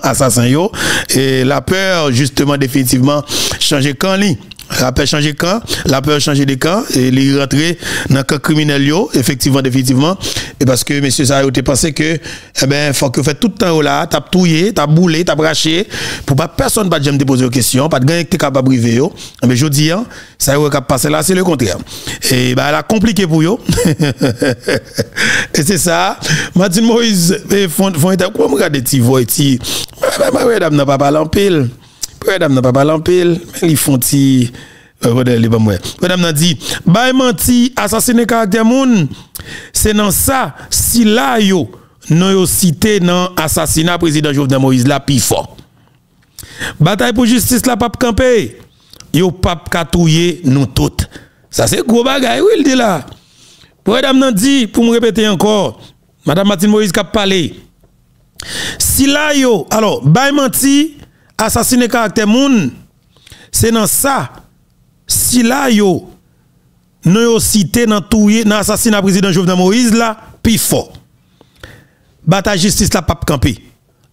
et la peur, justement, définitivement, changer camp li. La peur changer camp, la peur changer de camp, et il rentrer dans le camp criminel, effectivement, définitivement. Et parce que monsieur ça a pensé que, eh ben, faut que fait tout le temps là, t'as touillé, t'as boulé, t'as braché, pour pas personne pas jamais poser des questions, pas de gagner que t'es capable de briver. Mais je dis, hein, ça a passé là, c'est le contraire. Et ben, elle a compliqué pour yo. et c'est ça. Martin Moïse, font, font, comment regarder ti voix, ti, madame n'a pas parlé. Madame n'a pas parlé mais ils font ti, Madame n'a dit, menti, assassiner caractère moun, c'est dans ça, si là yo, non yo cité dans assassinat président Jovenel Moïse la pi fort. Bataille pour justice la pape campé, yo pape katouye nous toutes. Ça c'est gros bagay, oui il dit là. Madame n'a dit, pour me répéter encore, Madame Martine Moïse a parlé. Si là yo, alors, bay menti, assassiner caractère moun, c'est dans ça, si là yo nous yo cité dans touye dans assassinat président Jovenel Moïse là puis fort. Bataille justice la pape campé.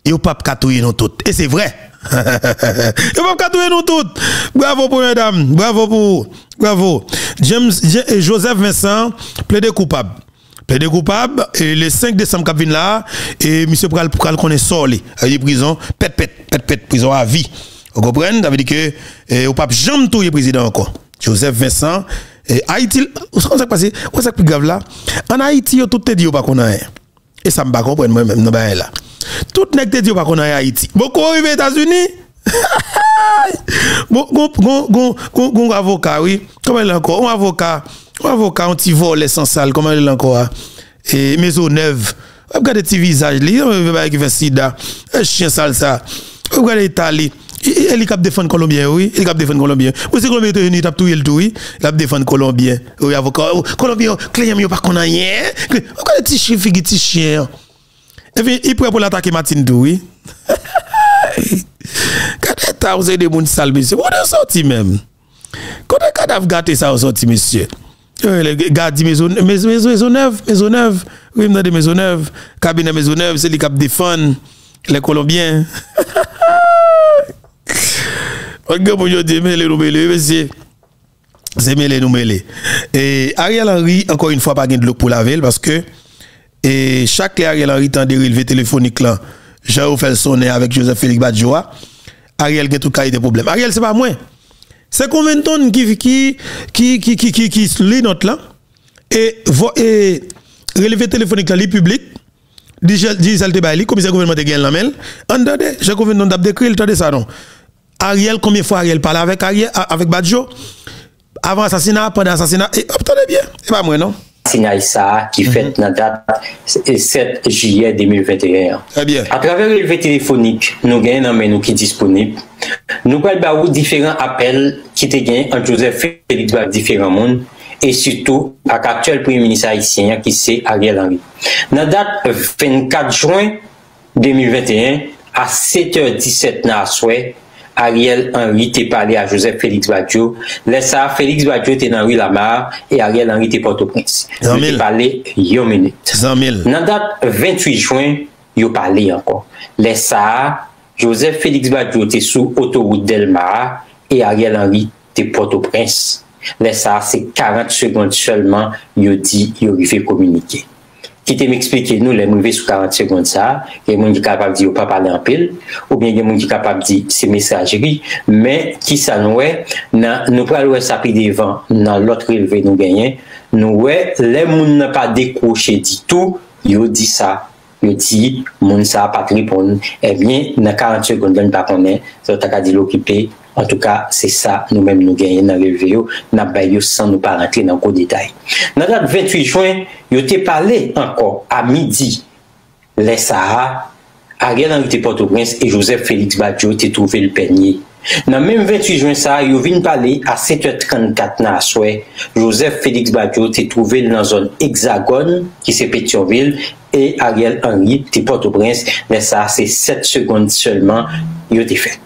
Yo pape katouye nous tout et c'est vrai. [laughs] Yo pape katouye nous tout bravo pour mesdames bravo pour bravo. James Joseph Vincent plaide coupable plaide coupable et le 5 décembre cap là et monsieur pral pral connaît sorti il prison pète pète pète pète prison à vie. Vous comprenez? Ça veut dire que eh, au pape jamais tout président encore. Joseph Vincent. Et Haïti, vous savez ce qui passe Où ça plus grave là En Haïti, tout te dit pas qu'on a Et ça me pas comprendre moi même là. Tout nèg te dit pas qu'on a Haïti. Beaucoup arrivé aux États-Unis? [laughs] Bon, bon, bon, bon, bon, avocat, oui. Comment il encore? Un avocat, avocat, un petit vol sans sale, comment il est encore? Et maison neuve. Regardez petit visage, il va faire sida. Un chien sale ça. Regardez l'Italie. Il est défendre Colombien, oui. Il est défendre Colombien. Vous savez, Colombien est il tout le tout, oui. Il a défendre Colombien. Oui, avocat. Oh, Colombien, client, il pas qu'on a rien. Pourquoi les petits chiens, petits chiens? Et puis, il prêt pour l'attaquer Martin Dou, oui. [laughs] Quand t'as osé des gens sales, monsieur, vous avez sorti même? Quand t'as cadavre gâté, ça a sorti, monsieur? Les gars disent maison, maison, maison neuve, maison neuve. Oui, il des maison neuve. Cabinet maison neuve, c'est lui qui défend les Colombiens. Regarde, je dis, mêlé, nous mêlé, monsieur. C'est mêlé, nous mêlé. Et Ariel Henry, encore une fois, pas de l'eau pour la ville parce que et chaque Ariel Henry de relever téléphonique là, Jean fait sonner avec Joseph Félix Badjoa. Ariel a tout cas des problèmes. Ariel, c'est pas moi. C'est combien de tonnes qui, qui, qui, qui, qui, qui, qui, là? Et, et relever téléphonique là, les publics. Dit, dit, salte baili, commissaire gouvernement de gain la mail. En dehors, j'ai gouvernement d'abdécrire de ça non? Ariel, combien de fois Ariel parle avec Ariel, avec Badjo? Avant assassinat, pendant assassinat, et obtenez bien. C'est pas moi, non? Sinaï Sahara qui mm -hmm. fête la date 7 juillet 2021. Ah eh bien. À travers le téléphonique, nous gagnons un menu qui est disponible. Nous parlons différents appels qui te gagnent entre Joseph Félix par différents mondes et surtout à l'actuel premier ministre haïtien qui c'est Ariel Henry. La date 24 juin 2021 à 7h17 dans la soirée, Ariel Henry te pale a Joseph Félix Badiou, lè sa Félix Badiou te nan Rilamar, e Ariel Henry te Port-au-Prince. Yo te pale yon minute. Nan dat 28 juen, yo pale ankon. Lè sa, Joseph Félix Badiou te sou otoroute Delmar, e Ariel Henry te Port-au-Prince. Lè sa, se 40 seconde seulement yo di yo rive komunike. ki te m'eksplike nou le mouve sou 40 seconde sa, gen moun ki kapab di ou pa pale an pil, ou bien gen moun ki kapab di se mesajeri, men ki sa nou we, nan, nou pral we sapi devan nan lot releve nou genyen, nou we, le moun nan pa dekroche di tou, yo di sa, yo di moun sa pa kripon, ebyen nan 40 seconde ven pa konen, zot akadil okipe, En tout ka, se sa nou menm nou genyen nan leve yo, nan bay yo san nou pa rentre nan kou detay. Nan dat 28 juen, yo te pale anko a midi le Sahara, Ariel Henry T. Port-au-Prince et Joseph Félix Badiou te trouve le penye Nan menm 28 juen sa, yo vin pale a 7.34 nan aswe, Joseph Félix Badiou te trouve nan zon Hexagon, ki se Petionville e Ariel Henry te Port-au-Prince, men sa se 7 seconde seulement yo te fe.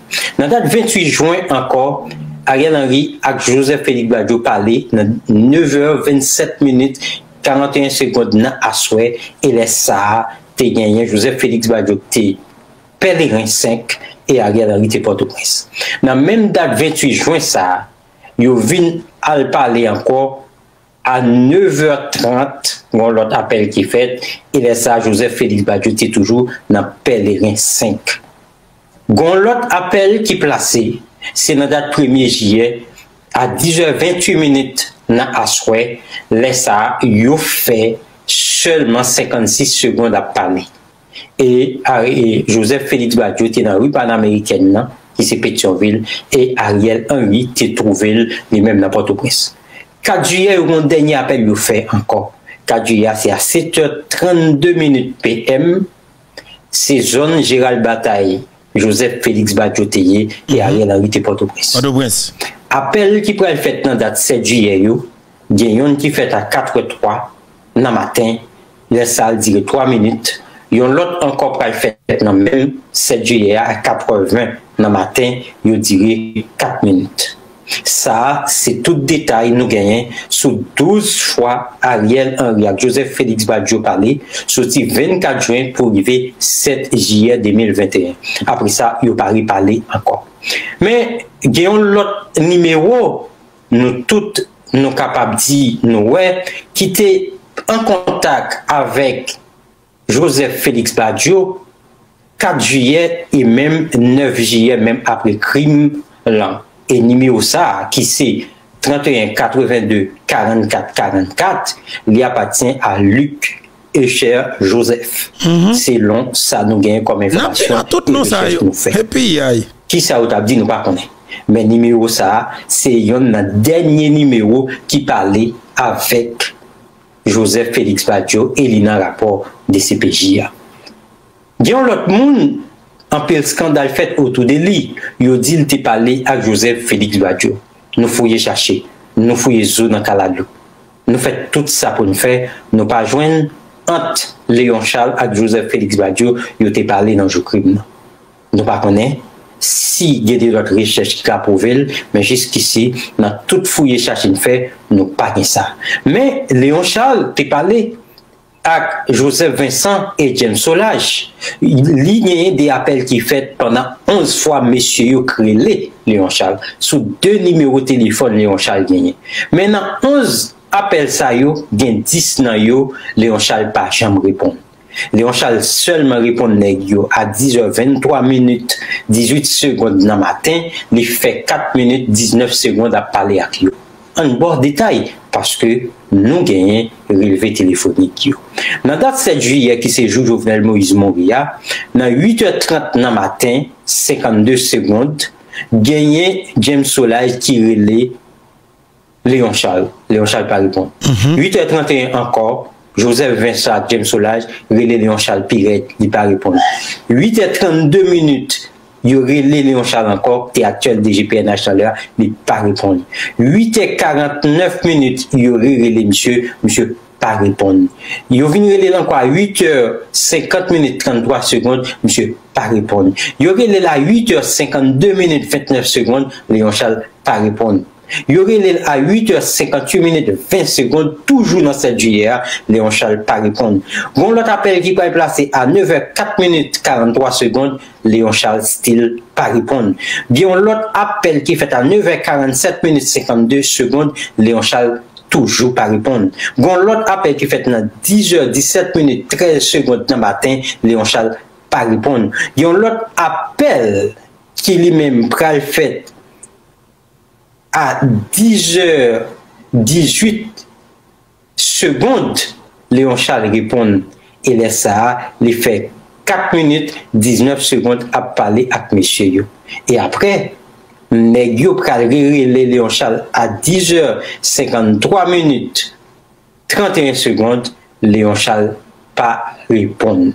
Nan dat 28 juen ankor, Ariel Henry ak Joseph Félix Badiou pale nan 9h27 41 seconde nan aswe, e le sa te genyen Joseph Félix Badiou te Pelerin 5 e Ariel Henry rite Port-au-Prince. Nan menm dat 28 juen sa, yo vin al pale anko a 9h30, yon lot apel ki fet, e lesa Joseph Félix Badiou te toujou nan Pelerin 5. Gon lot apel ki plase, se nan dat 1er jye, a 10h28 minute nan aswe, lesa yo fe selman 56 seconde ap pale. e, e Joseph Félix Badiou te nan rue Panaméricaine nan, ki se Petionville, e Ariel Henry te trouvel li menm nan Port-au-Prince. Kadjuye ou moun denye apel yo fe ankon. Kadjuye a se a 7h32 PM, se zon Gérald Bataille, Joseph Félix Badiou te ye, e Ariel Henry te Port-au-Prince. Port-au-Prince. Apel ki pral fèt nan dat 7 juye yo, gen yon ki fèt a 4-3 nan matin, lè sal dire 3 minute, yon lot ankon pral fèt nan men 7 juye a 4.20 nan matin yon dire 4 minute. Sa, se tout detay nou genyen sou 12 fwa Ariel Henry ak Joseph Félix Badiou pale soti 24 juen pou rive 7 juye 2021. Apre sa, yon pari pale ankon. Men, genyon lot nimeyo nou tout nou kapab di nou we ki te an kontak avek Joseph Félix Badiou, 4 juyè e mèm 9 juyè mèm apre krim lan. E nime ou sa ki se 31 82 44 44 li apatien a Luc e chèr Joseph. Mm -hmm. Se lon sa nou genye kom non, informasyon. Nan, tout nou sa yo. Epi yay. Ki sa ou tabdi nou pa konen. Men nime ou sa se yon nan denye nime ou ki pale avèk Joseph Félix Badiou et l'INA rapport de CPJ. Gyan lot moun anpil skandal fet otou de li, yo di l te pale ak Joseph Félix Badiou. Nou fouye chache, nou fouye zou nan kaladou. Nou fet tout sa pou nou fe, nou pa jwen ant Léon Charles ak Joseph Félix Badiou yo te pale nan jou krim nan. Nou pa konen, si gen de lot rechèche ki ka pouvel, men jisk isi nan tout fouye chache n fè, nou pa gen sa. Men, Léon Charles te pale ak Joseph Vincent et James Solage, li nye de apel ki fèt pendant 11 fwa mesye yo krele Léon Charles, sou 2 nimeyo telefon Léon Charles genye. Men nan 11 apel sa yo, gen 10 nan yo, Léon Charles pa jam repon. Léon Charles selman ripon neg yo a 10h23 minute 18 seconde nan matin, li fe 4 minute 19 seconde ap pale ak yo. An bor detay, paske nou genyen releve telefonik yo. Nan dat 7 juye ki se jou Jovenel Moïse Moria, nan 8h30 nan matin, 52 seconde, genyen James Solage ki rele Léon Charles. Léon Charles pa ripon. Mm -hmm. 8h31 ankor, Joseph Vincent James Soulage, rele Léon Charles Piret, di pa repon. 8 et 32 minutes, yo rele Léon Charles ankor, te aktuel de GPNH talera, di pa repon. 8 et 49 minutes, yo rele Monsieur, Monsieur pa repon. Yo vin rele lankwa 8 et 50 minutes, 33 secondes, Monsieur pa repon. Yo rele la 8 et 52 minutes, 29 secondes, Léon Charles pa repon. Yori lèl a 8h58 minute 20 seconde, toujou nan 7 juyè, Léon Charles pa ripond. Gon lot apel ki pa y plase a 9h4 minute 43 seconde, Léon Charles stil pa ripond. Biyon lot apel ki fet a 9h47 minute 52 seconde, Léon Charles toujou pa ripond. Gon lot apel ki fet nan 10h17 minute 13 seconde nan matin, Léon Charles pa ripond. Yon lot apel ki li men pral fet à 10h18 secondes, Léon Charles répond et laisse ça, les fait 4 minutes 19 secondes à parler avec monsieur yo. Et après, nèg yo pral Léon Charles à 10h53 minutes 31 secondes, Léon Charles pas répondre.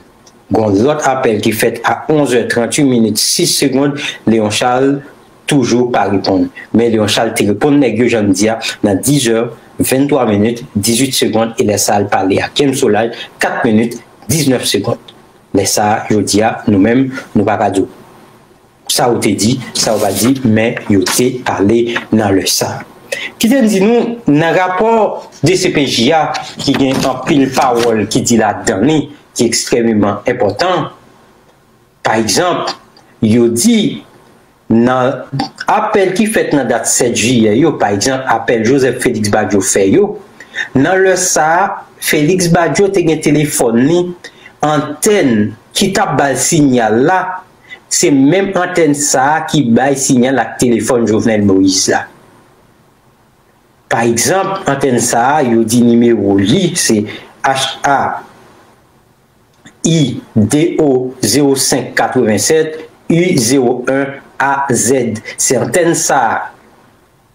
Gon l'autre appel qui fait à 11h38 minutes 6 secondes, Léon Charles toujou pa ripon. Mè Leon Charles te ripon nè gyo jan diya nan 10 or, 23 minute, 18 seconde, e lè sa al pale a Kem Solaj, 4 minute, 19 seconde. Lè sa, jodi a, nou mèm, nou pa pa djou. Sa ou te di, sa ou pa di, mè yo te pale nan lè sa. Ki den di nou, nan rapor de CPJA ki gen tan pil parol ki di la dani, ki ekstremement important, par exemple, yo di, nan apel ki fet nan dat 7 jye yo, par exemple, apel Joseph Félix Badiou fè yo, nan lè sa, Félix Badiou te gen telefon ni, anten ki tap bal sinyal la, se menm anten sa ki bay sinyal ak telefon Jovenel Moïse la. Par exemple, anten sa, yo di nime ou li, se H-A-I-D-O 0587 U01 A, Z, certaines sa,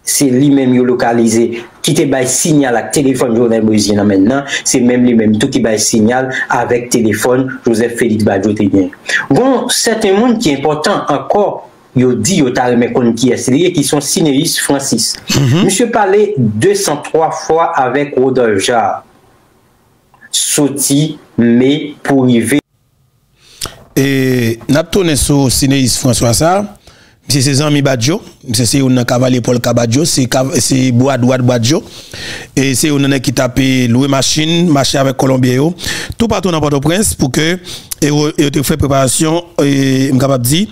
se li menm yo lokalize, ki te bay sinyal ak telefon Jovenel Moïse nan men nan, se menm li menm tou ki bay sinyal avek telefon Joseph Félix Badiou te gen. Gon, certain moun ki important ankor, yo di yo talme kon ki es liye, ki son sineris Francis. Mm -hmm. Monsie pale 203 fwa avek Rodolphe Jarre. Soti, me, pou rive. E, nap tonen sou sineris François Sarr, c'est ses amis Badjo, c'est un cavalier Paul Cabadjo, c'est bois droit Badjo. Et c'est un qui tape louer machine, marcher avec Colombien tout partout dans Port-au-Prince pour que et, et, fait préparation et capable dire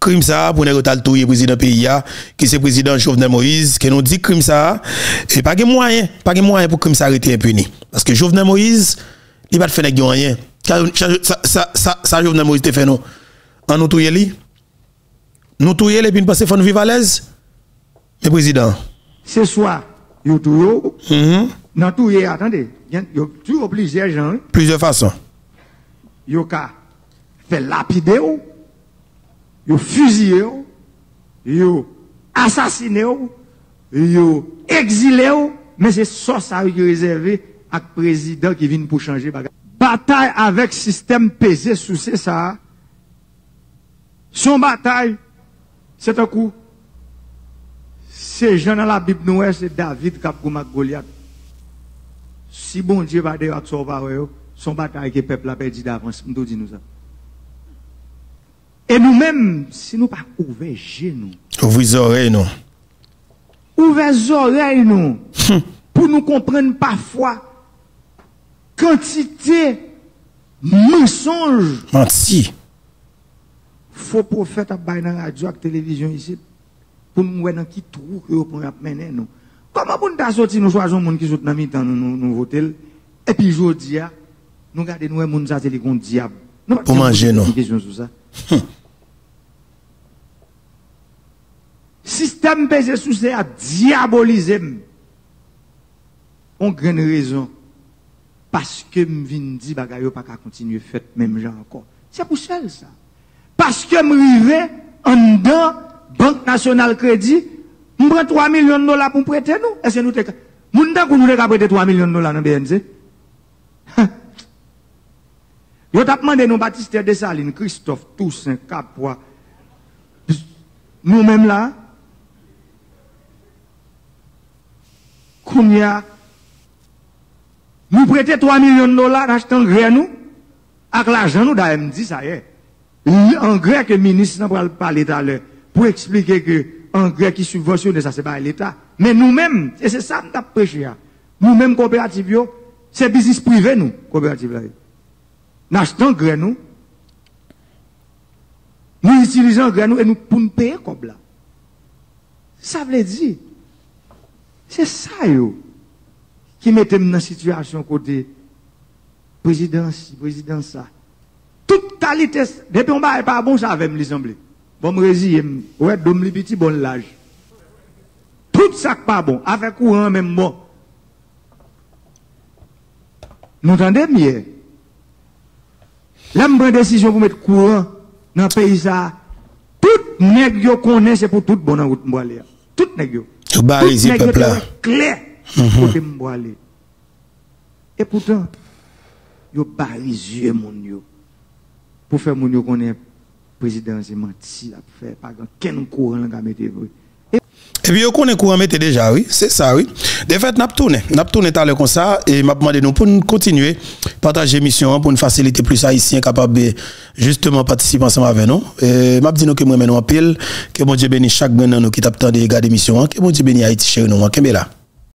crime ça pour ne pas le président pays qui c'est président Jovenel Moïse qui nous dit crime ça et pas de moyen pas de moyen pour crime ça arrêter impuni. Parce que Jovenel Moïse il va faire rien. Ça ça ça ça Jovenel Moïse te fait non en nous touyer nous touyer les puis passer vivre à l'aise. Mais président. Ce soir yo touyo mm dans touyer attendez. Yo toujours plusieurs gens plusieurs façons. Yo ka fait lapider yo. Fusillé, yo. Assassiné, yo. Exilé, mais c'est ça ça qui réservé à président qui vient pour changer Bataille avec système pesé sous ça. Son bataille, c'est un coup. C'est Jean dans la Bible nous c'est David qui a Goliath. Si bon Dieu va dire à son bataille que le peuple a perdu d'avance, nous dit nous ça. Et nous-mêmes, si nous pas ouvert genoux. Ouvrez oreilles, non. Ouvrez oreilles, non. Hum. pour nous comprendre parfois quantité mensonge. Menti. Faux prophète à dans la radio et télévision ici. Pour nous voir dans qui trou que pouvez mener nous. Comment pour nous sortir, nous choisissons gens qui sont dans le nous, nous voter? Et puis, je dis, nous regardons nous, les gens qui sont diable. Pour manger, non. système pesé sous ça a diabolisé. On grande raison. Parce que me vinn dit bagayo pas continuer fait même genre encore. C'est pour ça ça. Parce que me rive en dedans Banque nationale crédit, me prend 3 millions de dollars pour prêter nous. Est-ce que nous te Moun nous nous prêter 3 millions de dollars dans BNC [laughs] Yo t'a demandé nous Baptiste Dessalines, Christophe Toussaint Capois. Nous-mêmes là, Kounia, nous prêtons 3 millions de dollars achetant gré nous, avec l'argent nous dit ça y est. Engrais que le ministre n'a pas à l'heure, pour expliquer que engrais qui subventionne ça, c'est pas l'État. Mais nous-mêmes, et c'est ça que nous prêché, nous-mêmes coopératives, c'est business privé nous, coopérative là. Nous achetons gré nous, nous utilisons gré nous et nous pour nous payer comme là. Ça veut dire, c'est ça, yo, qui mettait dans la situation côté président, président ça. Toute qualité, depuis on pas bon, ça avait me semblé. Bon, me ouais, dom li petit bon l'âge. Tout ça pas bon, avec courant même bon. Nous entendez mieux? Là, je décision pour mettre courant dans le pays ça. Tout nègre connaît, c'est pour tout bon dans route Tout nègre. Tout peuple là. clair côté aller. Et pourtant, yo mon yo pour faire mon connaît président c'est menti, a fait pas grand courant la mettre et puis, on est courant mettre déjà, oui, c'est ça, oui. De fait, n'a tourné, n'a tourné tout comme ça, et m'a demandé nous pour nous continuer, partager l'émission, pour nous faciliter plus haïtiens capables justement participer ensemble avec nous. Et m'a dit nous que moi, nous en pile, que mon Dieu bénisse chaque bon nous qui tape tant de regarder l'émission, que mon Dieu bénisse Haïti chez nous, là.